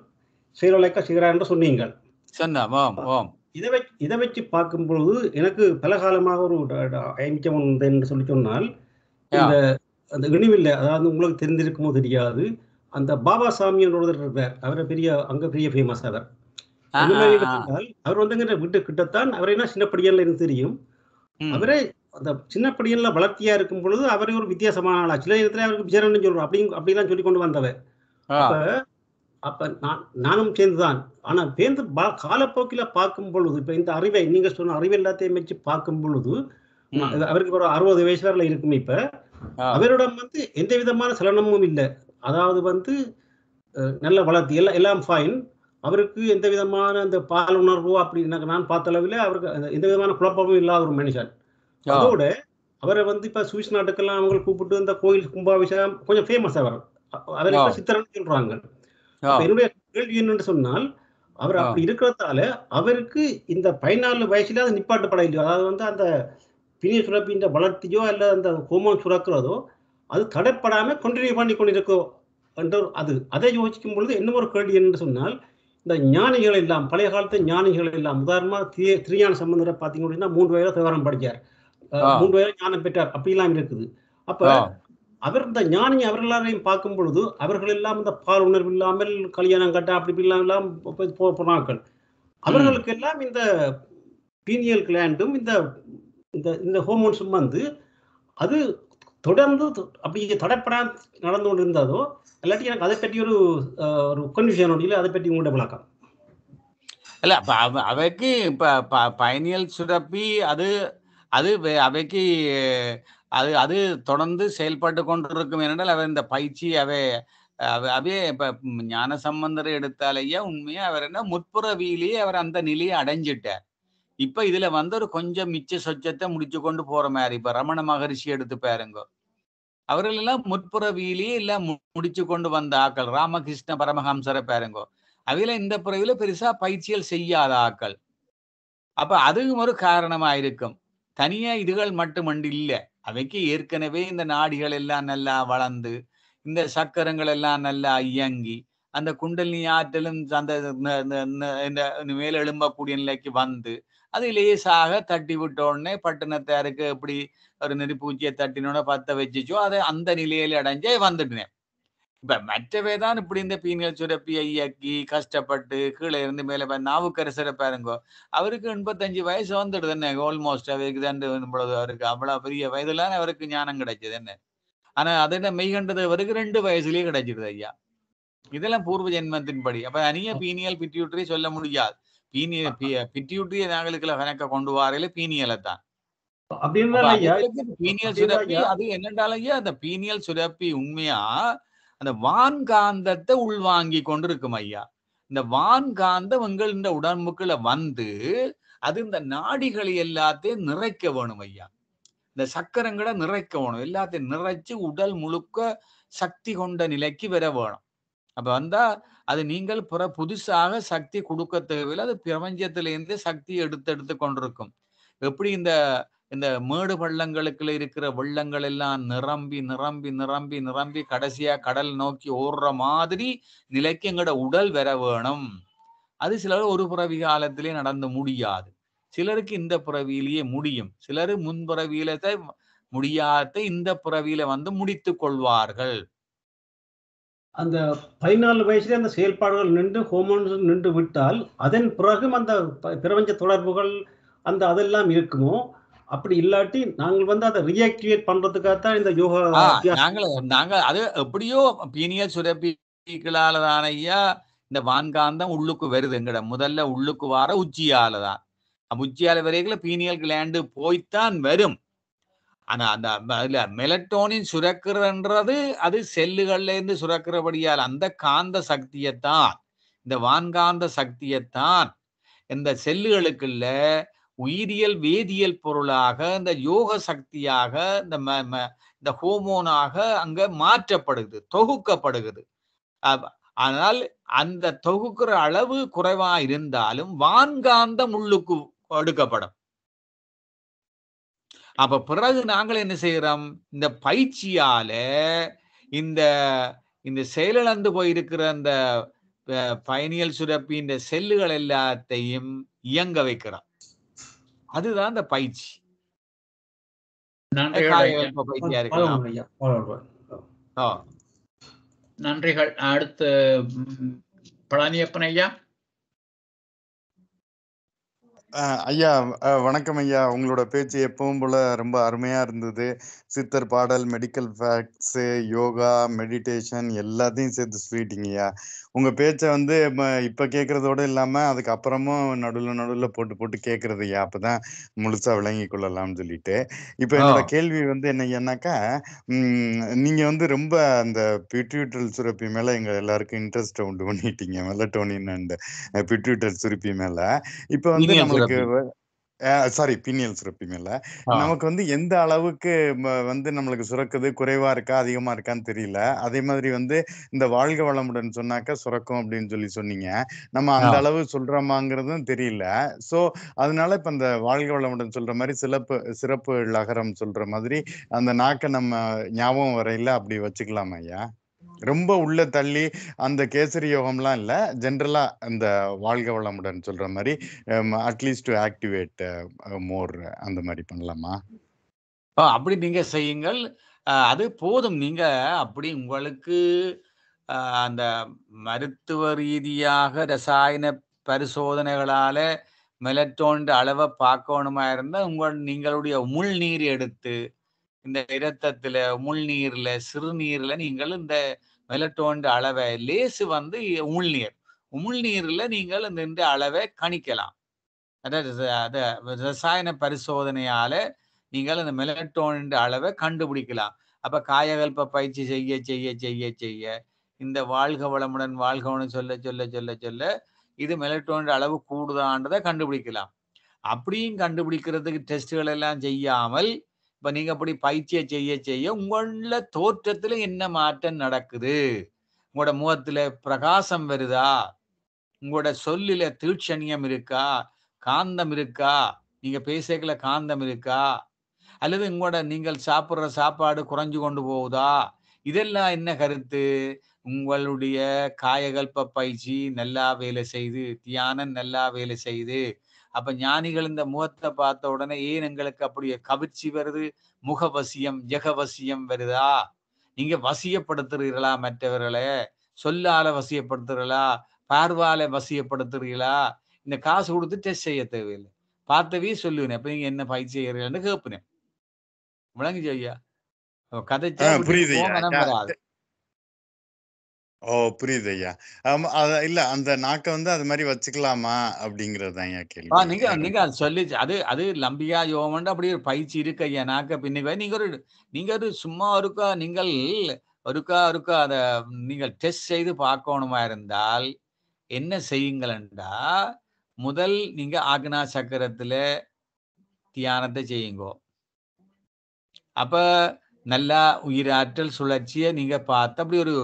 சீரழைக்க செய்கிறார் என்று சொன்னீங்க சொன்னோம் ஓம் ஓம். இதை வச்சு இதை வச்சு பார்க்கும் பொழுது எனக்கு பல காலமாக ஒரு ஐக்கியம் உண்டு என்று சொல்லி சொன்னால் இந்த அந்த இனிவில்லை அதாவது உங்களுக்கு தெரிந்திருக்குமோ தெரியாது. அந்த பாபா சாமி ஒருத்தர் இருப்பார். அவர் பெரிய அங்க பெரிய ஃபேமஸ் அவர். அவர் வந்துங்கிற வீட்டு கிட்டத்தான் அவரை என்ன சின்ன படியல்ல எனக்கு தெரியும். அவரே அந்த சின்ன படியல்ல வளர்த்தியா இருக்கும் பொழுது அவரே ஒரு வித்தியாசமான ஆளா. சில நேரத்துல அவருக்கு விஜயன்னு சொல்றோம் அப்படி அப்படிலாம் சொல்லி கொண்டு வந்தவர். அப்ப அப்ப நான் நானும் சேர்ந்துதான். ஆனா பேருந்து பா- காலப்போக்கில பார்க்கும் பொழுது இப்ப இந்த அறிவை நீங்க சொன்ன அறிவு எல்லாத்தையும் வச்சு பார்க்கும் பொழுது அவருக்கு ஒரு அறுபது வயசு வரல இருக்கும் இப்ப. அவரிடம் வந்து எந்த விதமான சலனமும் இல்லை. அதாவது வந்து நல்ல வளர்த்தி எல்லாம் எல்லாம் ஃபைன் அவருக்கு எந்த விதமான அந்த பால் உணர்வோ அப்படி நான் பார்த்த அளவில் அவருக்கு எந்த விதமான குழப்பமும் இல்லாத ஒரு மனுஷன். அதோட அவரை வந்து இப்ப சுவிஸ் நாட்டுக்கெல்லாம் அவங்க கூப்பிட்டு இந்த கோயில் கும்பாபிஷேகம் கொஞ்சம் ஃபேமஸ் அவர் அவர் இப்ப ஆ. சித்திரன்னு சொல்றாங்க என்னுடைய கேள்வி என்னன்னு சொன்னால் அவர். அப்படி இருக்கிறதால அவருக்கு இந்த பதினாலு வயசுல அது நிப்பாட்டப்பட இல்லையோ அதாவது வந்து அந்த பிணிய சுரப்பின்ற வளர்ச்சியோ அல்ல அந்த ஹோமோன் சுரக்கிறதோ அது தடைப்படாம கண்டினியூ பண்ணி கொண்டிருக்கோ என்ற அது அதை யோசிக்கும் பொழுது என்ன ஒரு கேள்வி என்று சொன்னால் இந்த ஞானிகள் எல்லாம் பழைய காலத்து ஞானிகள் எல்லாம் உதாரணமா திரிய திரியான சம்பந்தரை பார்த்தீங்க அப்படின்னா மூன்று வயதுல தேவாரம் படிச்சார். மூன்று வயதுல ஞானம் பெற்றார். அப்படிலாம் இருக்குது. அப்ப. அவர் இந்த ஞானி அவர் எல்லாரையும் பார்க்கும் பொழுது அவர்கள் எல்லாம் இந்த பால் உணர்வு இல்லாமல் கல்யாணம் கட்ட அப்படி இப்படிலாம் எல்லாம் போய் போ- போனார்கள். அவர்களுக்கு எல்லாம் இந்த பீனியல் கிளாண்டும் இந்த இந்த இந்த ஹோமோன்ஸும் வந்து அது தொடர்ந்து அப்படி தடைப்படாம நடந்து கொண்டு இருந்ததோ இல்லாட்டி எனக்கு அதை பற்றி ஒரு ஒரு கன்ஃபியூஷன் ஒன்றில் அதை பற்றி உங்களோட விளக்கம். இல்ல அவ- அவைக்கு இப்ப ப- பயணியல் சுரப்பி அது அது அவைக்கு அது அது தொடர்ந்து செயல்பட்டு கொண்டிருக்கும் என்றால் அவர் இந்த பயிற்சி அவை அவே இப்ப ஞான சம்பந்தரை எடுத்தாலேயே உண்மையா அவர் என்ன முற்புறவியிலேயே அவர் அந்த நிலையை அடைஞ்சிட்டார். இப்ப இதுல வந்து ஒரு கொஞ்சம் மிச்ச சொச்சத்தை முடிச்சு கொண்டு போற மாதிரி இப்ப ரமண மகரிஷி எடுத்து பாருங்க. அவர்கள் எல்லாம் முற்புறவியிலேயே எல்லாம் முடிச்சு கொண்டு வந்த ஆக்கள் ராமகிருஷ்ண பரமஹம்சரை பாருங்க. அவையில இந்த பிறவில பெருசா பயிற்சிகள் செய்யாத ஆக்கள். அப்ப அதுவும் ஒரு காரணமா இருக்கும் தனியா இதுகள் மட்டுமண்டு இல்லை. அவைக்கு ஏற்கனவே இந்த நாடிகள் எல்லாம் நல்லா வளர்ந்து இந்த சக்கரங்கள் எல்லாம் நல்லா இயங்கி அந்த குண்டலினி ஆற்றலும் அந்த ந- மேல எழும்பக்கூடிய நிலைக்கு வந்து அது லேசாக தட்டி விட்ட உடனே பட்டினத்தாருக்கு எப்படி ஒரு நெருப்பூச்சியை தட்டினோட பத்த வச்சுச்சோ அதை அந்த நிலையில அடைஞ்சே வந்துட்டேன் இப்ப மற்றவே தான் இப்படி இந்த பீனியல் சுரப்பியை இயக்கி கஷ்டப்பட்டு கீழே இருந்து மேல நாவுக்கரசரை பாருங்க. அவருக்கு எண்பத்தஞ்சு வயசு வந்துடுது என்ன? ஆல்மோஸ்ட் அவருக்கு தான் பொழுது அவருக்கு அவ்வளவு பெரிய வயதுல அவருக்கு ஞானம் கிடைச்சது என்ன? ஆனா அதை என்ன மெய்கண்டது அவருக்கு ரெண்டு வயசுலயே கிடைச்சிடுது ஐயா. இதெல்லாம் பூர்வ ஜென்மத்தின்படி. அப்ப அந்நிய பீனியல் பிட்யூட்டரி சொல்ல முடியாது. பீனியல் பிட்யூட்டரி நாங்களுக்குள்ள கணக்க கொண்டு வாரையில பீனியலை தான். பீனியல் சுரப்பி அது என்னண்டாலும் ஐயா? அந்த பீனியல் சுரப்பி உண்மையா? அந்த வான்காந்தத்தை உள்வாங்கி கொண்டிருக்கும் ஐயா. இந்த வான்காந்தம் எங்கள் இந்த உடம்புக்குள்ள வந்து அது இந்த நாடிகளை எல்லாத்தையும் நிறைக்க வேணும் ஐயா. இந்த சக்கரங்களை நிறைக்க வேணும். எல்லாத்தையும் நிறைச்சு உடல் முழுக்க சக்தி கொண்ட நிலைக்கு வர வேணும். அப்ப வந்தா அது நீங்கள் புற புதுசாக சக்தி கொடுக்க தேவையில்லை. அது பிரபஞ்சத்திலேருந்து சக்தி எடுத்து எடுத்து கொண்டிருக்கும். எப்படி இந்த இந்த மேடு பள்ளங்களுக்குள்ள இருக்கிற வெள்ளங்கள் எல்லாம் நிரம்பி நிரம்பி நிரம்பி நிரம்பி கடைசியா கடல் நோக்கி ஓடுற மாதிரி நிலைக்கு எங்களோட உடல் வர வேணும். அது சிலர் ஒரு பிறவி காலத்திலே நடந்து முடியாது. சிலருக்கு இந்த பிறவியிலேயே முடியும். சிலர் முன்பிறவியில முடியாத இந்த பிறவியில வந்து முடித்துக் கொள்வார்கள். அந்த பதினாலு வயசுல அந்த செயல்பாடுகள் நின்று ஹோமோன்ஸ் நின்று விட்டால் அதன் பிறகும் அந்த பிரபஞ்ச தொடர்புகள் அந்த அதெல்லாம் இருக்குமோ? அப்படி இல்லாட்டி நாங்கள் வந்து அதை ரியாக்டிவேட் பண்றதுக்காகத்தான் இந்த யோகா நாங்கள் நாங்கள் அது எப்படியோ பீனியல் சுரப்பிகளால தான் ஐயா இந்த வான்காந்தம் உள்ளுக்கு வருது எங்கட முதல்ல உள்ளுக்கு வர உச்சியால தான் உச்சியால வரைக்குள்ள பீனியல் கிளாண்டு போய்த்தான் வரும். ஆனா அந்த அதுல மெலட்டோனின் சுரக்கிறன்றது அது செல்லுகள்ல இருந்து சுரக்கிறபடியால் அந்த காந்த சக்தியைத்தான் இந்த வான்காந்த சக்தியைத்தான் இந்த செல்லுகளுக்குள்ள உயிரியல் வேதியியல் பொருளாக இந்த யோக சக்தியாக இந்த ம- ம- இந்த ஹோமோனாக அங்க மாற்றப்படுகிறது தொகுக்கப்படுகிறது. ஆனால் அந்த தொகுக்கிற அளவு குறைவா இருந்தாலும் வான்காந்தம் உள்ளுக்கு எடுக்கப்படும். அப்ப பிறகு நாங்கள் என்ன செய்கிறோம் இந்த பயிற்சியால இந்த இந்த செயலிழந்து போயிருக்கிற அந்த பயணியல் சுரப்பி இந்த செல்லுகள் எல்லாத்தையும் இயங்க வைக்கிறோம். அதுதான் இந்த பயிற்சி. பயிற்சியா இருக்கலாம். நன்றிகள். அடுத்து பழனியப்பன் ஐயா. அஹ் ஐயா அஹ் வணக்கம் ஐயா. உங்களோட பேச்சு எப்பவும் போல ரொம்ப அருமையா இருந்தது. சித்தர் பாடல் மெடிக்கல் ஃபேக்ட்ஸ் யோகா மெடிடேஷன் எல்லாத்தையும் சேர்த்து சொல்லிட்டீங்க ஐயா. உங்க பேச்சை வந்து இப்ப கேட்கறதோட இல்லாம அதுக்கு அப்புறமும் நடுவுல நடுவுல போட்டு போட்டு கேட்கறது அப்பதான் முழுசா விளங்கி கொள்ளலாம்னு சொல்லிட்டு. இப்ப என்னோட. கேள்வி வந்து என்னன்னாக்கா உம் நீங்க வந்து ரொம்ப அந்த பிட்யூட்டல் சுரப்பி மேல எங்க எல்லாருக்கும் இன்ட்ரெஸ்ட் உண்டு பண்ணிட்டீங்க. மெலட்டோனின் அண்ட் பிட்யூட்டல் சுரப்பி மேல. இப்ப வந்து நம்மளுக்கு சாரி பீனியல் சுரப்பி மேல ஆ. நமக்கு வந்து எந்த அளவுக்கு வந்து நம்மளுக்கு சுரக்குது? குறைவா இருக்கா? அதிகமா இருக்கான்னு தெரியல. அதே மாதிரி வந்து இந்த வாழ்க வளமுடன் சொன்னாக்கா சுரக்கும் அப்படின்னு சொல்லி சொன்னீங்க. நம்ம அந்த. அளவு சொல்றோமாங்கிறதும் தெரியல. சோ அதனால இப்ப இந்த வாழ்க வளமுடன் சொல்ற மாதிரி சிறப்பு சிறப்பு லகரம் சொல்ற மாதிரி அந்த நாக்கை நம்ம ஞாபகம் வரையில அப்படி வச்சுக்கலாமா ஐயா? ரொம்ப உள்ள தள்ளி அந்த கேசரி யோகம்லாம் இல்லை. ஜென்ரலா அந்த வாழ்க வளமுடன் சொல்ற மாதிரி அட்லீஸ்ட் டு ஆக்டிவேட் மோர் அந்த மாதிரி பண்ணலாமா? அப்படி நீங்க செய்யுங்கள். அது போதும். நீங்க அப்படி உங்களுக்கு அந்த மருத்துவ ரீதியாக ரசாயன பரிசோதனைகளால மெலட்டோன் அளவை பார்க்கணுமா இருந்தால் உங்கள் நீங்களுடைய உமிழ்நீர் எடுத்து இந்த இரத்தத்துல உமிழ்நீர்ல சிறுநீர்ல நீங்கள் இந்த மெலட்டோன் அளவை லேசு வந்து உமிழ்நீர். உமிழ்நீர்ல நீங்கள் இந்த இந்த அளவை கணிக்கலாம். அதாவது அதை ரசாயன பரிசோதனையால நீங்கள் அந்த மெலட்டோனின் அளவை கண்டுபிடிக்கலாம். அப்ப காயகல்ப பயிற்சி செய்ய செய்ய செய்ய செய்ய இந்த வாழ்க வளமுடன் வாழ்கவனு சொல்ல சொல்ல சொல்ல சொல்ல இது மெலட்டோனின் அளவு கூடுதான்றதை கண்டுபிடிக்கலாம். அப்படியும் கண்டுபிடிக்கிறதுக்கு டெஸ்ட்டுகள் எல்லாம் செய்யாமல் இப்ப நீங்க அப்படி பயிற்சியை செய்ய செய்ய உங்கள தோற்றத்துல என்ன மாற்றம் நடக்குது? உங்களோட முகத்துல பிரகாசம் வருதா? உங்களோட சொல்லில தீட்சணியம் இருக்கா? காந்தம் இருக்கா? நீங்க பேசக்கல காந்தம் இருக்கா? அல்லது உங்களோட நீங்கள் சாப்பிட்ற சாப்பாடு குறைஞ்சு கொண்டு போகுதா? இதெல்லாம் என்ன கருத்து? உங்களுடைய காயகல்ப பயிற்சி நல்லா வேலை செய்து தியானம் நல்லா வேலை செய்து அப்ப ஞானிகள் இந்த முகத்தை பார்த்த உடனே ஏன் எங்களுக்கு அப்படி கவிர்ச்சி வருது? முகவசியம் ஜெகவசியம் வருதா? நீங்க வசியப்படுத்துறீர்களா மற்றவர்களை? சொல்லால வசியப்படுத்துறீங்களா பார்வால வசியப்படுத்துறீங்களா இந்த காசு கொடுத்து டெஸ்ட் செய்ய தேவையில்லை. பார்த்தவே சொல்லுவேன். அப்ப நீங்க என்ன பயிற்சி செய்யறீங்கன்னு கேட்பேன். விளங்குச்சு ஐயா. விட்டுட்டு புரியுது ஐயா. போங்க, யா- வராது ஓ புரியுது ஐயா ஆமா, அத- இல்ல அந்த நாக்க வந்து அது மாதிரி வச்சுக்கலாமா? அப்படிங்கறதுதான் ஆ கேள்வி. நீங்க நீங்க அது சொல்லி அது அது லம்பியா யோகம்னு அப்படி ஒரு பயிற்சி இருக்கு ஐயா நாக்க பின்னுக்கு நீங்க ஒரு நீங்க ஒரு சும்மா ஒருக்கா நீங்கள் ஒருக்கா ஒருக்கா அத நீங்கள் டெஸ்ட் செய்து பார்க்கணுமா இருந்தால் என்ன செய்யுங்களா முதல் நீங்க ஆக்னா சக்கரத்துல தியானத்தை செய்யுங்கோ. அப்ப நல்லா உயிராற்றல் சுழற்சியை நீங்க பார்த்து அப்படி ஒரு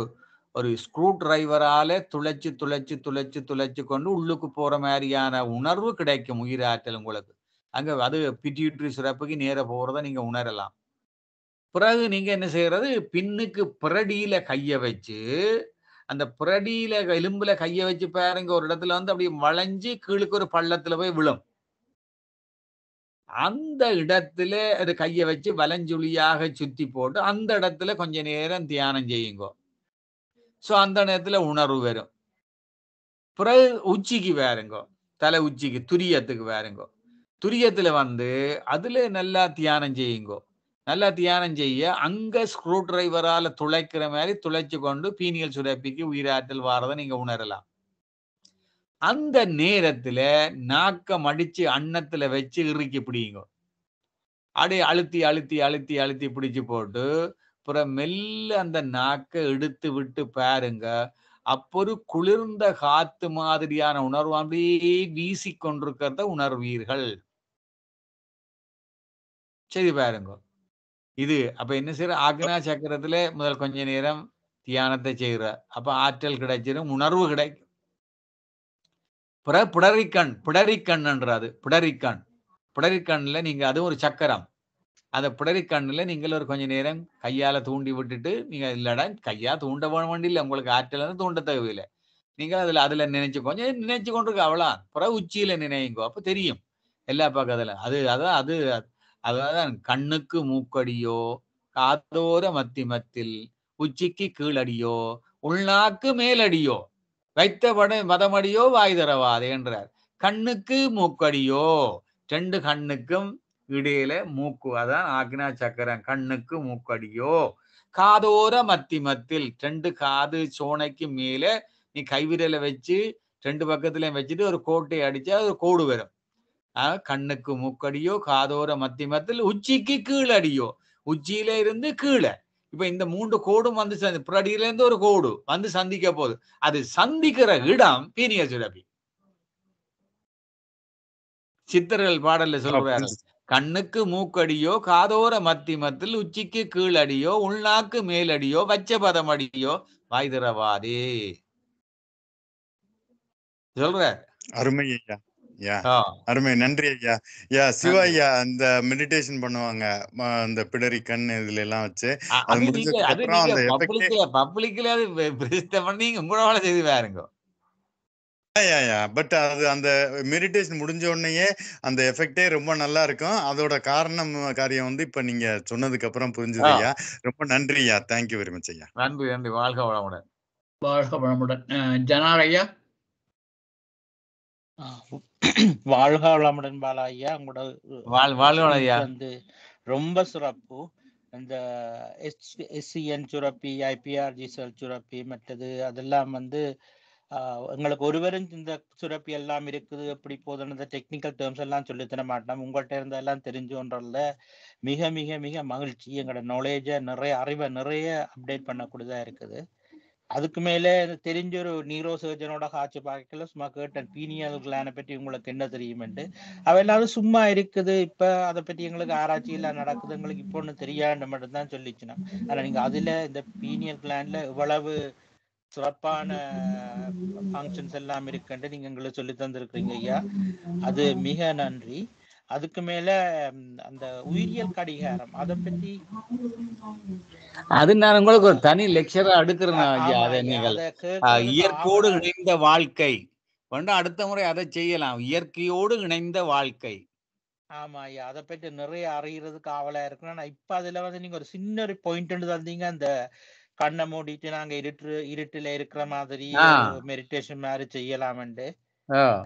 ஒரு ஸ்க்ரூ டிரைவரால துளைச்சு துளைச்சு துளைச்சு துளைச்சு கொண்டு உள்ளுக்கு போற மாதிரியான உணர்வு கிடைக்கும் உயிராற்றல் உங்களுக்கு. அங்க அது பிட்யூட்ரி சுரப்புக்கு நேர போறதை நீங்க உணரலாம். பிறகு நீங்க என்ன செய்யறது? பின்னுக்கு பிரடியில கைய வச்சு அந்த பிரடியில எலும்புல கைய வச்சு பாருங்க ஒரு இடத்துல வந்து அப்படி வளைஞ்சு கீழுக்கு ஒரு பள்ளத்துல போய் விழும். அந்த இடத்துல அது கைய வச்சு வலஞ்சுழியாக சுத்தி போட்டு அந்த இடத்துல கொஞ்ச நேரம் தியானம் செய்யுங்கோ. சோ அந்த நேரத்துல உணர்வு வரும். பிறகு உச்சிக்கு வேறுங்கோ தலை உச்சிக்கு துரியத்துக்கு வேறுங்கோ துரியத்துல வந்து அதுல நல்லா தியானம் செய்யுங்கோ. நல்லா தியானம் செய்ய அங்க ஸ்க்ரூ டிரைவரால் துளைக்கிற மாதிரி துளைச்சு கொண்டு பீனியல் சுரப்பிக்கு உயிராற்றல் வாரதை நீங்க உணரலாம். அந்த நேரத்துல நாக்க மடித்து அன்னத்துல வச்சு இறுக்கி பிடிங்கோ அப்படியே அழுத்தி அழுத்தி அழுத்தி அழுத்தி பிடிச்சு போட்டு அப்புறம் மெல்ல அந்த நாக்கை எடுத்து விட்டு பாருங்க. அப்போ ஒரு குளிர்ந்த காத்து மாதிரியான உணர்வு அப்படியே வீசி கொண்டிருக்கிறத உணர்வீர்கள். சரி பாருங்க. இது அப்ப என்ன செய்யற ஆக்னா சக்கரத்துல முதல் கொஞ்ச நேரம் தியானத்தை செய்யற அப்ப ஆற்றல் கிடைச்சிடும் உணர்வு கிடைக்கும். பிற பிடரிக்கண் பிடரிக்கண்ன்றது பிடரிக்கண். பிடரிக்கண்ணில் நீங்க அது ஒரு சக்கரம். அந்த பிடரிக்கண்ணில் நீங்கள் ஒரு கொஞ்ச நேரம் கையால தூண்டி விட்டுட்டு நீங்க இல்லடா கையாக தூண்ட போன வேண்டி இல்லை. உங்களுக்கு ஆற்றல் வந்து தூண்ட தேவையில்லை. நீங்கள் அதுல அதுல நினைச்சு கொஞ்சம் நினைச்சு கொண்டிருக்க அவ்வளோ புற உச்சியில நினைங்கோ அப்போ தெரியும். எல்லா பக்கத்தில் அது அதான் அது அதான் கண்ணுக்கு மூக்கடியோ காதோர மத்தி மத்தில் உச்சிக்கு கீழடியோ உள்நாக்கு மேலடியோ வைத்த பட மதமடியோ வாய் தரவாதே என்றார். கண்ணுக்கு மூக்கடியோ ரெண்டு கண்ணுக்கும் இடையில மூக்கு அதான் ஆக்னா சக்கரம் கண்ணுக்கு மூக்கடியோ? காதோர மத்தி மத்தில் ரெண்டு காது சோனைக்கு மேல நீ கைவிரலை வச்சு ரெண்டு பக்கத்துலயும் வச்சுட்டு ஒரு கோட்டை அடிச்சா ஒரு கோடு வரும். கண்ணுக்கு மூக்கடியோ காதோர மத்தி மத்தில் உச்சிக்கு கீழடியோ? உச்சியில இருந்து கீழே. இப்ப இந்த மூன்று கோடும் வந்து சந்தி- புறடியில இருந்து ஒரு கோடு வந்து சந்திக்க போகுது. அது சந்திக்கிற இடம் பீனிய சுரபி. சித்தர்கள் பாடல்ல சொல்றாரு. கண்ணுக்கு மூக்கடியோ காதோர மத்தி மத்தில் உச்சிக்கு கீழடியோ உள்நாக்கு மேலடியோ வச்ச பதமடியோ வாய் திறவாதே. சொல்ற அருமை ஐயா. அருமை. நன்றி ஐயா. யா சிவா ஐயா அந்த மெடிடேஷன் பண்ணுவாங்க. அந்த பிடரி கண் இதுல எல்லாம் வச்சு அது முடிஞ்சதுக்கு அப்புறம் அந்த பப்ளிக்ல அது பிரதிஷ்டை பண்ணி உங்களோட செய்து பாருங்க. பட் அது அந்த மெடிடேஷன் முடிஞ்ச உடனேயே அந்த எஃபெக்டே ரொம்ப நல்லா இருக்கும். அதோட காரணம் காரியம் வந்து இப்ப நீங்க சொன்னதுக்கு அப்புறம் புரிஞ்சுது. ஐயா. ரொம்ப நன்றி ஐயா. தேங்க்யூ வெரி மச் ஐயா. நன்றி நன்றி. வாழ்க வளமுடன். வாழ்க வளமுடன். ஜனாரையா ஆ, வாழ்க வளமுடன் பாலா ஐயா. உங்களோட வாழ் வாழ்க ஐயா. வந்து ரொம்ப சிறப்பு. இந்த எஸ் எஸ்சிஎன் சுரப்பி ஐபிஆர்ஜி செல் சுரப்பி மற்றது அதெல்லாம் வந்து எங்களுக்கு ஒருவரும் இந்த சுரப்பி எல்லாம் இருக்குது எப்படி போதுன்னு இந்த டெக்னிக்கல் டேர்ம்ஸ் எல்லாம் சொல்லித்தர மாட்டோம். உங்கள்கிட்ட இருந்தெல்லாம் தெரிஞ்சோன்றதுல மிக மிக மிக மகிழ்ச்சி. எங்களோட நாலேஜை நிறைய அறிவை நிறைய அப்டேட் பண்ணக்கூடியதா இருக்குது. அதுக்கு மேலே தெரிஞ்ச ஒரு நியூரோ சர்ஜனோட காட்சி பார்க்கல. சும்மா கேட்டேன் பீனியல் கிளானை பற்றி உங்களுக்கு என்ன தெரியுமெண்டு அவ எல்லாரும் சும்மா இருக்குது. இப்போ அதை பற்றி எங்களுக்கு ஆராய்ச்சி எல்லாம் நடக்குது. எங்களுக்கு இப்போ ஒன்று தெரியாது மட்டும்தான் சொல்லிச்சுனா. ஆனால் நீங்கள் அதில் இந்த பீனியல் கிளான்ல இவ்வளவு சிறப்பான ஃபங்க்ஷன்ஸ் எல்லாம் இருக்குன்ட்டு நீங்க எங்களுக்கு சொல்லி தந்திருக்கிறீங்க ஐயா. அது மிக நன்றி. அதுக்கு மேல அந்த உயிரியல் கடிகாரம் அதை பத்தி அது நான் உங்களுக்கு ஒரு தனி லெக்சரா எடுக்கிறேன் ஐயா அதை நீங்கள். இயற்கையோடு இணைந்த வாழ்க்கை. வந்து அடுத்த முறை அதை செய்யலாம். இயற்கையோடு இணைந்த வாழ்க்கை. ஆமா ஐயா அதை பற்றி நிறைய அறியறதுக்கு ஆவலா இருக்கு ஆனா இப்ப அதுல வந்து நீங்க ஒரு சின்ன ஒரு பாயிண்ட் தந்தீங்க. அந்த கண்ணை மூடிட்டு நாங்க இருட்டு இருட்டுல இருக்கிற மாதிரி மெடிடேஷன் மாதிரி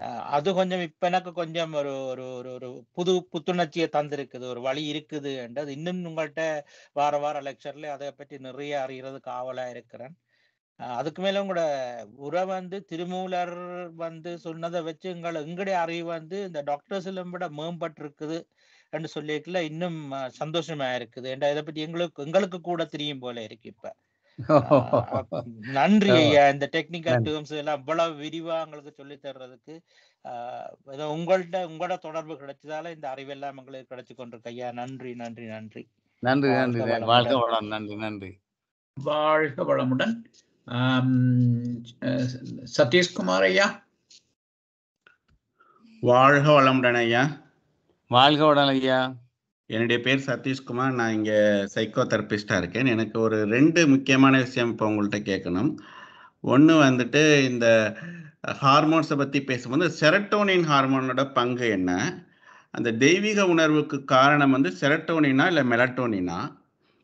அஹ் அது கொஞ்சம் இப்ப எனக்கு கொஞ்சம் ஒரு ஒரு ஒரு ஒரு புது புத்துணர்ச்சியை தந்திருக்குது. ஒரு வழி இருக்குது அது இன்னும் உங்கள்கிட்ட வார வார லெக்சர்ல அதை பற்றி நிறைய அறியறதுக்கு ஆவலா இருக்கிறேன். அதுக்கு மேல உங்களோட உரை வந்து திருமூலர் வந்து சொன்னதை வச்சு எங்களை எங்களுடைய அறிவு வந்து இந்த டாக்டர்ஸ்ல விட மேம்பட்டு இருக்குது என்று சொல்லியிருக்கல இன்னும் சந்தோஷமா இருக்குது. இதை பத்தி எங்களுக்கு எங்களுக்கு கூட தெரியும் போல இருக்கு இப்ப. நன்றி. ஐயா. இந்த டெக்னிக்கல். டேர்ம்ஸ் எல்லாம் இவ்வளவு விரிவா எங்களுக்கு சொல்லி தர்றதுக்கு ஆஹ் ஏதோ உங்கள்ட்ட உங்களோட தொடர்பு கிடைச்சதால இந்த அறிவெல்லாம் எங்களுக்கு கிடைச்சு கொண்டிருக்கு ஐயா. நன்றி நன்றி நன்றி. நன்றி வாழ்க நன்றி. வாழ்க வளம். நன்றி நன்றி. வாழ்க வளமுடன். சதீஷ்குமார் ஐயா. வாழ்க வளமுடன் ஐயா. வாழ்க வளம் ஐயா. என்னுடைய பேர் சதீஷ்குமார். நான் இங்கே சைக்கோ தெரப்பிஸ்டாக இருக்கேன். எனக்கு ஒரு ரெண்டு முக்கியமான விஷயம் இப்போ உங்கள்கிட்ட கேட்கணும். ஒன்று வந்துட்டு இந்த ஹார்மோன்ஸை பற்றி பேசும்போது செரட்டோனின் ஹார்மோனோட பங்கு என்ன? அந்த தெய்வீக உணர்வுக்கு காரணம் வந்து செரட்டோனினா இல்லை மெலட்டோனினா?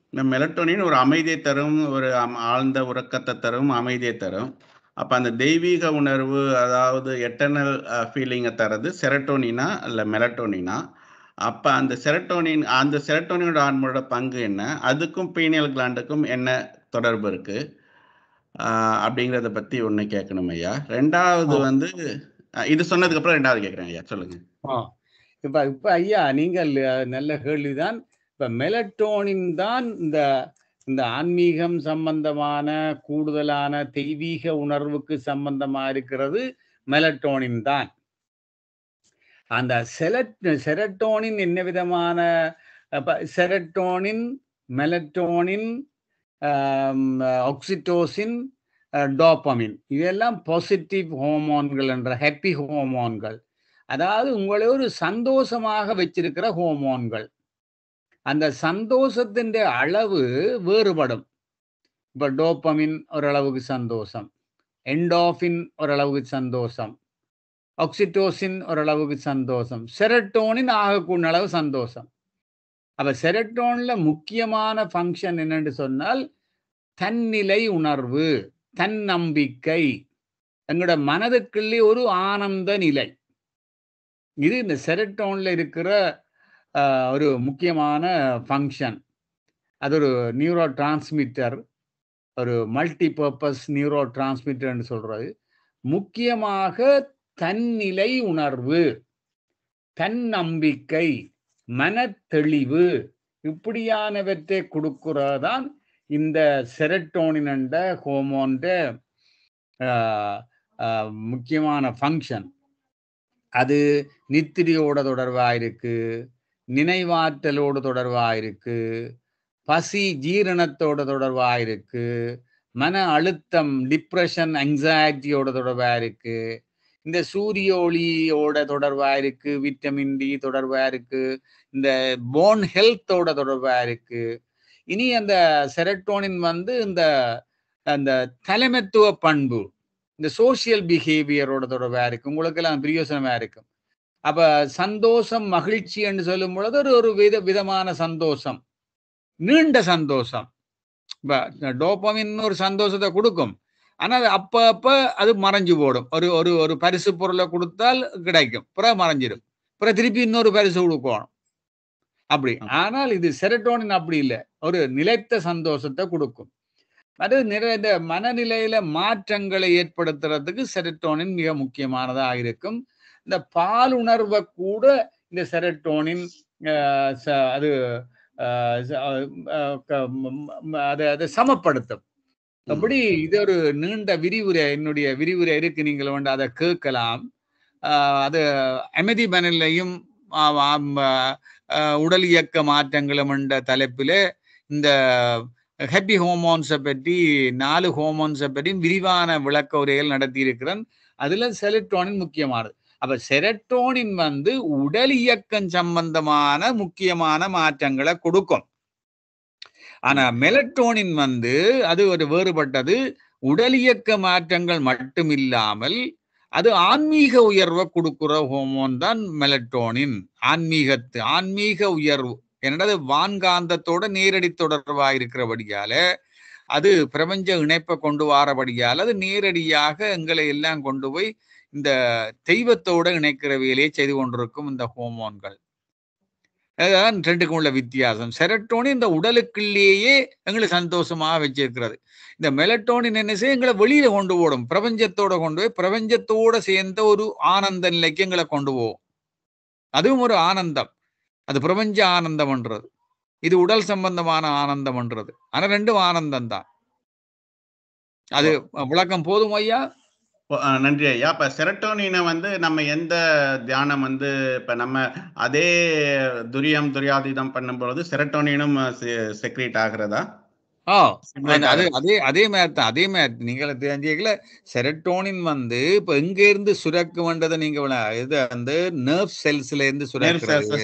இந்த மெலட்டோனின் ஒரு அமைதியை தரும் ஒரு அம்- ஆழ்ந்த உறக்கத்தை தரும் அமைதியை தரும். அப்போ அந்த தெய்வீக உணர்வு அதாவது எட்டர்னல் ஃபீலிங்கை தரது செரட்டோனினா இல்லை மெலட்டோனினா? அப்ப அந்த செரட்டோனின் அந்த செரட்டோனினோட ஹார்மோனோட பங்கு என்ன? அதுக்கும் பீனியல் கிளாண்டுக்கும் என்ன தொடர்பு இருக்கு? அப்படிங்கிறத பத்தி ஒண்ணு கேட்கணும் ஐயா. ரெண்டாவது. வந்து இது சொன்னதுக்கு அப்புறம் ரெண்டாவது கேட்கிறேன் ஐயா. சொல்லுங்க. இப்ப இப்ப ஐயா நீங்கள் நல்ல கேள்விதான். இப்ப மெலட்டோனின் தான் இந்த இந்த ஆன்மீகம் சம்பந்தமான கூடுதலான தெய்வீக உணர்வுக்கு சம்பந்தமா இருக்கிறது மெலட்டோனின் தான். அந்த செலட் செரட்டோனின் என்ன விதமான செரட்டோனின் மெலட்டோனின் ஆக்சிட்டோசின் டோப்பமின். இதெல்லாம் பாசிட்டிவ் ஹோமோன்கள் என்ற ஹாப்பி ஹோமோன்கள் அதாவது உங்களை ஒரு சந்தோஷமாக வச்சிருக்கிற ஹோமோன்கள் அந்த சந்தோஷத்தின் அளவு வேறுபடும். இப்போ டோப்பமின் ஓரளவுக்கு சந்தோஷம். என்டோஃபின் ஓரளவுக்கு சந்தோஷம். ஆக்சிட்டோசின் ஓரளவுக்கு சந்தோஷம். செரட்டோனின் ஆகக்கூடிய அளவு சந்தோஷம். அப்ப செரட்டோனில் முக்கியமான ஃபங்க்ஷன் என்னன்னு சொன்னால் தன்னிலை உணர்வு தன்னம்பிக்கை. எங்களோட மனதுக்குள்ளே ஒரு ஆனந்த நிலை. இது இந்த செரட்டோனில் இருக்கிற ஒரு முக்கியமான ஃபங்க்ஷன் அது ஒரு நியூரோ டிரான்ஸ்மிட்டர் ஒரு மல்டி பர்பஸ் நியூரோ டிரான்ஸ்மிட்டர்னு சொல்கிறது முக்கியமாக தன்னிலை உணர்வு தன்னம்பிக்கை மனத்தெளிவு இப்படியானவற்றை கொடுக்கிறதான் இந்த செரட்டோனின் என்ற ஹோமோன்ற முக்கியமான ஃபங்க்ஷன் அது நித்திரியோட தொடர்பா இருக்கு நினைவாற்றலோடு தொடர்பா இருக்கு பசி ஜீரணத்தோட தொடர்பா இருக்கு மன அழுத்தம் டிப்ரெஷன் அங்ஸைட்டியோட தொடர்பா இருக்கு இந்த சூரிய ஒளியோட தொடர்பா இருக்கு விட்டமின் டி தொடர்பா இருக்கு இந்த போன் ஹெல்த்தோட தொடர்பா இருக்கு. இனி அந்த செரட்டோனின் வந்து இந்த அந்த தலைமைத்துவ பண்பு இந்த சோசியல் பிஹேவியரோட தொடர்பா இருக்கு. உங்களுக்கு எல்லாம் பிரியோசனமா இருக்கும் அப்ப சந்தோஷம் மகிழ்ச்சி என்று சொல்லும் பொழுது ஒரு ஒரு வித விதமான சந்தோஷம். நீண்ட சந்தோஷம். இப்ப டோப்பமின் ஒரு சந்தோஷத்தை கொடுக்கும். ஆனா அது அப்ப அப்ப அது மறைஞ்சு போடும். ஒரு ஒரு ஒரு பரிசு பொருளை கொடுத்தால் கிடைக்கும். பிறகு மறைஞ்சிடும் பிறகு திருப்பி இன்னொரு பரிசு கொடுக்கணும். அப்படி. ஆனால் இது செரட்டோனின் அப்படி இல்லை. ஒரு நிலைத்த சந்தோஷத்தை கொடுக்கும். அது நிறை இந்த மனநிலையில மாற்றங்களை ஏற்படுத்துறதுக்கு செரட்டோனின் மிக முக்கியமானதாக இருக்கும். இந்த பாலுணர்வை கூட இந்த செரட்டோனின் அது அதை அதை சமப்படுத்தும். அப்படி இது ஒரு நீண்ட விரிவுரை என்னுடைய விரிவுரை இருக்கு நீங்கள் வந்து அதை கேட்கலாம். ஆஹ் அது அமைதி மனநிலையும் உடல் இயக்க மாற்றங்களும் என்ற தலைப்பில் இந்த ஹாப்பி ஹோமோன்ஸை பற்றி நாலு ஹோமோன்ஸை பற்றி விரிவான விளக்க உரைகள் நடத்தியிருக்கிறேன். அதில் அதுல செலக்ட்ரானின் முக்கியமானது. அப்ப செரட்டோனின் வந்து உடல் இயக்கம் சம்பந்தமான முக்கியமான மாற்றங்களை கொடுக்கும். ஆனா மெலட்டோனின் வந்து அது ஒரு வேறுபட்டது. உடல் இயக்க மாற்றங்கள் மட்டும் இல்லாமல் அது ஆன்மீக உயர்வை கொடுக்கிற ஹோமோன் தான் மெலட்டோனின் ஆன்மீகத்து ஆன்மீக உயர்வு. என்னது வான்காந்தத்தோட நேரடி தொடர்பா இருக்கிறபடியால அது பிரபஞ்ச இணைப்பை கொண்டு வாரபடியால் அது நேரடியாக எங்களை எல்லாம் கொண்டு போய் இந்த தெய்வத்தோட இணைக்கிற வேலையை செய்து கொண்டிருக்கும் இந்த ஹோமோன்கள் அதுதான் ரெண்டுக்கும் உள்ள வித்தியாசம். செரட்டோனின் இந்த உடலுக்குள்ளேயே எங்களை சந்தோஷமாக வச்சிருக்கிறது. இந்த மெலட்டோனின் என்ன செய்ய எங்களை வெளியில கொண்டு போடும் பிரபஞ்சத்தோட கொண்டு போய் பிரபஞ்சத்தோட சேர்ந்த ஒரு ஆனந்த நிலைக்கு எங்களை கொண்டு போகும். அதுவும் ஒரு ஆனந்தம். அது பிரபஞ்ச ஆனந்தம்ன்றது இது உடல் சம்பந்தமான ஆனந்தம்ன்றது ஆனா ரெண்டும் ஆனந்தம் தான் அது விளக்கம் போதும் ஐயா? நன்றி ஐயா. இப்ப செரட்டோனினை வந்து நம்ம எந்த தியானம் வந்து இப்ப நம்ம அதே துரியம் துரியாதீதம் பண்ணும்பொழுது செரட்டோனினும் செக்ரேட் ஆகிறதா? ஆ அது. அதே அதே மாதிரி தான் அதே மாதிரி நீங்கள் தெரிஞ்சுக்கல செரட்டோனின் வந்து இப்ப எங்க இருந்து சுரக்கும்ன்றதை நீங்க விள- இது வந்து நர்வ் செல்ஸ்ல இருந்து சுரக்கிறது.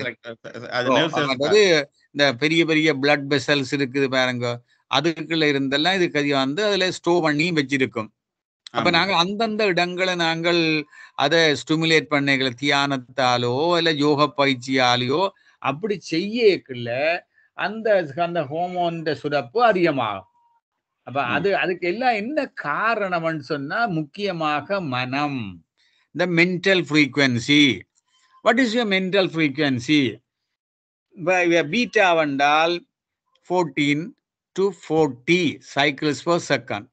இந்த பெரிய பெரிய பிளட் வெசல்ஸ் இருக்குது பாருங்க. அதுக்குள்ள இருந்தெல்லாம் இது கதி வந்து அதுல ஸ்டோர் பண்ணி வச்சிருக்கும். அப்ப. நாங்கள் அந்தந்த இடங்களை நாங்கள் அதை ஸ்டிமுலேட் பண்ணிக்கல தியானத்தாலோ இல்ல யோக பயிற்சியாலேயோ அப்படி செய்யக்குள்ள அந்த அந்த ஹோமோன் சுரப்பு அதிகமாகும். அப்ப அது அதுக்கு எல்லாம் என்ன காரணம்னு சொன்னா முக்கியமாக மனம். இந்த mental frequency what is your mental frequency beta வந்தால் fourteen to forty cycles per second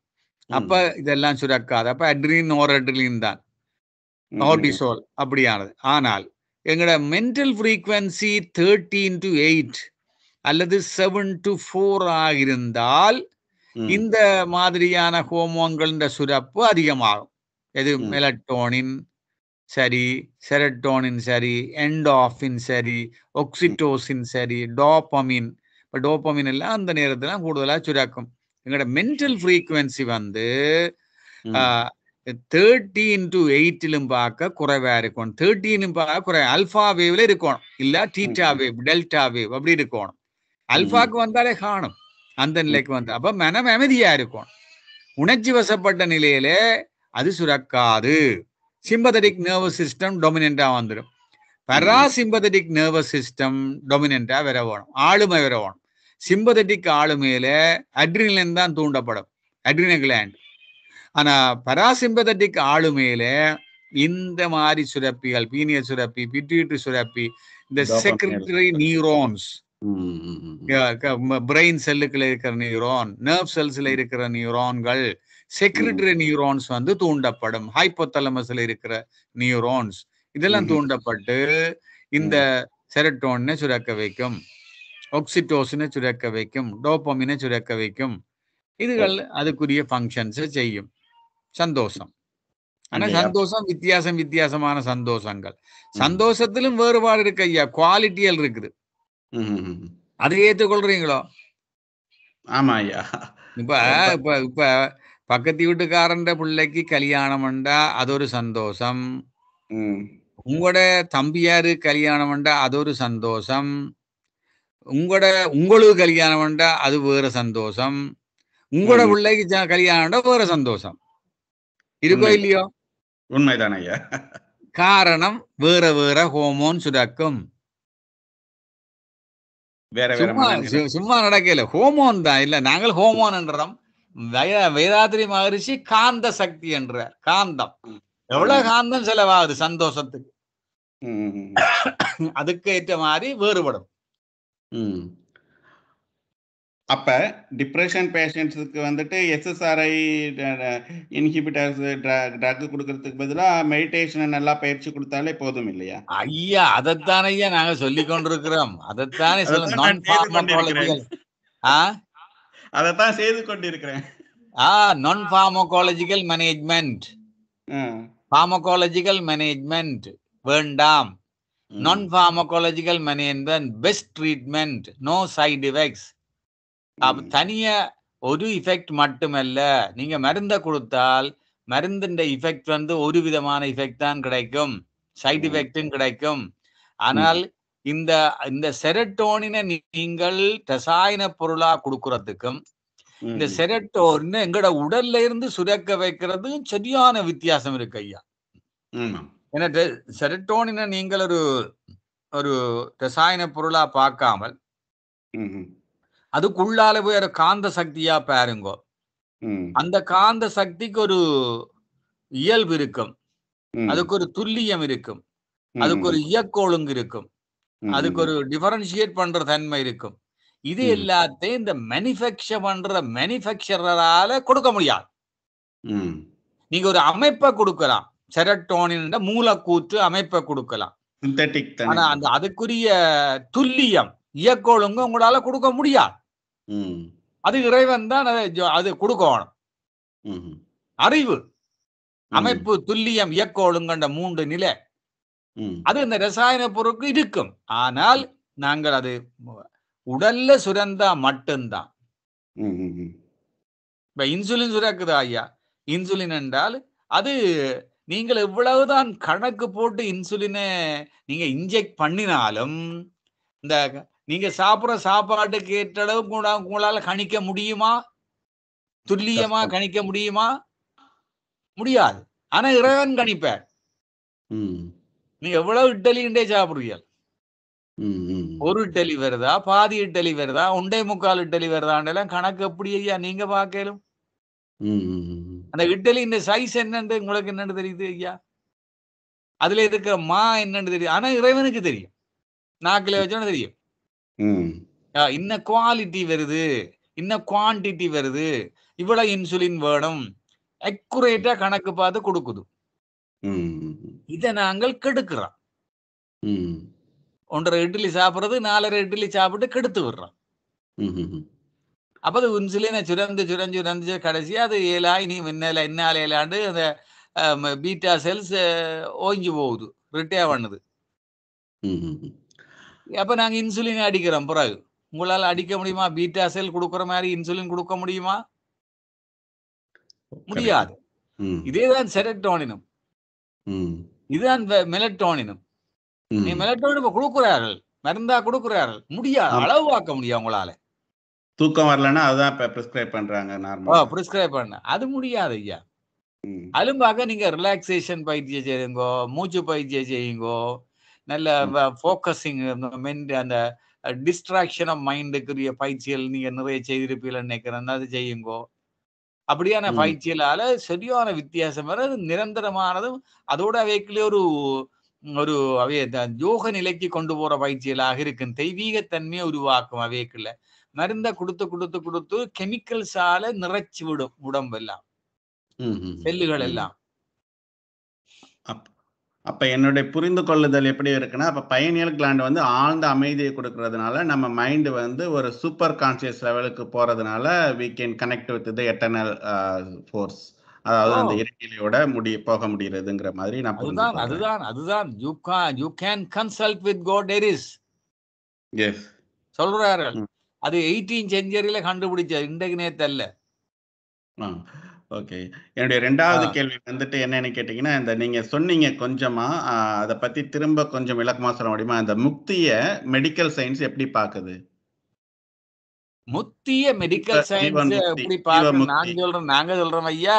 அப்ப இதெல்லாம் சுரக்காது. அப்ப அட்ரின் ஓர் அட்ரிலின் தான். கார்டிசோல் அப்படியானது. ஆனால் எங்களோட mental frequency thirteen to eight அல்லது செவன் டு ஃபோர் இருந்தால் இந்த மாதிரியான ஹோமோன்கள் சுரப்பு அதிகமாகும். எது. மெலட்டோனின் சரி செரட்டோனின் சரி என்டாஃபின் சரி ஒக்சிட்டோசின் சரி டோப்பமின் இப்போ டோப்பமின் எல்லாம் அந்த நேரத்தில் கூடுதலாக சுரக்கும். எங்களோட மென்டல் ஃப்ரீக்குவென்சி வந்து தேர்ட்டீன் டு எயிட்டிலும் பார்க்க குறைவா இருக்கும் தேர்ட்டீனும் பார்க்க குறை அல்ஃபா வேவ்ல இருக்கணும். இல்ல டீட்டா வேவ் டெல்டா வேவ் அப்படி இருக்கணும். அல்ஃபாக்கு வந்தாலே காணும். அந்த நிலைக்கு வந்து அப்ப மனம் அமைதியா இருக்கும் உணர்ச்சி வசப்பட்ட நிலையில அது சுரக்காது. சிம்பதட்டிக் நர்வஸ் சிஸ்டம் டொமினண்டா வந்துடும் பராசிம்பதட்டிக் நர்வஸ் சிஸ்டம் டொமினண்டா வர வேணும் ஆளுமை வர வேணும் சிம்பதட்டிக் ஆளுமையில அட்ரினலின் தான் தூண்டப்படும். அட்ரின கிளாண்ட் ஆனா பராசிம்பதட்டிக் ஆளுமையில இந்த மாதிரி சுரப்பிகள் பீனியல் சுரப்பி பிட்யூட்டரி சுரப்பி இந்த. செக்ரட்டரி நியூரோன்ஸ் பிரெயின் செல்லுக்குள்ள இருக்கிற நியூரான் நர்வ் செல்ஸ்ல இருக்கிற நியூரான்கள் செக்ரட்டரி நியூரான்ஸ் வந்து தூண்டப்படும். ஹைப்போதலமஸ்ல இருக்கிற நியூரான்ஸ் இதெல்லாம். தூண்டப்பட்டு இந்த செரட்டோனை சுரக்க வைக்கும். ஒக்சிட்டோசினை சுரக்க வைக்கும் டோப்பமினை சுரக்க வைக்கும். இதுகள் அதுக்குரிய ஃபங்க்ஷன்ஸ் செய்யும். சந்தோஷம். ஆனா? சந்தோஷம் வித்தியாசம் வித்தியாசமான சந்தோஷங்கள். சந்தோஷத்திலும் வேறுபாடு இருக்கு ஐயா. குவாலிட்டியல் இருக்குது. அதை ஏற்றுக்கொள்றீங்களோ? ஆமா ஐயா. இப்ப இப்ப இப்ப பக்கத்து வீட்டுக்காரன் பிள்ளைக்கு கல்யாணம் பண்ணா அது ஒரு சந்தோஷம். உங்களோட தம்பியாரு கல்யாணம் பண்ணா அது ஒரு சந்தோஷம். உங்களோட உங்களுக்கு கல்யாணம் பண்ணா அது வேற சந்தோஷம். உங்களோட. பிள்ளைக்கு கல்யாணம் வேற சந்தோஷம். இருக்கோ. இல்லையோ? உண்மைதான் ஐயா. காரணம் வேற வேற ஹோமோன் சுரக்கும். சும்மா சும்மா நடக்கல. ஹோமோன் தான். இல்ல நாங்கள் ஹோமோன் என்றோம் வே- வேதாத்ரி மகரிஷி காந்த சக்தி என்றார். காந்தம். எவ்வளவு காந்தம் செலவாகுது சந்தோஷத்துக்கு. அதுக்கு ஏற்ற மாதிரி வேறுபடும். அப்ப டிப்ரெஷன் பேஷண்ட்ஸுக்கு வந்துட்டு எஸ்எஸ்ஆர்ஐ இன்ஹிபிட்டர்ஸ் ட்ரக் கொடுக்கறதுக்கு பதிலா மெடிடேஷன் நல்லா பயிற்சி கொடுத்தாலே போதும் இல்லையா? ஐயா அதைத்தான் ஐயா நாங்க சொல்லி கொண்டிருக்கிறோம். அதைத்தானே சொல்ல அதைத்தான் செய்து பார்மகாலஜிக்கல் ஆ? அதைத்தான் செய்து கொண்டிருக்கிறேன். ஆ நான் பார்மகாலஜிக்கல் மேனேஜ்மெண்ட் ம், பார்மகாலஜிக்கல் மேனேஜ்மெண்ட் வேண்டாம். நான் pharmacological management best treatment no side effects தனியா ஒரு இஃபெக்ட் மட்டுமல்ல நீங்க மருந்தை கொடுத்தால் மருந்தின் இஃபெக்ட் வந்து ஒரு விதமான இஃபெக்ட் தான் கிடைக்கும். சைடு. எஃபெக்டும் கிடைக்கும். ஆனால் இந்த இந்த செரட்டோனினை நீங்கள் ரசாயன பொருளா கொடுக்கறதுக்கும் இந்த செரட்டோனினை எங்கட உடல்ல இருந்து சுரக்க வைக்கிறது சரியான வித்தியாசம் இருக்கு ஐயா. ஏன்னா செரட்டோனினை நீங்கள் ஒரு ஒரு ரசாயன பொருளா பார்க்காமல் அதுக்குள்ளால போய் ஒரு காந்த சக்தியா பாருங்கோ. அந்த காந்த சக்திக்கு ஒரு இயல்பு இருக்கும். அதுக்கு ஒரு துல்லியம் இருக்கும். அதுக்கு ஒரு இயக்க ஒழுங்கு இருக்கும் அதுக்கு ஒரு டிஃபரன்ஷியேட் பண்ற தன்மை இருக்கும். இது. எல்லாத்தையும் இந்த மேனுஃபேக்சர் பண்ற மேனுஃபேக்சரால கொடுக்க முடியாது. நீங்க ஒரு அமைப்பை கொடுக்கலாம். செரட்டோனின் மூலக்கூற்று அமைப்பை கொடுக்கலாம். ஆனா அந்த அதுக்குரிய துல்லியம் இயக்க ஒழுங்கு உங்களால கொடுக்க முடியாது. அது இறைவன் தான் அதை கொடுக்கணும். அறிவு அமைப்பு துல்லியம் இயக்க ஒழுங்கண்ட மூன்று நிலை. அது இந்த ரசாயன பொருட்கு இருக்கும். ஆனால் நாங்கள் அது உடல்ல சுரந்தா மட்டும்தான். இப்ப இன்சுலின் சுரக்குதா ஐயா. இன்சுலின் என்றால் அது நீங்கள் எவ்வளவுதான் கணக்கு போட்டு இன்சுலினை நீங்க இன்ஜெக்ட் பண்ணினாலும் இந்த நீங்க சாப்பிடுற சாப்பாட்டுக்கு ஏற்ற கூட உங்களால கணிக்க முடியுமா? துல்லியமா. கணிக்க முடியுமா? முடியாது. ஆனா இறைவன் கணிப்பார். ம், நீ எவ்வளவு ம், ம். ஒரு இட்டலி வருதா? பாதி இட்டலி வருதா? ஒன்றே முக்கால் இட்டலி வருதாண்டெல்லாம் கணக்கு எப்படி ஐயா? நீங்க பார்க்கலும். ம், ம், ம். அந்த இந்த சைஸ் என்னன்னு உங்களுக்கு என்னன்னு தெரியுது ஐயா? அதுல இருக்கிற மா என்னன்னு தெரியும்? ஆனா இறைவனுக்கு தெரியும். நாக்கில வச்சோன்னு தெரியும். இன்ன குவாலிட்டி வருது. இன்ன குவான்டிட்டி வருது. இவ்வளவு இன்சுலின் வேணும். அக்குரேட்டா கணக்கு பார்த்து கொடுக்குது. இதை நாங்கள் கெடுக்கிறோம். ஒன்றரை இட்லி சாப்பிடுறது நாலரை இட்லி சாப்பிட்டு கெடுத்து விடுறோம். அப்போ அது இன்சுலினை சுரந்து சுரந்து சுரந்து கடைசியா அது ஏழாய் நீ முன்னால என்னால ஏழாண்டு அந்த பீட்டா செல்ஸ் ஓய்ஞ்சு போகுது. ரிட்டையர் பண்ணுது. அப்ப நாங்க இன்சுலின் அடிக்கிறோம் பிறகு. உங்களால அடிக்க முடியுமா? பீட்டா செல் கொடுக்குற மாதிரி இன்சுலின் கொடுக்க முடியுமா? முடியாது. இதேதான் செரட்டோனினும் இதுதான் மெலட்டோனினும். நீ மெலட்டோனின் கொடுக்குறார்கள். மருந்தா கொடுக்குறார்கள். முடியாது. அளவு பார்க்க முடியும் உங்களால தூக்கம் வரலன்னா அதான் இப்ப பிரிஸ்கிரைப் பண்றாங்க நார்மலா ப்ரிஸ்கிரைப் பண்ண. அது முடியாது ஐயா. அலும்பாக நீங்க ரிலாக்ஸேஷன் பயிற்சியை செய்யுங்கோ மூச்சு பயிற்சியை செய்யுங்கோ நல்ல ஃபோக்கஸிங் அந்த டிஸ்ட்ராக்ஷன் ஆஃப் மைண்டுக்குரிய பயிற்சிகள் நீங்க நிறைய செய்திருப்பீங்கன்னு நினைக்கிறேன். அது செய்யுங்கோ. அப்படியான. பயிற்சிகளால சரியான வித்தியாசம் வர நிரந்தரமானதும் அதோட அவைக்குள்ளே ஒரு ஒரு அவைய யோக நிலைக்கு கொண்டு போற பயிற்சிகளாக இருக்கும் தெய்வீகத்தன்மையை உருவாக்கும் அவைக்குள்ள. மருந்தை கொடுத்து கொடுத்து கொடுத்து கெமிக்கல்ஸால நிறைச்சு விடும் உடம்பெல்லாம். செல்லுகள். எல்லாம் அப்- அப்ப என்னுடைய புரிந்து கொள்ளுதல் எப்படி இருக்குன்னா அப்ப பைனியல் கிளாண்ட் வந்து ஆழ்ந்த அமைதியை கொடுக்கறதுனால நம்ம மைண்ட் வந்து ஒரு சூப்பர் கான்சியஸ் லெவலுக்கு போறதுனால we can connect with the eternal force அதாவது அந்த. இறைநிலையோட முடி போக முடியுதுங்கிற மாதிரி நான் அதுதான் அதுதான் அதுதான் you can you can consult with God எரிஸ் எஸ் சொல்றார்கள் ம். அது எயிட்டீன் செஞ்சுரியில கண்டுபிடிச்ச இன்றைக்கு நேத்து அல்ல. ஓகே என்னுடைய ரெண்டாவது. கேள்வி வந்துட்டு என்னன்னு கேட்டீங்கன்னா இந்த நீங்க சொன்னீங்க கொஞ்சமா அதை பத்தி திரும்ப கொஞ்சம் விளக்கமா சொல்ல முடியுமா? இந்த முக்திய மெடிக்கல் சயின்ஸ் எப்படி பாக்குது? முத்திய மெடிக்கல் சயின்ஸ் எப்படி பார்க்க. நாங்க சொல்றோம் நாங்க சொல்றோம் ஐயா.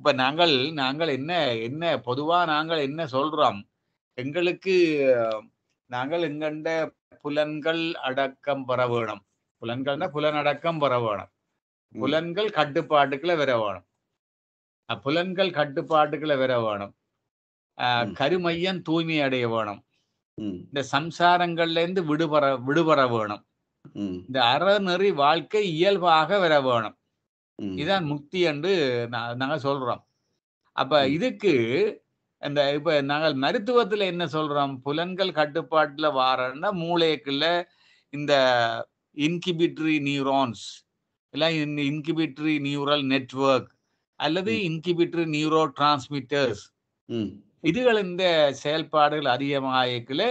இப்ப நாங்கள் நாங்கள் என்ன என்ன பொதுவா நாங்கள் என்ன சொல்றோம்? எங்களுக்கு நாங்கள் எங்கண்ட புலன்கள் அடக்கம் பெற வேணும். புலன்கள்னா புலன் அடக்கம் பெற வேணும். புலன்கள் கட்டுப்பாட்டுக்குள்ள வர வேணும் புலன்கள் கட்டுப்பாட்டுக்குள்ள வர வேணும். கருமையன் தூய்மை அடைய வேணும் இந்த சம்சாரங்கள்ல இருந்து விடுபட விடுபட வேணும் இந்த அறநெறி வாழ்க்கை இயல்பாக வர வேணும் ம். இதான் முக்தி என்று நாங்க சொல்றோம். அப்ப. இதுக்கு இந்த இப்ப நாங்கள் மருத்துவத்துல என்ன சொல்றோம்? புலன்கள் கட்டுப்பாட்டுல வாரன்னா மூளைக்குள்ள இந்த இன்கிபிட்ரி நியூரான்ஸ் இல்ல இன்கிபிட்ரி நியூரல் நெட்வொர்க் அல்லது. இன்கிபிட்ரி நியூரோ டிரான்ஸ்மிட்டர்ஸ் இதுகள் இந்த செயல்பாடுகள் அதிகமாகல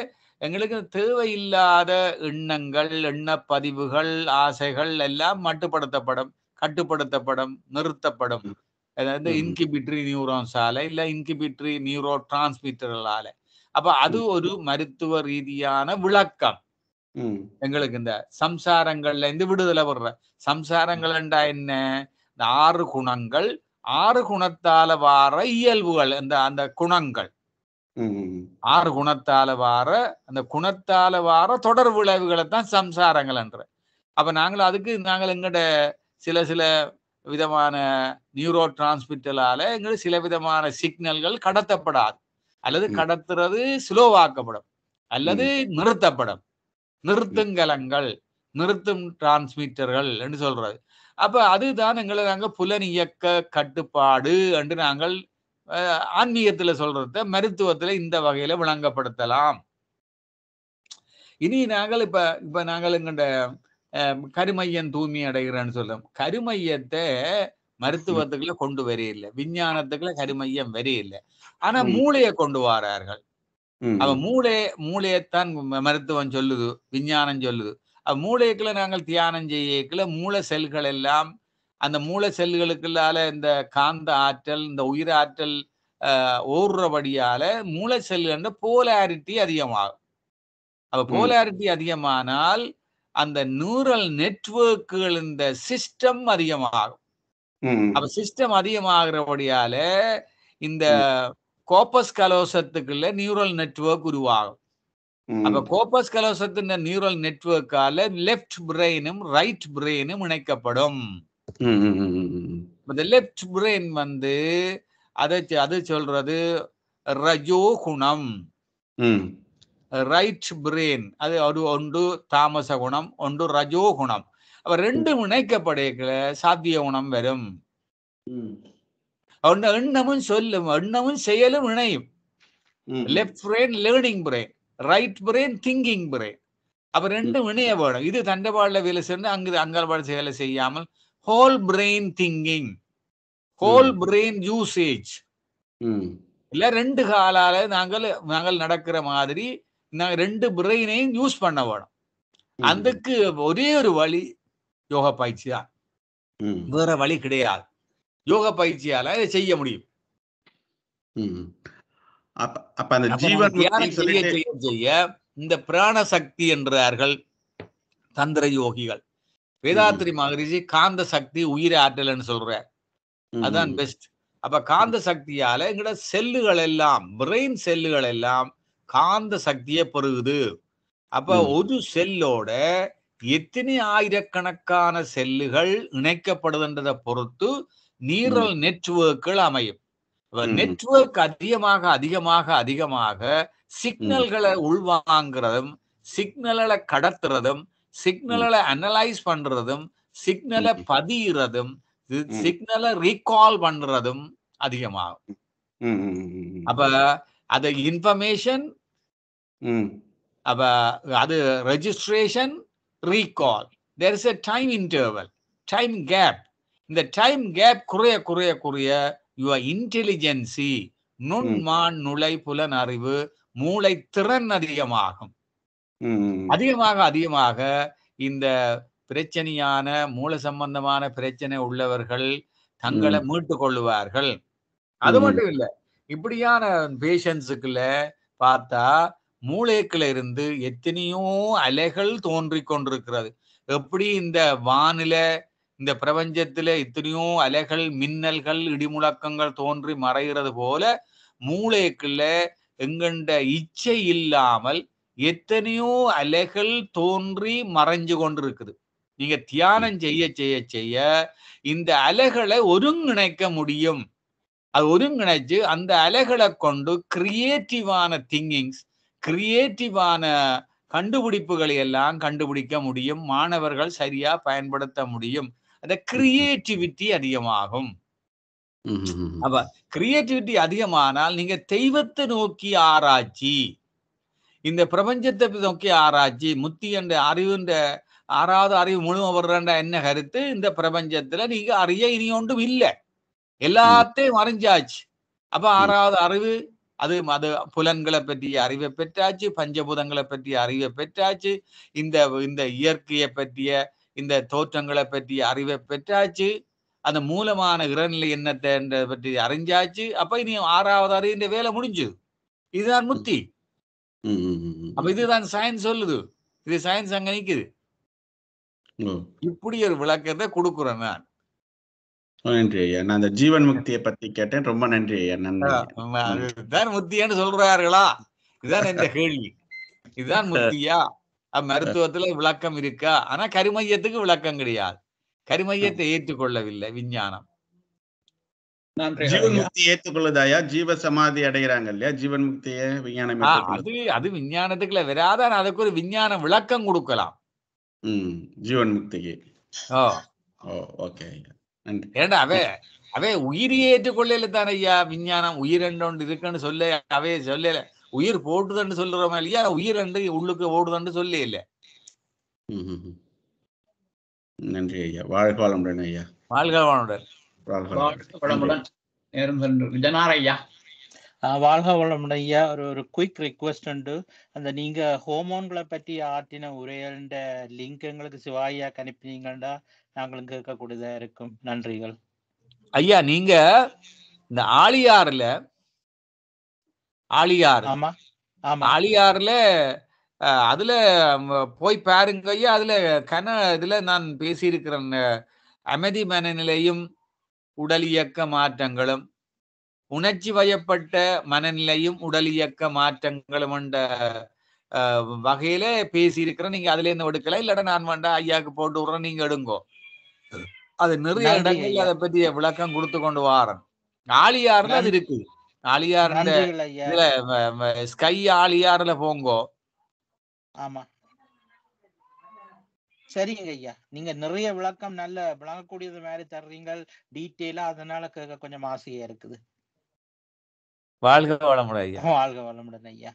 எங்களுக்கு தேவையில்லாத எண்ணங்கள் எண்ணப்பதிவுகள் ஆசைகள் எல்லாம் மட்டுப்படுத்தப்படும் கட்டுப்படுத்தப்படும் நிறுத்தப்படும். அதாவது. இன்கிபிட்ரி நியூரான்ஸால இல்ல இன்கிபிட்ரி நியூரோ டிரான்ஸ்மிட்டர்களால அப்ப அது ஒரு மருத்துவ ரீதியான விளக்கம் எங்களுக்கு இந்த சம்சாரங்கள்ல இருந்து விடுதலை வர்ற சம்சாரங்கள்ண்டா என்ன? இந்த ஆறு குணங்கள் ஆறு குணத்தால வார இயல்புகள் அந்த அந்த குணங்கள். ஆறு குணத்தால வார அந்த குணத்தால வார தொடர் விளைவுகளை தான் சம்சாரங்கள் என்ற. அப்ப நாங்கள் அதுக்கு நாங்கள் எங்கட சில சில விதமான நியூரோ டிரான்ஸ்மிட்டலால எங்களுக்கு சில விதமான சிக்னல்கள் கடத்தப்படாது. அல்லது. கடத்துறது ஸ்லோவாக்கப்படும். அல்லது நிறுத்தப்படும். நிறுத்துங்கலங்கள் நிறுத்தும் டிரான்ஸ்மிட்டர்கள் என்று சொல்றது அப்ப அதுதான் எங்களுக்கு நாங்க புலன் இயக்க கட்டுப்பாடு என்று நாங்கள் அஹ், ஆன்மீகத்துல சொல்றத மருத்துவத்துல இந்த வகையில விளங்கப்படுத்தலாம். இனி நாங்கள் இப்ப இப்ப நாங்கள் எங்கண்ட அஹ், கருமையன் தூய்மை அடைகிறேன்னு சொல்றோம் கருமையத்தை மருத்துவத்துக்குள்ள கொண்டு வரையில்லை. விஞ்ஞானத்துக்குள்ள கருமையம் வரையில்லை. ஆனா. மூளையை கொண்டு வரார்கள். அவ மூளை மூளையைத்தான் மருத்துவம் சொல்லுது விஞ்ஞானம் சொல்லுது. அவ மூளைக்குள்ள நாங்கள் தியானம் செய்யக்குள்ள மூளை செல்கள் எல்லாம் அந்த மூளை செல்களுக்குள்ளால இந்த காந்த ஆற்றல் இந்த உயிர் ஆற்றல் ஆஹ், ஓடுறபடியால மூளை செல்லுன்ற போலாரிட்டி அதிகமாகும். அப்ப. போலாரிட்டி அதிகமானால் அந்த நியூரல் நெட்வொர்க்குகள் இந்த சிஸ்டம் அதிகமாகும். அப்ப சிஸ்டம் அதிகமாகிறபடியால இந்த கோப்பஸ் கலோசத்துக்குள்ள நியூரல் நெட்வொர்க் உருவாகும். அப்ப கோப்பஸ் கலோசத்தின் நியூரல் நெட்வொர்க்கால லெஃப்ட் பிரெயினும் ரைட் பிரெயினும் இணைக்கப்படும். இந்த லெஃப்ட் பிரெயின் வந்து அதை அது சொல்றது ரஜோ குணம் ரைட் பிரெயின் அது ஒரு ஒன்று தாமச குணம் ஒன்று ரஜோ குணம் அப்ப ரெண்டும் இணைக்கப்படையில சாத்திய குணம் வரும். எண்ணமும் சொல்லும் எண்ணமும் செயலும் இணையும். Left brain learning brain right brain thinking brain அப்ப ரெண்டும் இணைய வேணும். இது தண்டவாள வேலை சென்று அங்கு அங்கல்வாடு வேலை செய்யாமல் whole brain thinking whole brain usage இல்ல ரெண்டு காலால நாங்கள் நாங்கள் நடக்கிற மாதிரி நாங்க ரெண்டு பிரெயினையும் யூஸ் பண்ண வேணும். அதுக்கு ஒரே ஒரு வழி யோகா பயிற்சி தான். வேற வழி கிடையாது. யோகா பயிற்சியால இதை செய்ய முடியும். அப்ப அந்த ஜீவன் செய்ய செய்ய செய்ய இந்த பிராண சக்தி என்றார்கள் தந்திர யோகிகள். வேதாத்திரி மகரிஷி காந்த சக்தி உயிர் ஆற்றல்னு சொல்றார். அதான் பெஸ்ட் அப்ப காந்த சக்தியால எங்கட செல்லுகள் எல்லாம் பிரெயின் செல்லுகள் எல்லாம் காந்த சக்தியை பெறுகுது. அப்ப. ஒரு செல்லோட எத்தனை ஆயிரக்கணக்கான செல்லுகள் இணைக்கப்படுதுன்றதை பொறுத்து நீரல் நெட்வொர்க்குகள் அமையும். நெட்வொர்க் அதிகமாக அதிகமாக அதிகமாக சிக்னல்களை உள்வாங்கிறதும் சிக்னல்களை கடத்துறதும் சிக்னல்களை அனலைஸ் பண்றதும் சிக்னலை ம். பதிகிறதும் ம். சிக்னலை ரீகால் பண்றதும் அதிகமாகும். அப்ப அது இன்ஃபர்மேஷன் அப்ப அது registration recall there is a time interval time gap இந்த டைம் கேப் குறைய குறைய குறைய யுவர் இன்டெலிஜென்சி நுண்மான் நுழை புலன் அறிவு மூளை திறன் அதிகமாகும். அதிகமாக அதிகமாக இந்த பிரச்சனையான மூல சம்பந்தமான பிரச்சனை உள்ளவர்கள் தங்களை மீட்டு கொள்ளுவார்கள். அது. மட்டும் இல்ல இப்படியான பேஷன்ஸுக்குள்ள பார்த்தா மூளைக்குள்ள இருந்து எத்தனையோ அலைகள் தோன்றிக் கொண்டிருக்கிறது. எப்படி இந்த வானில இந்த பிரபஞ்சத்துல எத்தனையோ அலைகள் மின்னல்கள் இடிமுழக்கங்கள் தோன்றி மறைகிறது போல மூளைக்குள்ள எங்கண்ட இச்சை இல்லாமல் எத்தனையோ அலைகள் தோன்றி மறைஞ்சு கொண்டிருக்குது. நீங்க தியானம் செய்ய செய்ய செய்ய இந்த அலைகளை ஒருங்கிணைக்க முடியும். அது ஒருங்கிணைச்சு அந்த அலைகளை கொண்டு கிரியேட்டிவான திங்கிங்ஸ் கிரியேட்டிவான கண்டுபிடிப்புகளை எல்லாம் கண்டுபிடிக்க முடியும். மாணவர்கள் சரியா பயன்படுத்த முடியும். அந்த கிரியேட்டிவிட்டி அதிகமாகும். ம். அப்ப கிரியேட்டிவிட்டி அதிகமானால் நீங்க தெய்வத்தை நோக்கி ஆராய்ச்சி. இந்த பிரபஞ்சத்தை நோக்கி ஆராய்ச்சி முத்தி என்ற அறிவுன்ற ஆறாவது அறிவு முழுமை வர்றன்ற என்ன கருத்து? இந்த பிரபஞ்சத்துல நீங்க அறிய இனி ஒன்றும் இல்லை. எல்லாத்தையும் அறிஞ்சாச்சு. அப்ப ஆறாவது அறிவு அது அது புலன்களை பற்றிய அறிவை பெற்றாச்சு பஞ்சபூதங்களை பற்றிய அறிவை பெற்றாச்சு இந்த இந்த இயற்கையை பற்றிய இந்த தோற்றங்களை பற்றிய அறிவை பெற்றாச்சு. அந்த மூலமான இறைநிலை என்னத்தை பற்றி அறிஞ்சாச்சு. அப்ப இனி ஆறாவது அறிவின்ற வேலை முடிஞ்சுது இதுதான் முத்தி. அப்ப இதுதான் சயின்ஸ் சொல்லுது. இது சயின்ஸ் அங்க நிக்குது. இப்படி ஒரு விளக்கத்தை கொடுக்குறேன் நான். நன்றி ஐயா. நான் அந்த ஜீவன் முக்தியை பத்தி கேட்டேன். ரொம்ப நன்றி ஐயா. நன்றி ஆமா, அதுதான் முத்தியான்னு சொல்றார்களா? இதுதான் என்ற கேள்வி. இதுதான் முத்தியா? மருத்துவத்துல விளக்கம் இருக்கா? ஆனா கருமையத்துக்கு விளக்கம் கிடையாது. கருமையத்தை ஏற்றுக்கொள்ளவில்லை விஞ்ஞானம். ஜீவன். முக்தி ஏத்துக்கொள்ளுதாயா ஜீவ சமாதி அடைகிறாங்க இல்லையா? ஜீவன் முக்தியை விஞ்ஞானம் அது அது விஞ்ஞானத்துக்குள்ள வராதான் அதுக்கு ஒரு விஞ்ஞான விளக்கம் கொடுக்கலாம். ம் ஜீவன் முக்திக்கு ஓ ஓ ஓகே ஏண்டா அவே அவே உயிரியே ஏற்றுக்கொள்ளல தானே ஐயா விஞ்ஞானம் உயிர் ஒன்று இருக்குன்னு சொல்ல அவே சொல்லல. உயிர் போட்டுதுன்னு சொல்றோமா இல்லையா? உயிர் ரெண்டு உள்ளுக்கு ஓடுதுன்னு சொல்ல இல்ல. நன்றி ஐயா. வாழ்க வளமுடன் ஐயா. வாழ்க வாழ்க வளமுடன். வளமுடன். நேரம் சென்று ஜனார் ஐயா. வாழ்க வளமுடன் ஐயா. ஒரு ஒரு குயிக் ரிக்வெஸ்ட் உண்டு. அந்த நீங்க ஹோமோன்களை பற்றி ஆற்றின உரையண்ட லிங்க் எங்களுக்கு சிவாயாக்கு அனுப்பினீங்கன்னா நாங்களும் கேட்கக்கூடியதா இருக்கும். நன்றிகள். ஐயா நீங்க இந்த ஆழியாறுல ஆழியாறு ஆமா ஆமா. ஆழியாறுல அஹ், அதுல போய் பாருங்க ஐயா. அதுல கன இதுல நான் பேசியிருக்கிறேன். அமைதி மனநிலையும் உடல் இயக்க மாற்றங்களும் உணர்ச்சி வயப்பட்ட மனநிலையும் உடல் இயக்க மாற்றங்களும் வகையில பேசி இருக்கிறேன் நீங்க அதுல இருந்து எடுக்கல இல்லடா நான் வேண்டாம் ஐயாக்கு போட்டு விடுறேன். நீங்க எடுங்கோ. அது நிறைய இடங்கள்ல. அதை பற்றிய விளக்கம் கொடுத்து கொண்டு வாரன். ஆலியார்ல அது. இருக்குது. ஆலியார் இதுல ஸ்கை ஆலியார்ல போங்கோ. ஆமா. சரிங்க ஐயா. நீங்க நிறைய விளக்கம் நல்ல விளங்கக்கூடியது மாதிரி தர்றீங்க டீட்டெயிலா அதனால கேட்க கொஞ்சம் ஆசையா இருக்குது. வாழ்க வளமுடன் ஐயா. வாழ்க வளமுடன் ஐயா.